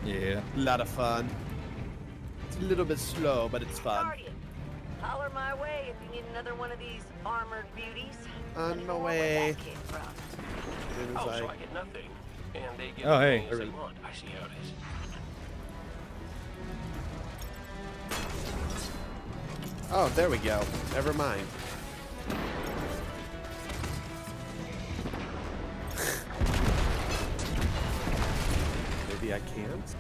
Yeah. A lot of fun. It's a little bit slow, but it's fun. Guardian, holler my way if you need another one of these armored beauties. On Let my way. that came from. As soon as Oh, I- so I get nothing. And they get Oh, hey. many as they want. I see how it is. Oh, there we go. Never mind. Maybe I can't.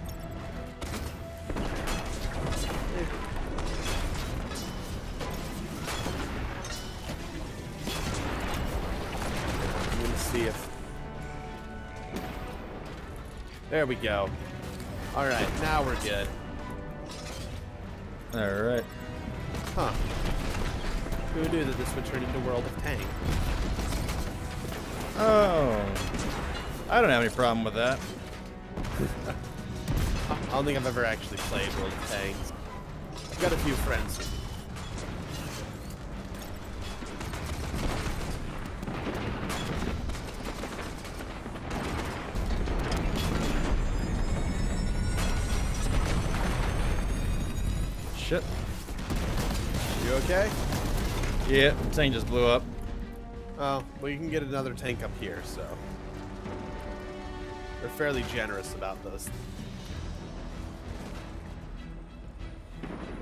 If. There we go. All right, now we're good. All right. Huh. Who knew that this would turn into World of Tank? Oh. I don't have any problem with that. I don't think I've ever actually played World of Tanks. I've got a few friends. Shit. You okay? Yeah, tank just blew up. Oh, well, you can get another tank up here, so. They're fairly generous about those.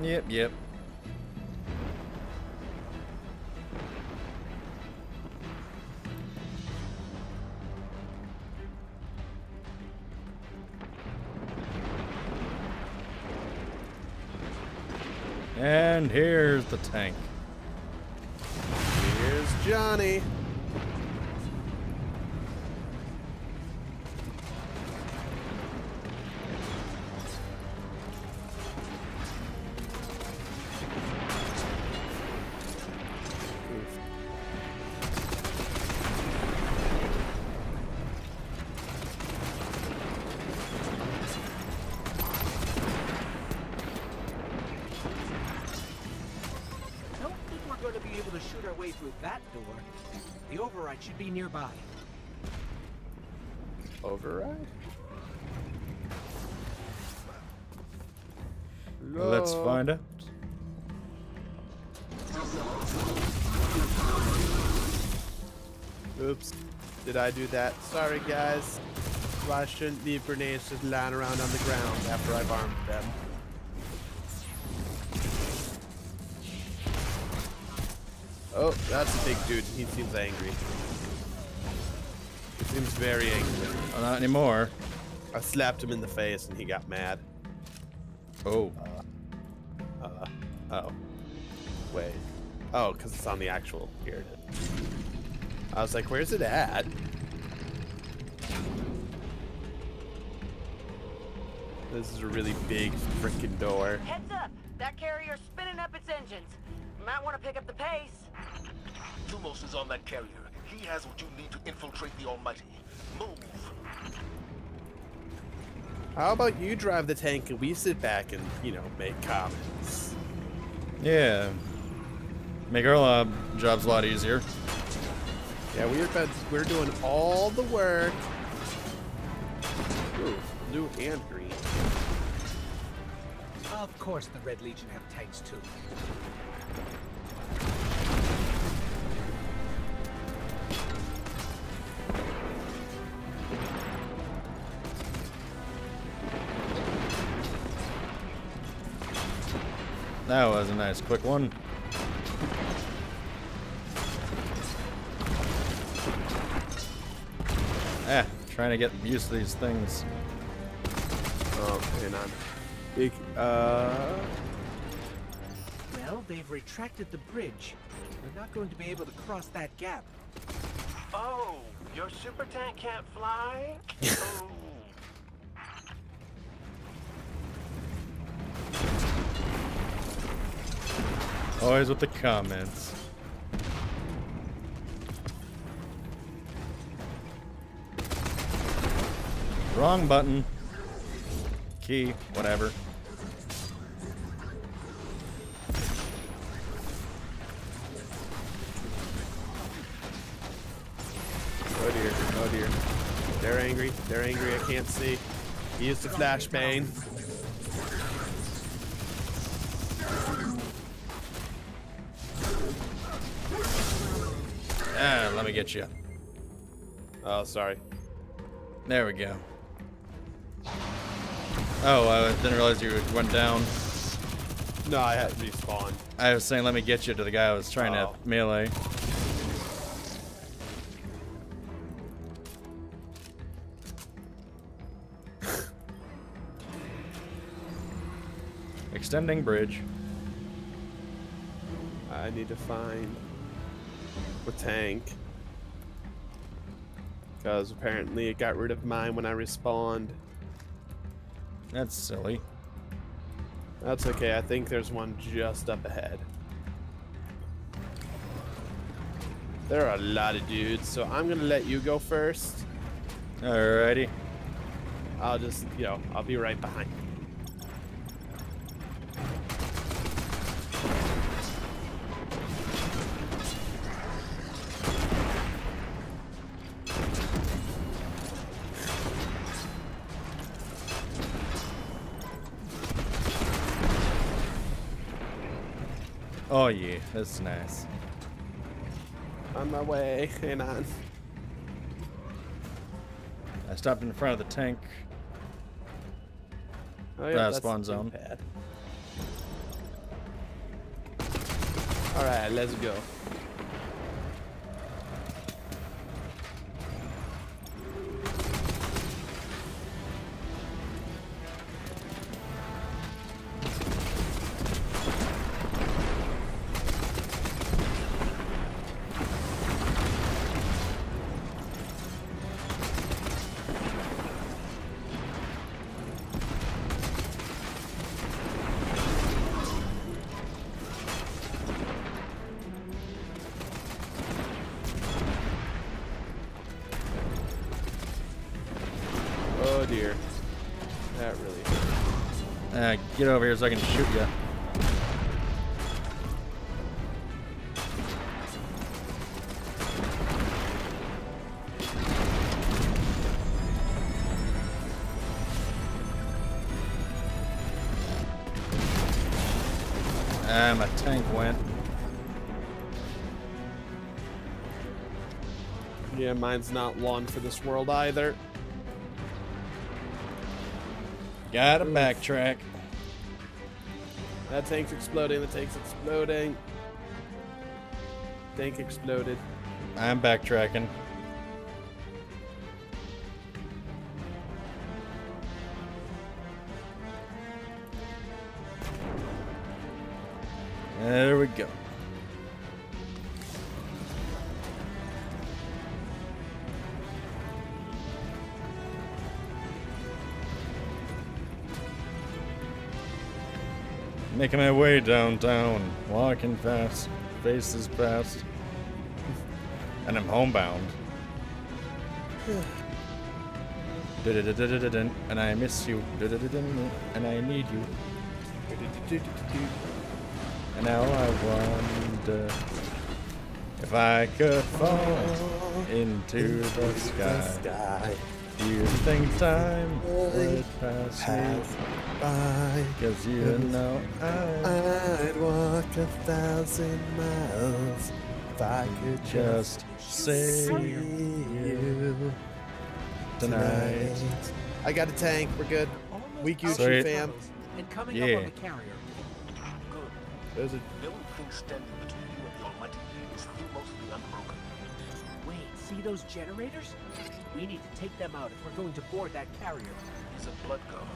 Yep, yep. And here's the tank. Here's Johnny. Did I do that? Sorry, guys. I shouldn't leave grenades just lying around on the ground after I've armed them. Oh, that's a big dude. He seems angry. He seems very angry. Oh, not anymore. I slapped him in the face and he got mad. Oh. Uh, uh, oh. Wait. Oh, because it's on the actual. Here it is. I was like, where's it at? This is a really big freaking door. Heads up! That carrier's spinning up its engines. You might want to pick up the pace. Thumos is on that carrier. He has what you need to infiltrate the Almighty. Move. How about you drive the tank and we sit back and, you know, make comments? Yeah. Make our uh, jobs a lot easier. Yeah, we're about, we're doing all the work. Ooh, blue and green. Of course the Red Legion have tanks too. That was a nice quick one. Ah, trying to get used to these things. Oh, hang on. Big, uh... Well, they've retracted the bridge. We're not going to be able to cross that gap. Oh, your super tank can't fly? oh. Always with the comments. Wrong button. Key, whatever. Oh dear, oh dear. They're angry, they're angry, I can't see. He used the flashbang. Ah, let me get you. Oh, sorry. There we go. Oh, I didn't realize you went down. No, I had to respawned. I was saying let me get you to the guy I was trying Oh. to melee. Extending bridge. I need to find the tank. Because apparently it got rid of mine when I respawned. That's silly. That's okay, I think there's one just up ahead. There are a lot of dudes, so I'm gonna let you go first. Alrighty. I'll just, you know, I'll be right behind you. Oh yeah, that's nice. On my way, hang on. I stopped in front of the tank. Oh Uh, that's spawn zone. Alright, let's go. Get over here so I can shoot you. Ah, my tank went. Yeah, mine's not one for this world either. Gotta backtrack. That tank's exploding, the tank's exploding. Tank exploded. I'm backtracking. Way downtown, walking fast, faces fast. And I'm homebound. And I miss you. And I need you. And now I wonder if I could fall into the sky. Do you think time would pass me by? Cause you know I I'd walk a thousand miles if I could just see see you tonight. I got a tank. We're good. Weak Gucci Sweet. fam. And coming Yeah. up on the carrier. Good. There's a The only thing standing between you and the Almighty is Thumos the Unbroken. Wait, see those generators? We need to take them out if we're going to board that carrier. He's a blood god.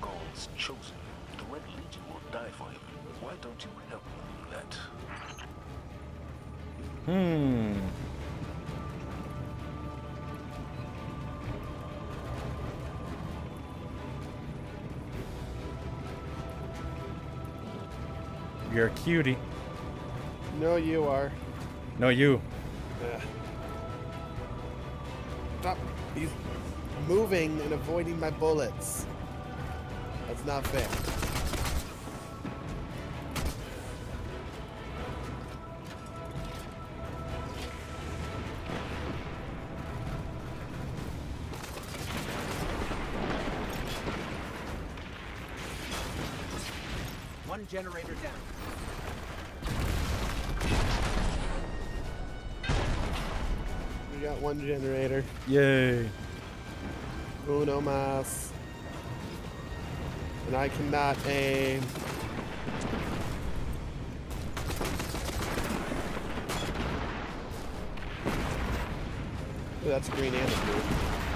One of Ghaul's chosen. The Red Legion will die for him. Why don't you help me do that? Hmm. You're a cutie. No, you are. No, you. Ugh. Stop. He's moving and avoiding my bullets. That's not fair. One generator down. We got one generator. Yay. Uno mas. And I cannot aim. Ooh, that's green and blue.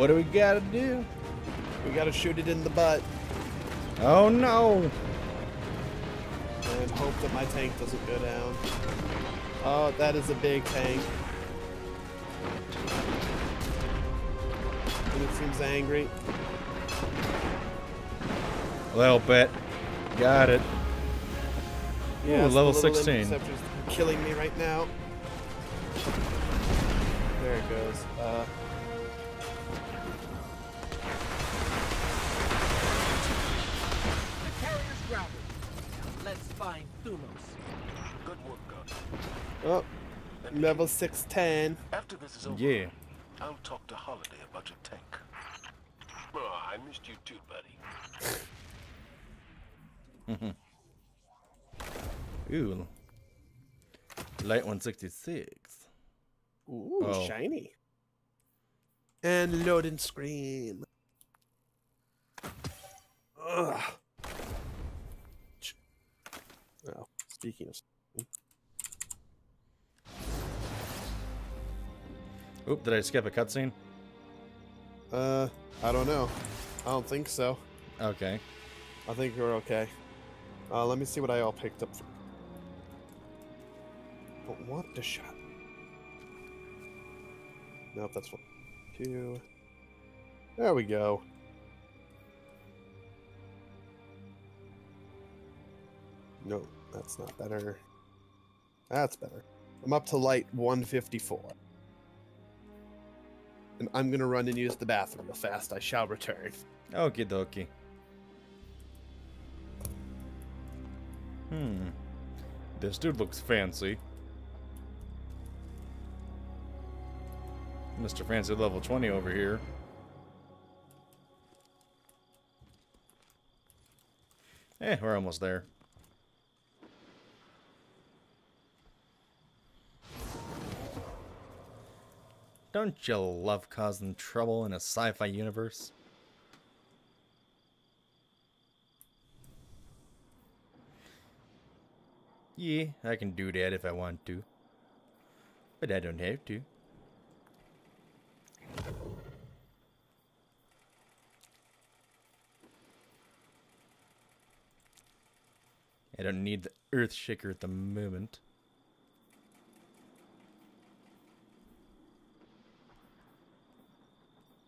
What do we gotta do? We gotta shoot it in the butt Oh no! and hope that my tank doesn't go down. Oh, that is a big tank. And it seems angry. A little bit. Got it. Ooh, level 16. interceptors killing me right now. There it goes. Uh, oh, level 610. After this is over, Yeah. I'll talk to Holiday about your tank. Oh, I missed you too, buddy. Ooh. Light 166. Ooh, Oh. shiny. And loading screen. Ugh. Ch- Oh, speaking of. Oop, did I skip a cutscene? Uh, I don't know. I don't think so. Okay. I think we're okay. Uh, let me see what I all picked up. Don't want the shot. Nope, that's one. Two. There we go. No, that's not better. That's better. I'm up to light 154. And I'm gonna run and use the bathroom real fast. I shall return. Okie dokie. Hmm. This dude looks fancy. Mr. Fancy level 20 over here. Eh, we're almost there. Don't you love causing trouble in a sci-fi universe? Yeah, I can do that if I want to. But I don't have to. I don't need the earth shaker at the moment. Hmm, hmm, hmm,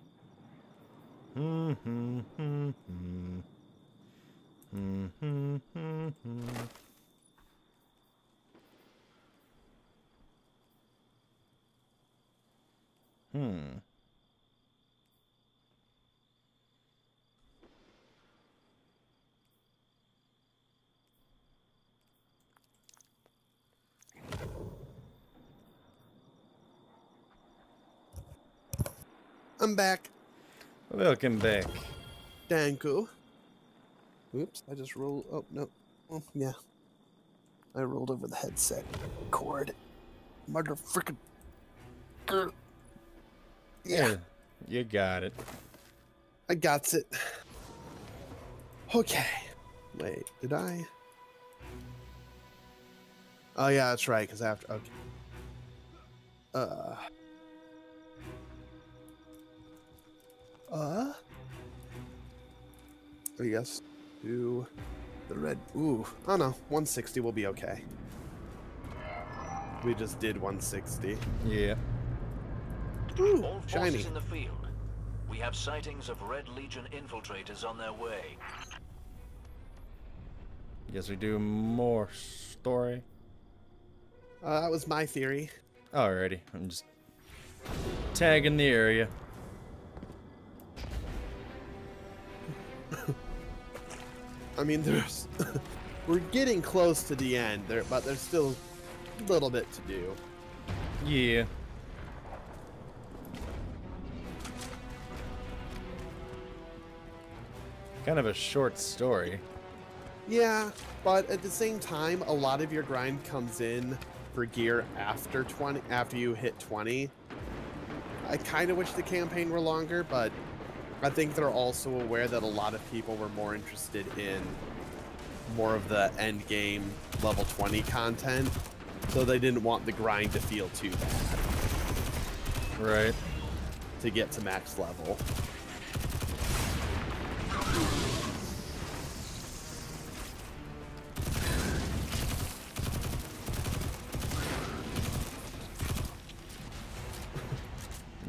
hmm. Hmm, hmm, hmm, hmm. Hmm. I'm back. Welcome back. Danku. Oops, I just rolled. Oh, no. Oh, yeah. I rolled over the headset cord. Mother frickin'. Yeah. You got it. I got it. Okay. Wait, did I? Oh yeah, that's right. Because after okay. Uh. Uh. I guess do the red. Ooh, oh no, 160 will be okay. We just did 160. Yeah. Ooh, All shiny. forces in the field. We have sightings of Red Legion infiltrators on their way. Guess we do more story. Uh, that was my theory. Alrighty, I'm just tagging the area. I mean, there's we're getting close to the end there, but there's still a little bit to do. Yeah. Kind of a short story. Yeah, but at the same time, a lot of your grind comes in for gear after 20 after you hit 20. I kind of wish the campaign were longer, but I think they're also aware that a lot of people were more interested in more of the end game level 20 content, so they didn't want the grind to feel too bad. Right. To get to max level.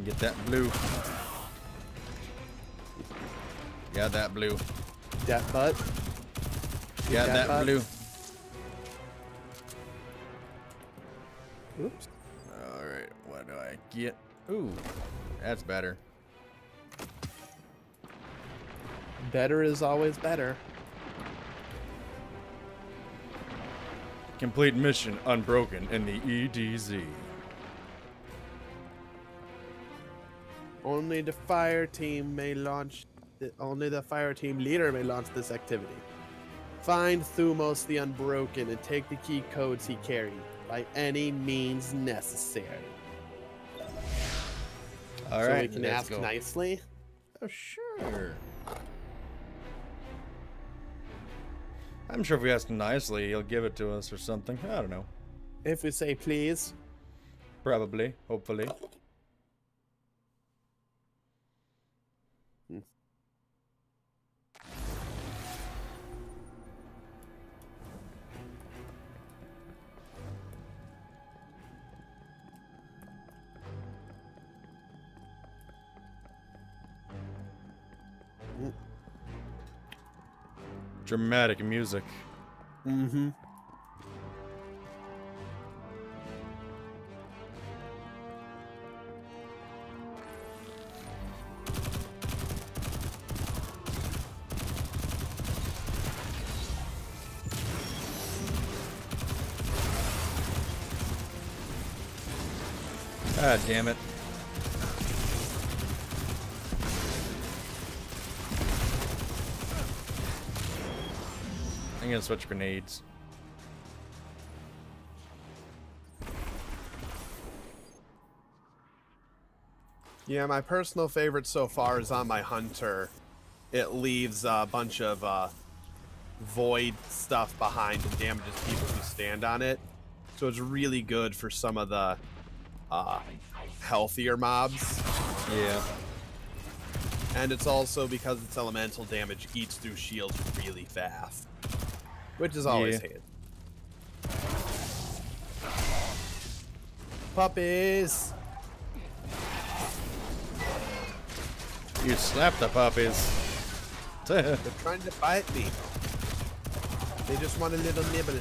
Get that blue. Got that blue. That butt. Got that that blue. Oops. Alright, what do I get? Ooh, that's better. Better is always better. Complete mission unbroken in the EDZ. Only the fire team may launch. The, only the fire team leader may launch this activity. Find Thumos the Unbroken and take the key codes he carried by any means necessary. All so right, we can let's ask go. nicely. Oh, sure. I'm sure if we ask nicely, he'll give it to us or something. I don't know. If we say please. Probably. Hopefully. Dramatic music. Mm-hmm. God damn it. I'm gonna switch grenades. Yeah, my personal favorite so far is on my hunter. It leaves a bunch of uh, void stuff behind and damages people who stand on it. So it's really good for some of the uh, healthier mobs. Yeah. And it's also because it's elemental damage eats through shields really fast. Which is always Yeah. handy. Puppies! You slap the puppies. They're trying to bite me. They just want a little nibble.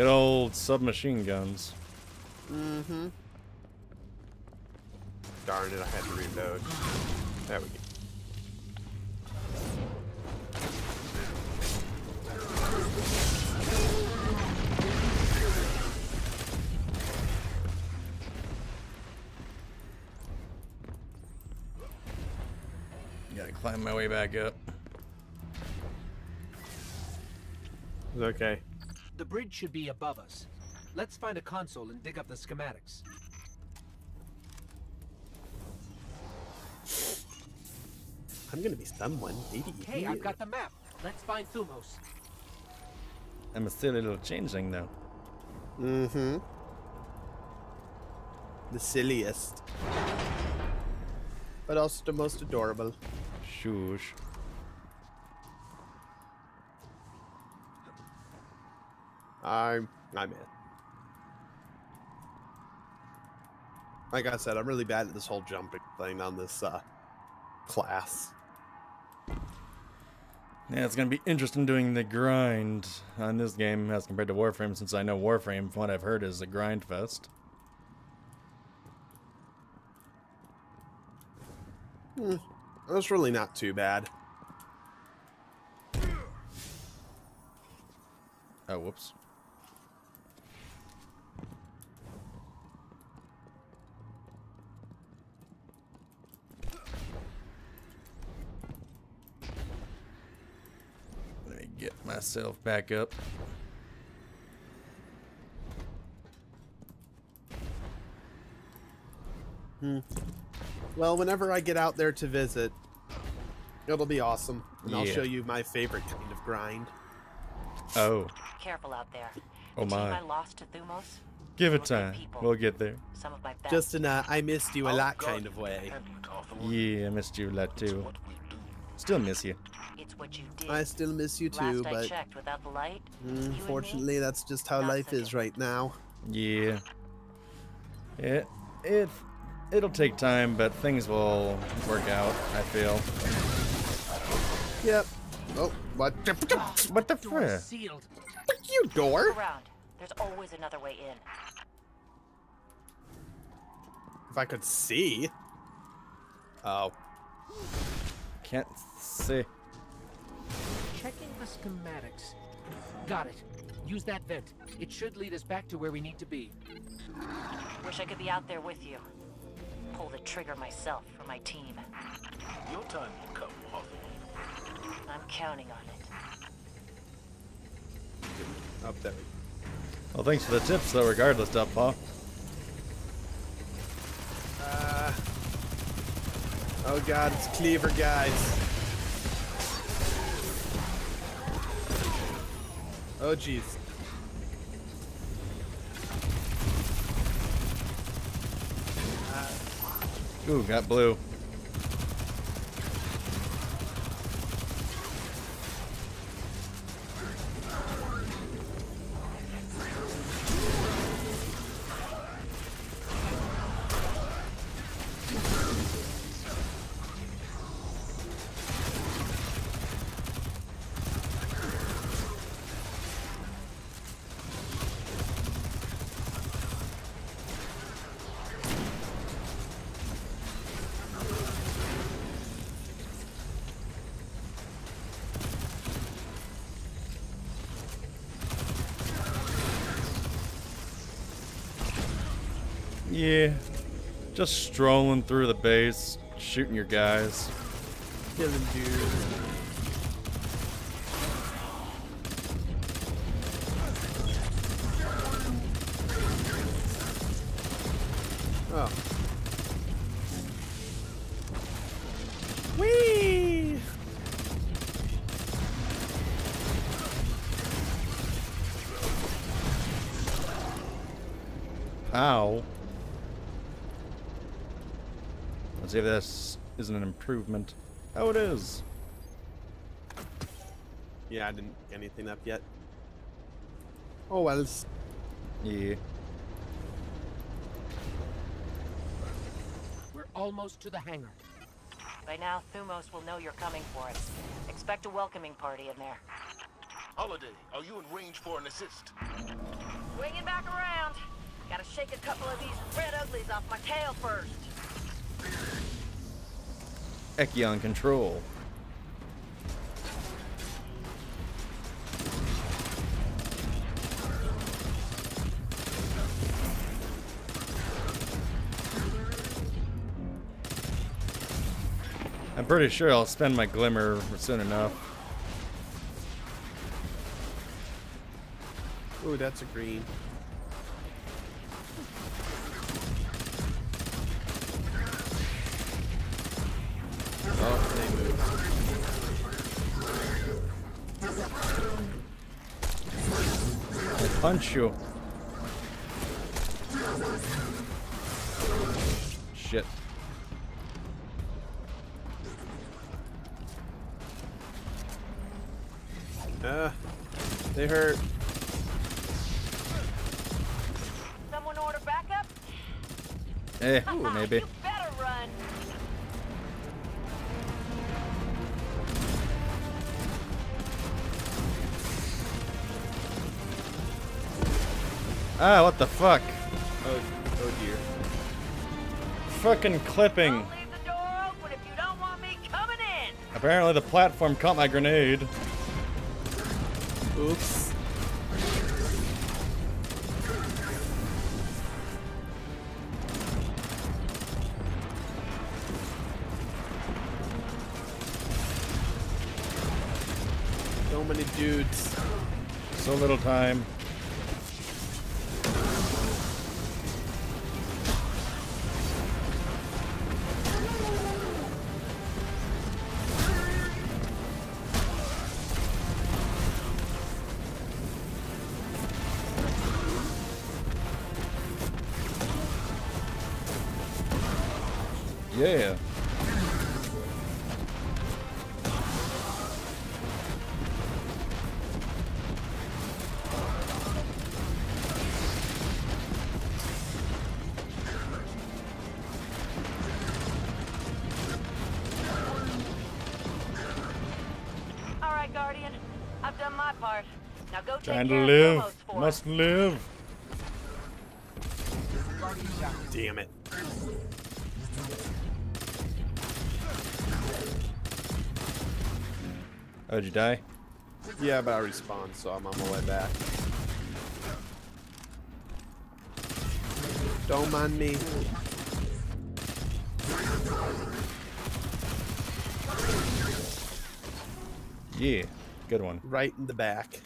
Good old submachine guns. Mm-hmm. Darn it, I had to reload. There we go. Gotta climb my way back up. It's Okay. The bridge should be above us. Let's find a console and dig up the schematics. I'm gonna be someone, maybe. Hey, I've got the map. Let's find Thumos. I'm a silly little changeling though. Mm-hmm. The silliest. But also the most adorable. Shush. I'm I'm in. Like I said, I'm really bad at this whole jumping thing on this uh class. Yeah, it's gonna be interesting doing the grind on this game as compared to Warframe, since I know Warframe, from what I've heard, is a grind fest. Hmm. That's really not too bad. Oh, whoops. Get myself back up. Hmm. Well, whenever I get out there to visit, it'll be awesome. And I'll show you my favorite kind of grind. Oh, Careful out there. Oh, the my. I lost to Thumos. give it time. We'll get there. Some of my best. Just in a I missed you a lot kind of way. Yeah, I missed you a lot too. Still miss you. It's what you did. I still miss you too, Last I but checked, without the light, unfortunately, that's just how life is right now. Yeah. It it it'll take time, but things will work out. I feel. Yep. Oh, what? The, what the frick? Sealed. You door. Look around. There's always another way in. If I could see. Oh. Can't see. Checking the schematics. Got it. Use that vent. It should lead us back to where we need to be. Wish I could be out there with you. Pull the trigger myself for my team. Your time will come, Hawthorne. I'm counting on it. Up there. Well, thanks for the tips, though. Regardless, Dovepaw. Uh, oh god, it's Cleaver, guys. Oh jeez. Ooh, got blue. Just strolling through the base, shooting your guys. Killing dudes. Oh. Whee! Ow. Let's see if this isn't an improvement. Oh, it is. Yeah, I didn't get anything up yet. Oh well. Yeah. We're almost to the hangar. By now, Thumos will know you're coming for us. Expect a welcoming party in there. Holliday, are you in range for an assist? Swinging back around. Gotta shake a couple of these red uglies off my tail first. Echion control. I'm pretty sure I'll spend my glimmer soon enough. Ooh, that's a green. I punch you. Shit. Uh, they hurt. Someone order backup? Eh, maybe. Ah, what the fuck? Oh, oh dear. Fucking clipping. The door open if you don't want me coming in. Apparently the platform caught my grenade. Oops. So many dudes. So little time. Now Trying to live. Thumos for us. Must live. Damn it. Oh, did you die? Yeah, but I respawned, so I'm on my way back. Don't mind me. Yeah. Good one. Right in the back.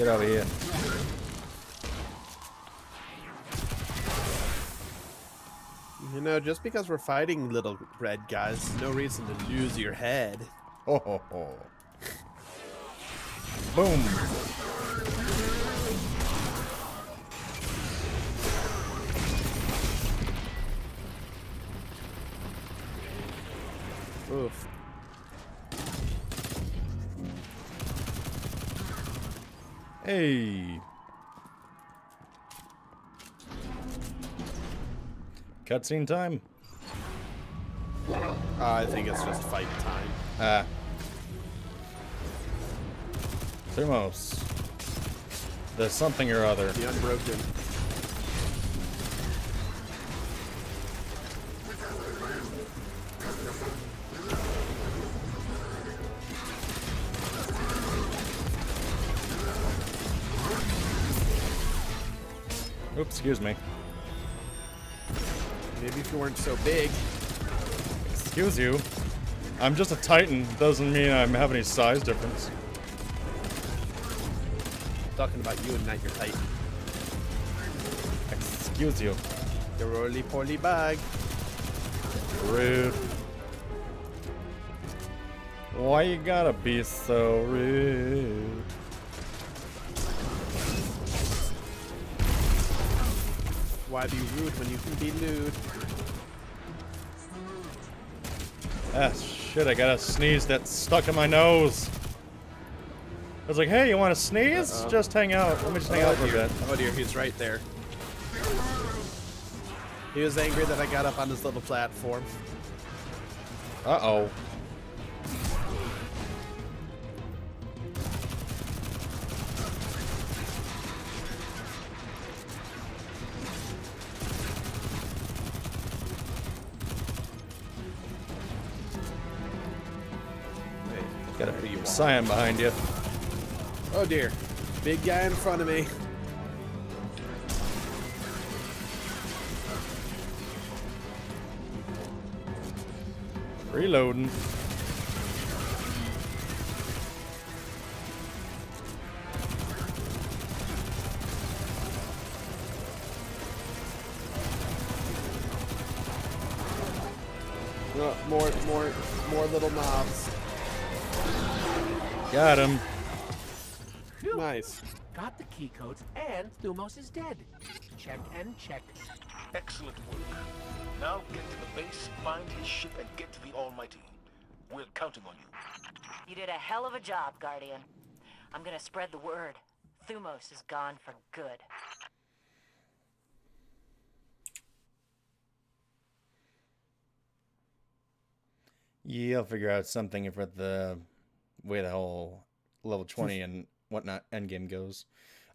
Get over here. You know, just because we're fighting little red guys, no reason to lose your head. Ho ho ho. Boom. Oof. Hey. Cutscene time. Uh, I think it's just fight time. Ah. Thumos. There's something or other. The Unbroken. Excuse me. Maybe if you weren't so big. Excuse you. I'm just a titan. Doesn't mean I'm have any size difference. Talking about you and not your titan. Excuse you. Your roly poly bag. Rude. Why you gotta be so rude? Why be rude when you can be lewd? Ah, shit, I got a sneeze that stuck in my nose. I was like, hey, you want to sneeze? Uh-oh. Just hang out. Let me just hang oh out for a bit. Oh dear, he's right there. He was angry that I got up on his little platform. Uh-oh. Scion behind you. Oh dear. Big guy in front of me. Reloading. Uh, more, more, more little knobs. Got him. Phew. Nice. Got the key codes, and Thumos is dead. Check and check. Excellent work. Now get to the base, find his ship, and get to the Almighty. We're counting on you. You did a hell of a job, Guardian. I'm gonna spread the word. Thumos is gone for good. Yeah, I'll figure out something for the way the whole level 20 and whatnot endgame goes.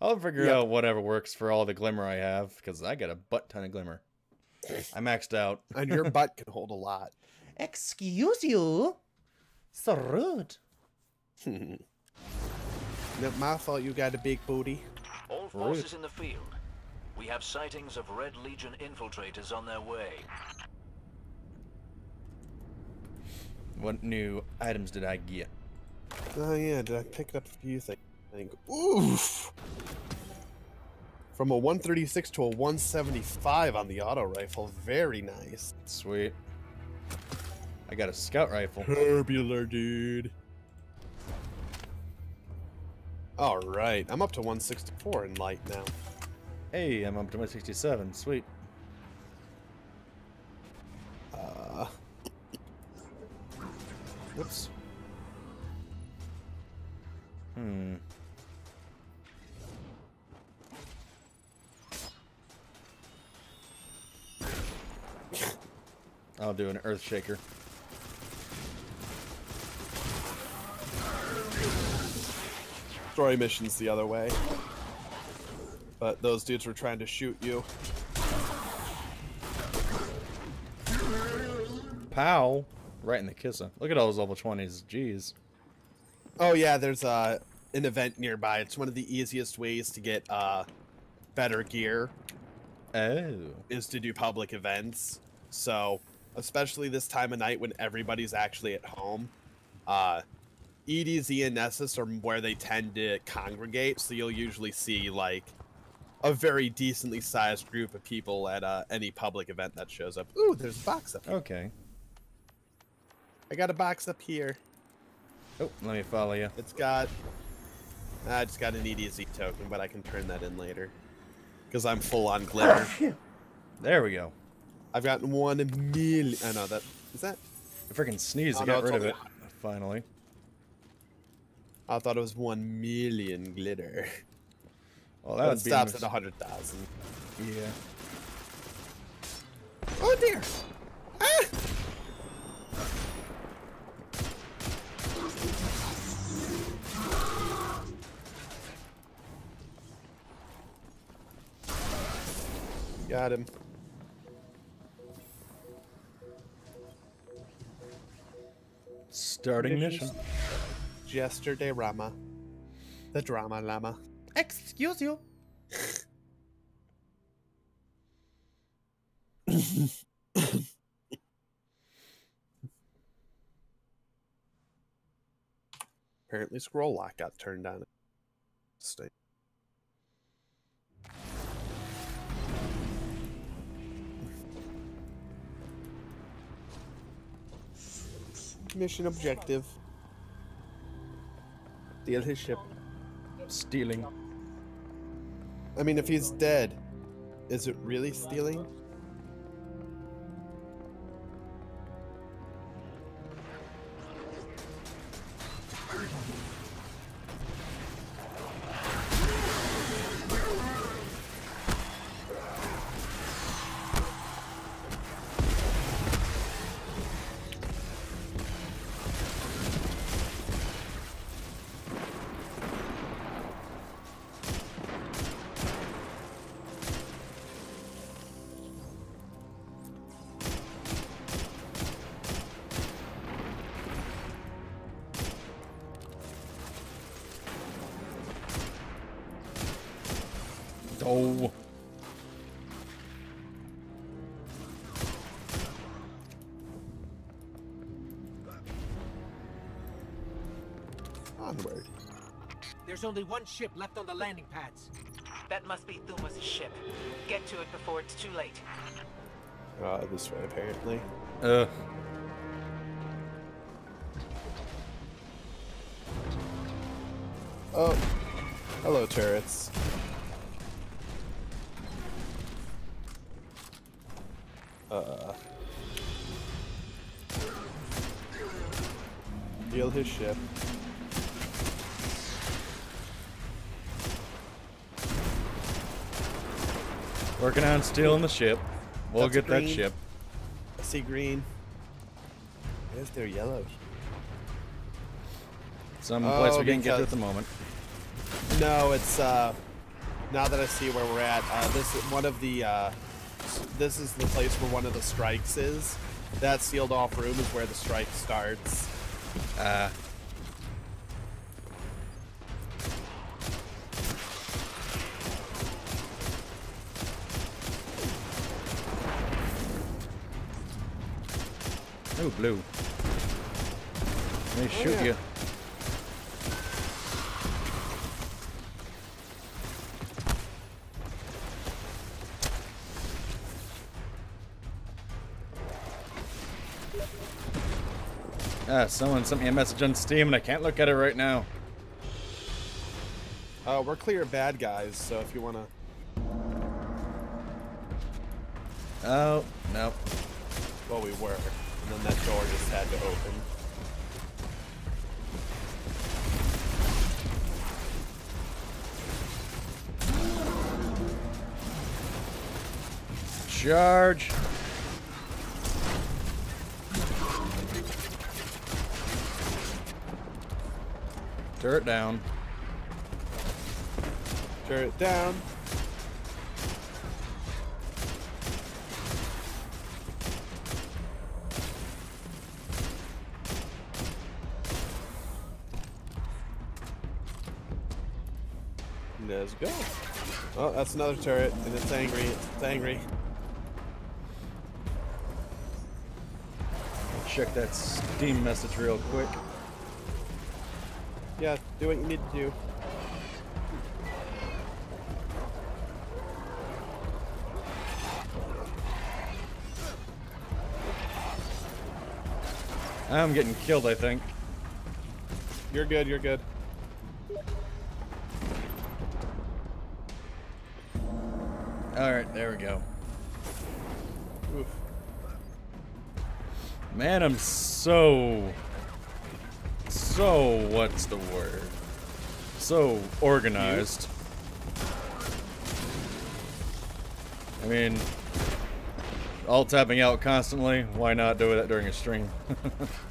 I'll figure Yep. out whatever works for all the glimmer I have, because I got a butt ton of glimmer. I maxed out. And your butt can hold a lot. Excuse you? So rude. Not my fault you got a big booty. All forces in the field. We have sightings of Red Legion infiltrators on their way. What new items did I get? Oh yeah, did I pick up a few things? I think. Oof. From a 136 to a 175 on the auto rifle. Very nice. Sweet. I got a scout rifle. Tubular, dude. All right, I'm up to 164 in light now. Hey, I'm up to 167. Sweet. Uh, Whoops. Hmm. I'll do an earth shaker. story missions the other way. But those dudes were trying to shoot you. Pow! Right in the kisser. Look at all those level 20s. Jeez. Oh yeah, there's uh, an event nearby. It's one of the easiest ways to get uh, better gear. Oh. Is to do public events. So, especially this time of night when everybody's actually at home, uh, EDZ and Nessus are where they tend to congregate. So you'll usually see like a very decently sized group of people at uh, any public event that shows up. Ooh, there's a box up here. Okay. I got a box up here. Oh, let me follow you. It's got. I just got an EDZ token, but I can turn that in later. Because I'm full on glimmer. There we go. I've gotten one million. I know that. Is that? I freaking sneezed. Oh, I got it's rid of only it. Finally. I thought it was one million glimmer. Well, That that it be stops at a hundred thousand. Yeah. Oh dear! Ah! Got him. Starting mission. Jestre Derama. The drama llama. Excuse you. Apparently, scroll lock got turned on. Stay. Mission objective. Steal his ship. Stealing. I mean, if he's dead, is it really stealing? Onward. There's only one ship left on the landing pads. That must be Thuma's ship. Get to it before it's too late. Uh, this way, apparently. Uh. Oh. Hello, turrets. Uh. Deal his ship. Working on stealing the ship. We'll That's get that ship. I see green. Where's their yellow? Some Oh, place we can't get to at the moment. No, it's uh now that I see where we're at, uh this is one of the uh this is the place where one of the strikes is. That sealed off room is where the strike starts. Uh Ooh, blue. They Oh, shoot yeah. you. Ah, someone sent me a message on Steam and I can't look at it right now. Uh we're clear of bad guys, so if you wanna Oh, no. well we were. And then that door just had to open. Charge. Turret down. Turret down. Oh, that's another turret, and it's angry. It's angry. Check that Steam message real quick. Yeah, do what you need to do. I'm getting killed, I think. You're good, you're good. Man, I'm so. So, what's the word? So organized. I mean, all tapping out constantly. Why not do that during a stream?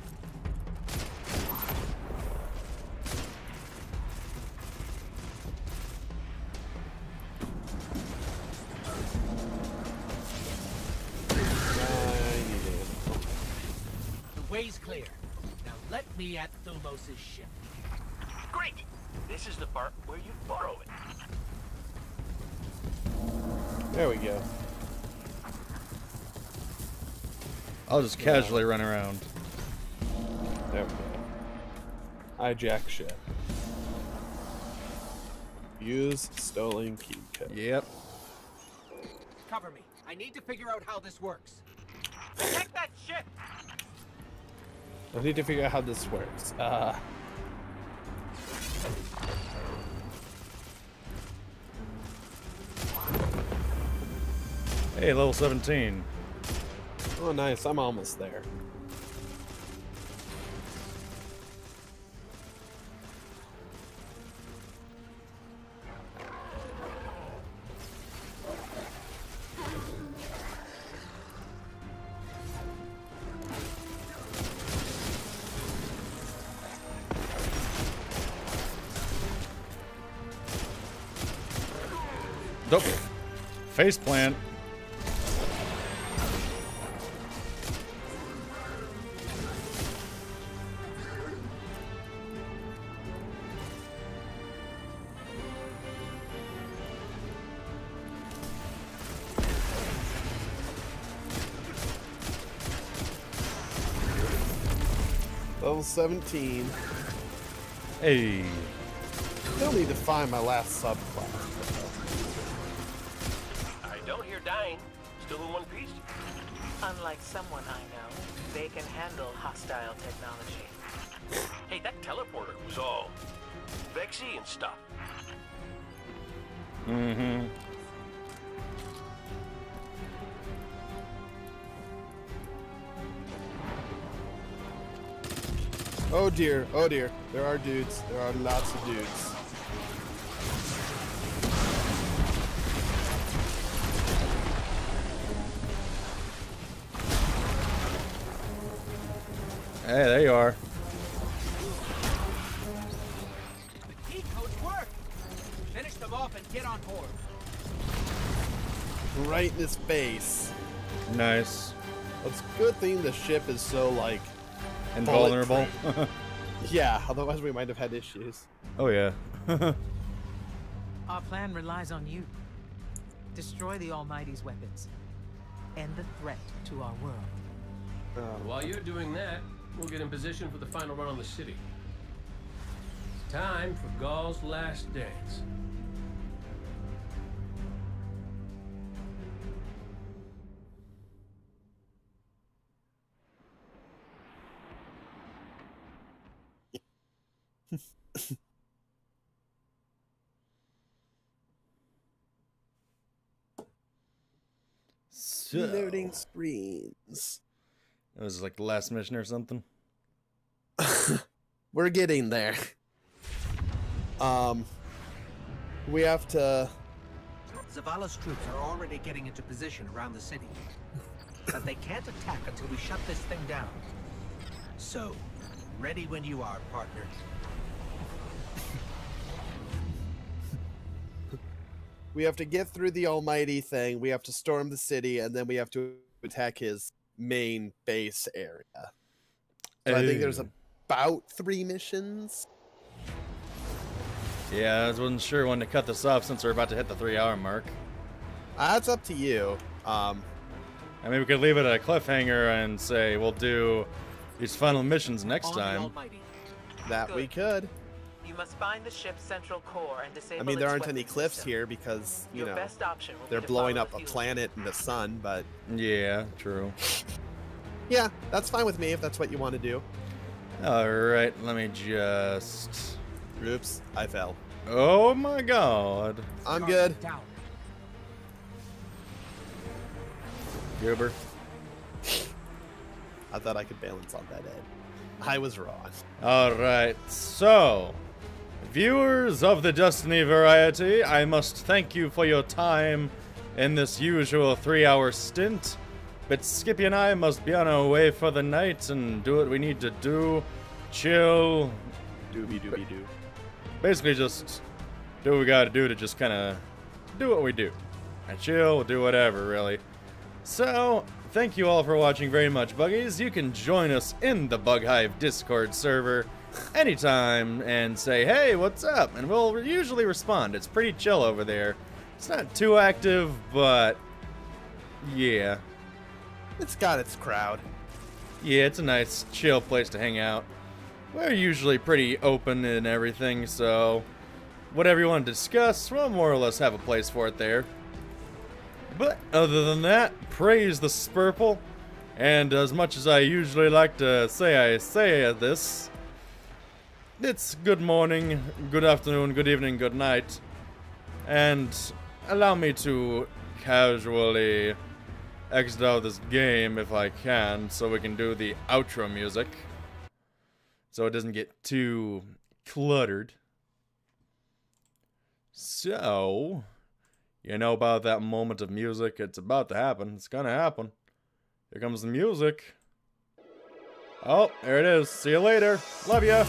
I'll just casually run around. There we go. Hijack shit. Use stolen key code. Yep. Cover me. I need to figure out how this works. Take that shit! I need to figure out how this works. Uh, Hey, level 17. Oh, nice. I'm almost there. Nope. Face plant. 17. Hey. Still need to find my last subclass. Oh dear, oh dear. There are dudes. There are lots of dudes. Hey, there you are. The key codes work. Finish them off and get on board. Right in his face. Nice. It's a good thing the ship is so, like... Invulnerable. bulletproof. yeah, otherwise we might have had issues. oh, yeah. Our plan relies on you. Destroy the Almighty's weapons. End the threat to our world. Uh, While you're doing that, we'll get in position for the final run on the city. It's time for Ghaul's last dance. So, Reloading screens. it was like the last mission or something. We're getting there. Um, we have to. Zavala's troops are already getting into position around the city. But they can't attack until we shut this thing down. So, ready when you are, partner. We have to get through the Almighty thing. We have to storm the city, and then we have to attack his main base area. So I think there's about three missions. Yeah, I wasn't sure when to cut this off since we're about to hit the three hour mark. That's up to you. Um, I mean, we could leave it at a cliffhanger and say we'll do these final missions next time. Almighty. that we could. You must find the ship's central core and disable I mean, there aren't any cliffs system. here because you Your know best option will they're to blowing up the a planet and the sun. But Yeah, true. yeah, that's fine with me if that's what you want to do. All right, let me just. Oops, I fell. Oh my god. I'm good. Down. Goober. I thought I could balance on that end. I was wrong. All right, so. Viewers of the Destiny variety, I must thank you for your time in this usual three hour stint. But Skippy and I must be on our way for the night and do what we need to do. Chill. Doobie doobie doo. Basically, just do what we gotta do to just kind of do what we do. And chill, do whatever, really. So, thank you all for watching very much, Buggies. You can join us in the Bug Hive Discord server anytime and say, hey, what's up? And we'll usually respond. It's pretty chill over there. It's not too active, but yeah. It's got its crowd. Yeah, it's a nice, chill place to hang out. We're usually pretty open and everything, so whatever you want to discuss, we'll more or less have a place for it there. But other than that, praise the Spurple. And as much as I usually like to say I say this, it's good morning, good afternoon, good evening, good night. And allow me to casually exit out this game if I can, so we can do the outro music. So it doesn't get too cluttered. So, you know about that moment of music? It's about to happen. It's gonna happen. Here comes the music. Oh, there it is. See you later. Love ya.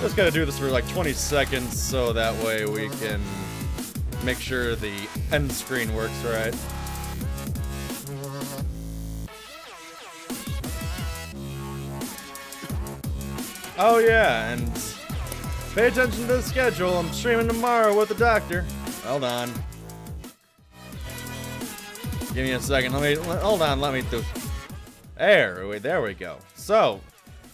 Just gotta do this for like 20 seconds so that way we can make sure the end screen works right. Oh yeah, and pay attention to the schedule. I'm streaming tomorrow with the doctor. Hold on. Give me a second. Let me hold on. Let me do. There, there we go. So,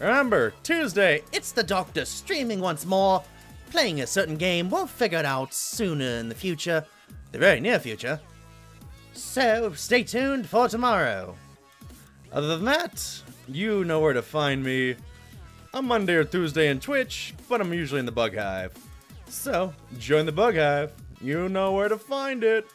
remember Tuesday. It's the Doctor streaming once more, playing a certain game. We'll figure it out sooner in the future, the very near future. So stay tuned for tomorrow. Other than that, you know where to find me. I'm Monday or Tuesday in Twitch, but I'm usually in the Bug Hive. So, join the Bug Hive. You know where to find it.